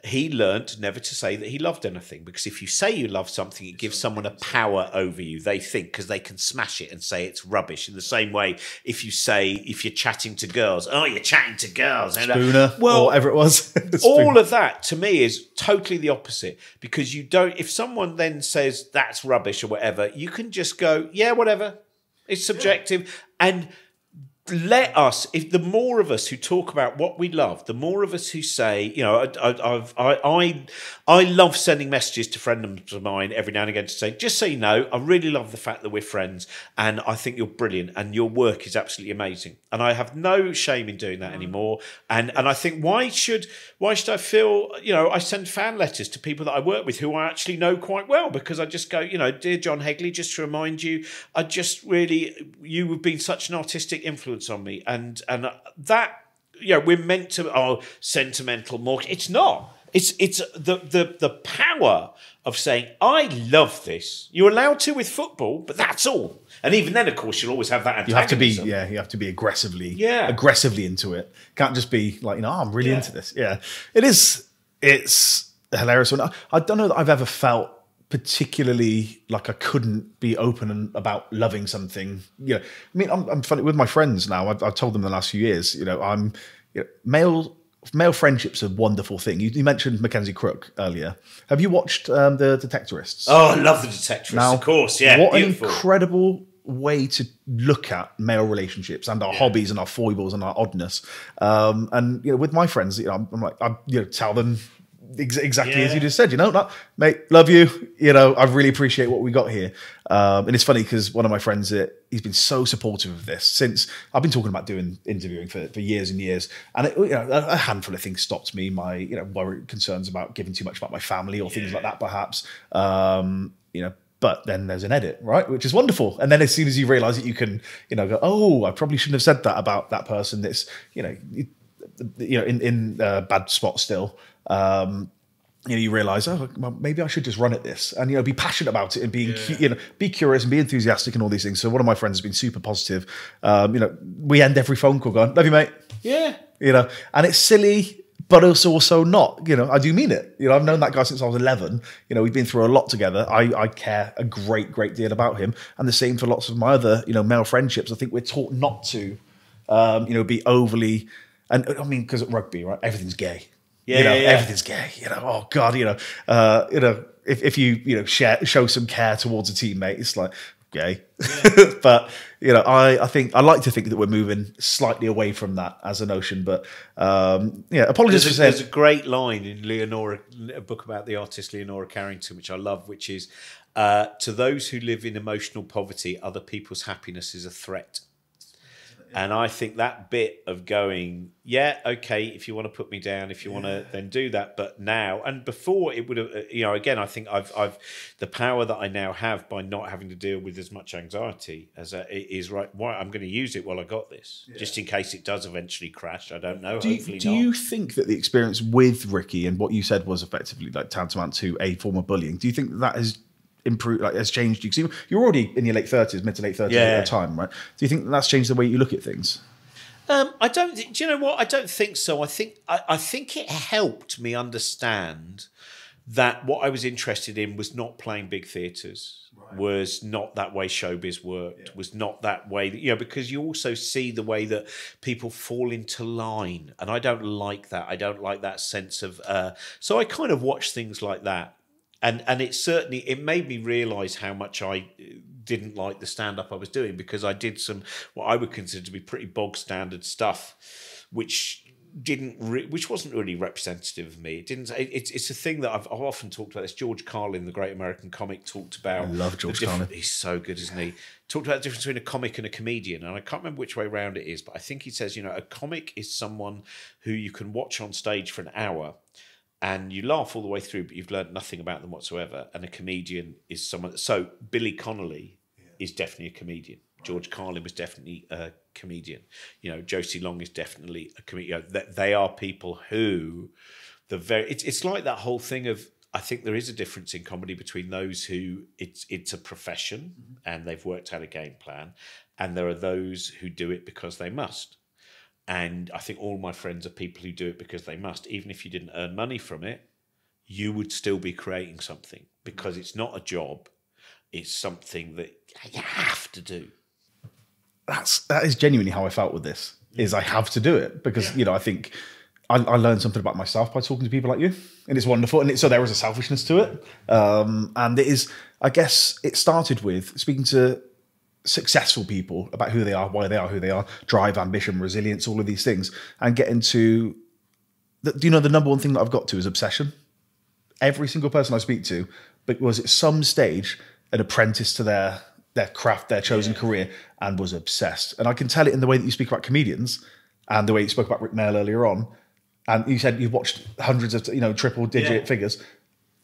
he learnt never to say that he loved anything because if you say you love something, it gives someone a power over you. They think because they can smash it and say it's rubbish. In the same way, if you say if you're chatting to girls, oh, you're chatting to girls, uh, Spooner, well, or whatever it was. all of that to me is totally the opposite because you don't. If someone then says that's rubbish or whatever, you can just go, yeah, whatever. It's subjective and let us if the more of us who talk about what we love the more of us who say you know I, I, I've, I, I I love sending messages to friends of mine every now and again to say just so you know I really love the fact that we're friends and I think you're brilliant and your work is absolutely amazing. And I have no shame in doing that mm. anymore. And and I think why should why should I feel you know I send fan letters to people that I work with who I actually know quite well because I just go you know dear John Hegley just to remind you I just really you have been such an artistic influence on me and and uh, that you know we're meant to oh sentimental more it's not it's it's the the the power of saying I love this you're allowed to with football but that's all and even then of course you'll always have that You have to be, yeah, you have to be aggressively, Yeah. aggressively into it. Can't just be like, you know, oh, I'm really Yeah. into this. Yeah, it is. It's hilarious. I don't know that I've ever felt particularly like I couldn't be open about loving something. You know, I mean, I'm, I'm funny with my friends now. I've, I've told them the last few years. You know, I'm you know, male. Male friendship's a wonderful thing. You, you mentioned Mackenzie Crook earlier. Have you watched um, the Detectorists? oh I love the detectorists Now, of course yeah what beautiful. an incredible way to look at male relationships and our hobbies and our foibles and our oddness. Um, and you know, with my friends, you know, I'm, I'm like, I you know, tell them ex- exactly as you just said. You know, like, mate, love you. You know, I really appreciate what we got here. Um, and it's funny because one of my friends, uh, he's been so supportive of this since I've been talking about doing interviewing for, for years and years. And it, you know, a, a handful of things stopped me. My you know worry concerns about giving too much about my family or things like that, perhaps. Um, you know, but then there's an edit, right? Which is wonderful. And then as soon as you realize that you can, you know, go, oh, I probably shouldn't have said that about that person. That's, you know, you, you know, in, in a bad spot still. Um, you know, you realize, oh, well, maybe I should just run at this and, you know, be passionate about it and being, cu- you know, be curious and be enthusiastic and all these things. So one of my friends has been super positive. Um, you know, we end every phone call going, love you, mate. yeah You know, and it's silly, but it's also not. You know, I do mean it. You know, I've known that guy since I was 11. You know, we've been through a lot together. I, I care a great, great deal about him. And the same for lots of my other, you know, male friendships. I think we're taught not to, um, you know, be overly, and I mean, because at rugby, right, everything's gay. Yeah, you know, yeah, yeah. everything's gay. You know, oh god, you know, uh, you know, if, if you you know share show some care towards a teammate, it's like gay. but you know, I I think I like to think that we're moving slightly away from that as a notion. But um, yeah, apologies There's for a, saying. there's a great line in Leonora, a book about the artist Leonora Carrington, which I love, which is uh, to those who live in emotional poverty, other people's happiness is a threat. And I think that bit of going, yeah, okay, if you want to put me down, if you want to, then do that. But now and before, it would have, uh, you know, again, I think I've, I've, the power that I now have by not having to deal with as much anxiety as a, is right. Why I'm going to use it while I got this, just in case it does eventually crash. I don't know. Do, you, do you think that the experience with Ricky and what you said was effectively like tantamount to a form of bullying? Do you think that has improved, like has changed you? 'Cause you- you're already in your late thirties, mid to late thirties Yeah. at the time, right? Do you think that's changed the way you look at things? Um, I don't. Do you know what? I don't think so. I think I, I think it helped me understand that what I was interested in was not playing big theatres, was not that way showbiz worked, was not that way that you know because you also see the way that people fall into line, and I don't like that. I don't like that sense of. Uh, so I kind of watch things like that. And and it certainly it made me realise how much I uh, didn't like the stand up I was doing because I did some what I would consider to be pretty bog standard stuff, which didn't re- which wasn't really representative of me. It didn't. It, it's it's a thing that I've, I've often talked about. This George Carlin, the great American comic, talked about. I love George Carlin. He's so good, isn't he? Talked about the difference between a comic and a comedian, and I can't remember which way round it is, but I think he says, you know, a comic is someone who you can watch on stage for an hour and you laugh all the way through, but you've learned nothing about them whatsoever. And a comedian is someone. So Billy Connolly is definitely a comedian. George Carlin was definitely a comedian. You know, Josie Long is definitely a comedian. You know, that they are people who the very. It's it's like that whole thing of. I think there is a difference in comedy between those who it's it's a profession mm-hmm. and they've worked out a game plan, and there are those who do it because they must. And I think all my friends are people who do it because they must. Even if you didn't earn money from it, you would still be creating something because it's not a job. It's something that you have to do. that's that is genuinely how I felt with this. Is I have to do it because you know I think I, I learned something about myself by talking to people like you, and it's wonderful. And it, so there is a selfishness to it, um, and it is. I guess it started with speaking to successful people about who they are, why they are who they are, drive, ambition, resilience, all of these things, and get into The, you know the number one thing that I've got to is obsession. Every single person I speak to, but was at some stage an apprentice to their their craft, their chosen career, and was obsessed. And I can tell it in the way that you speak about comedians and the way you spoke about Rik Mayall earlier on. And you said you've watched hundreds of you know triple digit Yeah. figures.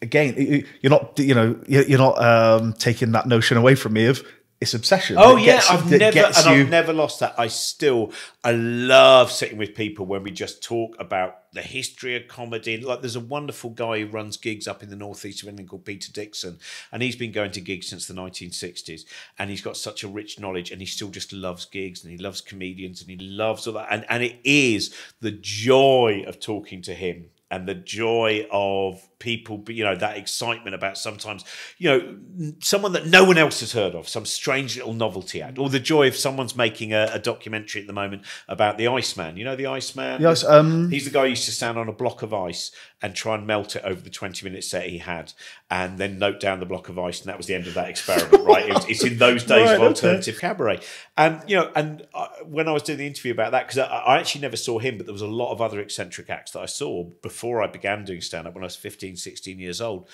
Again, you- you're not you know you're you're not um, taking that notion away from me of it's obsession. Oh yeah, gets- I've never and I've never lost that. I still I love sitting with people when we just talk about the history of comedy. Like there's a wonderful guy who runs gigs up in the northeast of England called Peter Dixon, and he's been going to gigs since the 1960s, and he's got such a rich knowledge, and he still just loves gigs, and he loves comedians, and he loves all that, and and it is the joy of talking to him and the joy of people, but you know, that excitement about sometimes, you know, someone that no one else has heard of, some strange little novelty act, or the joy of someone's making a, a documentary at the moment about the Iceman. You know, the Iceman. Yes, um, He's the guy who used to stand on a block of ice and try and melt it over the 20 minute set he had and then note down the block of ice. And that was the end of that experiment, right? It was, it's in those days Right, of okay. alternative cabaret. And, you know, and uh, when I was doing the interview about that, because I, I actually never saw him, but there was a lot of other eccentric acts that I saw before I began doing stand up when I was 15, 16 years old.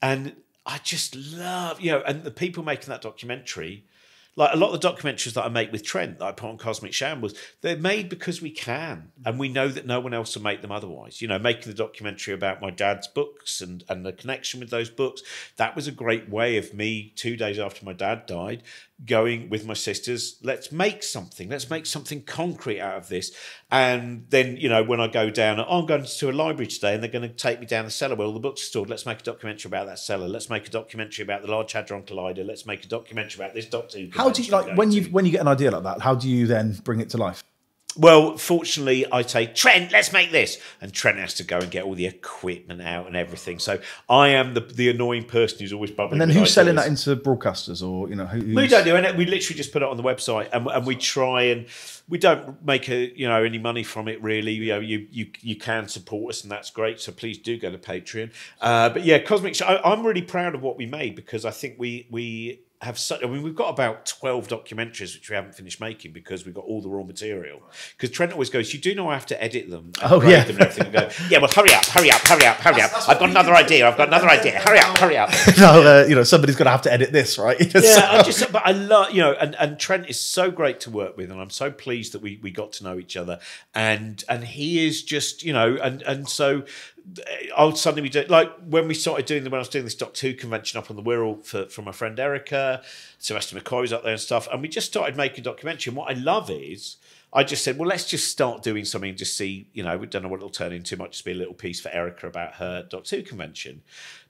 And I just love, you know, and the people making that documentary, like a lot of the documentaries that I make with Trent, that I put on Cosmic Shambles, they're made because we can, and we know that no one else will make them otherwise. You know, making the documentary about my dad's books and and the connection with those books, that was a great way of me. Two days after my dad died, going with my sisters, let's make something, let's make something concrete out of this. And then, you know, when I go down, oh, I'm going to a library today, and they're going to take me down the cellar where all the books are stored. Let's make a documentary about that cellar. Let's make a documentary about the Large Hadron Collider. Let's make a documentary about this Doctor how do you like when you when you get an idea like that? How do you then bring it to life? Well, fortunately, I say, Trent, let's make this. And Trent has to go and get all the equipment out and everything. So I am the, the annoying person who's always bubbling. And then who's selling that into broadcasters or you know who? We don't do it. We literally just put it on the website, and, and we try and we don't make a you know any money from it really. You know, you you you can support us, and that's great. So please do go to Patreon. Uh, but yeah, Cosmic. Sh- I, I'm really proud of what we made because I think we we have such. I mean, we've got about twelve documentaries which we haven't finished making because we've got all the raw material. Because Trent always goes, "You do know I have to edit them, and Oh, yeah. them and everything." And go, "Yeah, well, hurry up, hurry up, hurry up, hurry up! I've got another idea. I've got another idea. Hurry up, hurry up!" no, uh, you know, somebody's going to have to edit this, right? yeah, I just but I love you know, and, and Trent is so great to work with, and I'm so pleased that we we got to know each other, and and he is just you know, and and so I'll suddenly be doing like when we started doing the when I was doing this Doctor Who convention up on the Wirral for for my friend Erica, Sylvester McCoy was up there and stuff, and we just started making documentary. And what I love is. I just said, well, let's just start doing something and just see, you know, we don't know what it'll turn into. Might just be a little piece for Erica about her Doctor Who convention.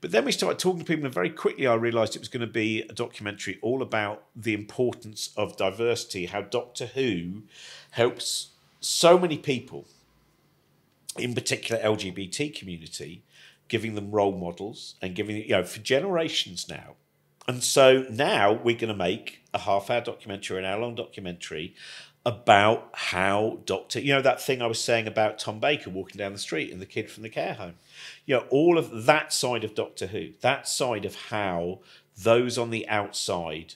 But then we started talking to people, and very quickly I realised it was going to be a documentary all about the importance of diversity, how Doctor Who helps so many people, in particular LGBT community, giving them role models and giving, you know, for generations now. And so now we're going to make a half hour documentary, an hour long documentary about how Doctor, you know, that thing I was saying about Tom Baker walking down the street and the kid from the care home. You know, all of that side of Doctor Who, that side of how those on the outside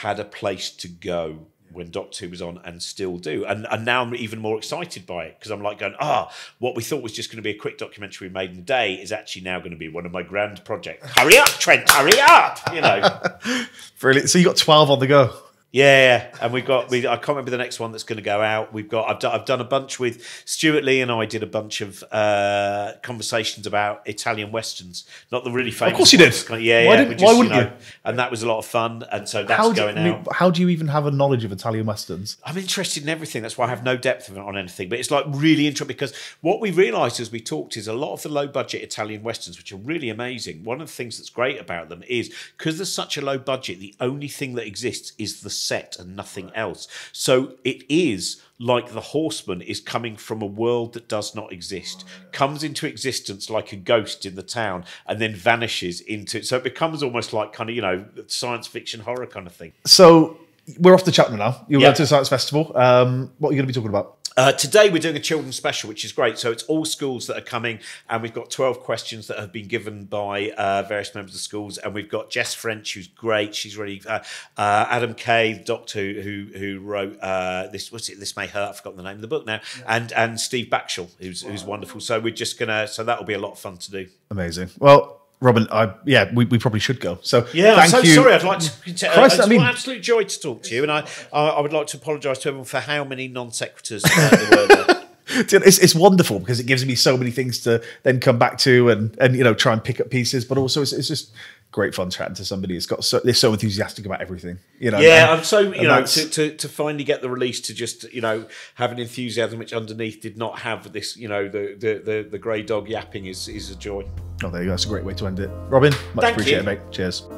had a place to go when Doctor Who was on and still do. And, and now I'm even more excited by it because I'm like going, ah, what we thought was just going to be a quick documentary we made in a day is actually now going to be one of my grand projects. Hurry up, Trent, hurry up, you know. Brilliant. So you got 12 on the go. Yeah, and we've got. We, I can't remember the next one that's going to go out. We've got. I've done. I've done a bunch with Stewart Lee and I did a bunch of uh, conversations about Italian westerns, not the really famous. Of course you did. ones. Yeah, Why yeah. didn't- why wouldn't know, you? And that was a lot of fun, and so that's How do, going out. how do you even have a knowledge of Italian westerns? I'm interested in everything. That's why I have no depth on anything. But it's like really interesting because what we realised as we talked is a lot of the low budget Italian westerns, which are really amazing. One of the things that's great about them is because there's such a low budget, the only thing that exists is the set and nothing else. So it is like the horseman is coming from a world that does not exist, comes into existence like a ghost in the town, and then vanishes into. So it becomes almost like kind of you know science fiction horror kind of thing. So we're off to Cheltenham now. You're Yeah. going to the Science Festival. Um, what are you going to be talking about? Uh, today we're doing a children's special, which is great. So it's all schools that are coming, and we've got twelve questions that have been given by uh, various members of schools, and we've got Jess French, who's great. She's really uh, uh, Adam Kay, the doctor who who wrote uh, this. What's it? This may hurt. I've forgotten the name of the book now. And and Steve Backshall, who's who's wonderful. So we're just gonna. So that will be a lot of fun to do. Amazing. Well, Robin, I yeah, we, we probably should go. So Yeah, thank I'm so you. sorry. I'd like to. Uh, Christ, it's I mean- an absolute joy to talk to you, and I I, I would like to apologise to everyone for how many non sequiturs. It's, it's wonderful because it gives me so many things to then come back to and and you know try and pick up pieces, but also it's, it's just great fun chatting to somebody who's got so they're so enthusiastic about everything. You know. Yeah, and- I'm so you know to, to to finally get the release to just you know have an enthusiasm which underneath did not have this you know the the the, the grey dog yapping is is a joy. Oh, there you go. That's a great way to end it. Robin, much Thank appreciated, you. mate. Cheers.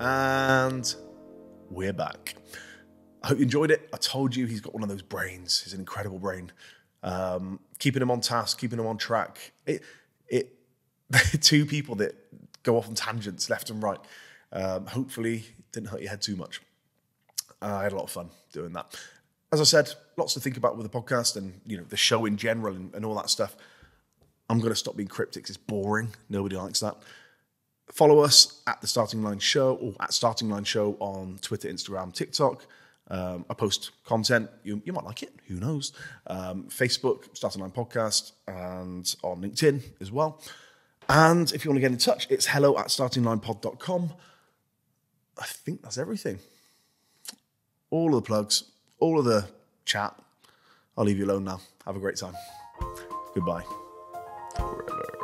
And we're back. I hope you enjoyed it. I told you he's got one of those brains. He's an incredible brain. Um, keeping him on task, keeping him on track. It, it, two people that go off on tangents left and right. Um, hopefully, didn't hurt your head too much. Uh, I had a lot of fun doing that. As I said, lots to think about with the podcast and you know the show in general and, and all that stuff. I'm going to stop being cryptic. It's boring. Nobody likes that. Follow us at the Starting Line Show or at Starting Line Show on Twitter, Instagram, TikTok. Um, I post content. You, you might like it. Who knows? Um, Facebook, Starting Line Podcast, and on LinkedIn as well. And if you want to get in touch, it's hello at startinglinepod.com. I think that's everything. All of the plugs, all of the chat. I'll leave you alone now. Have a great time. Goodbye. Forever.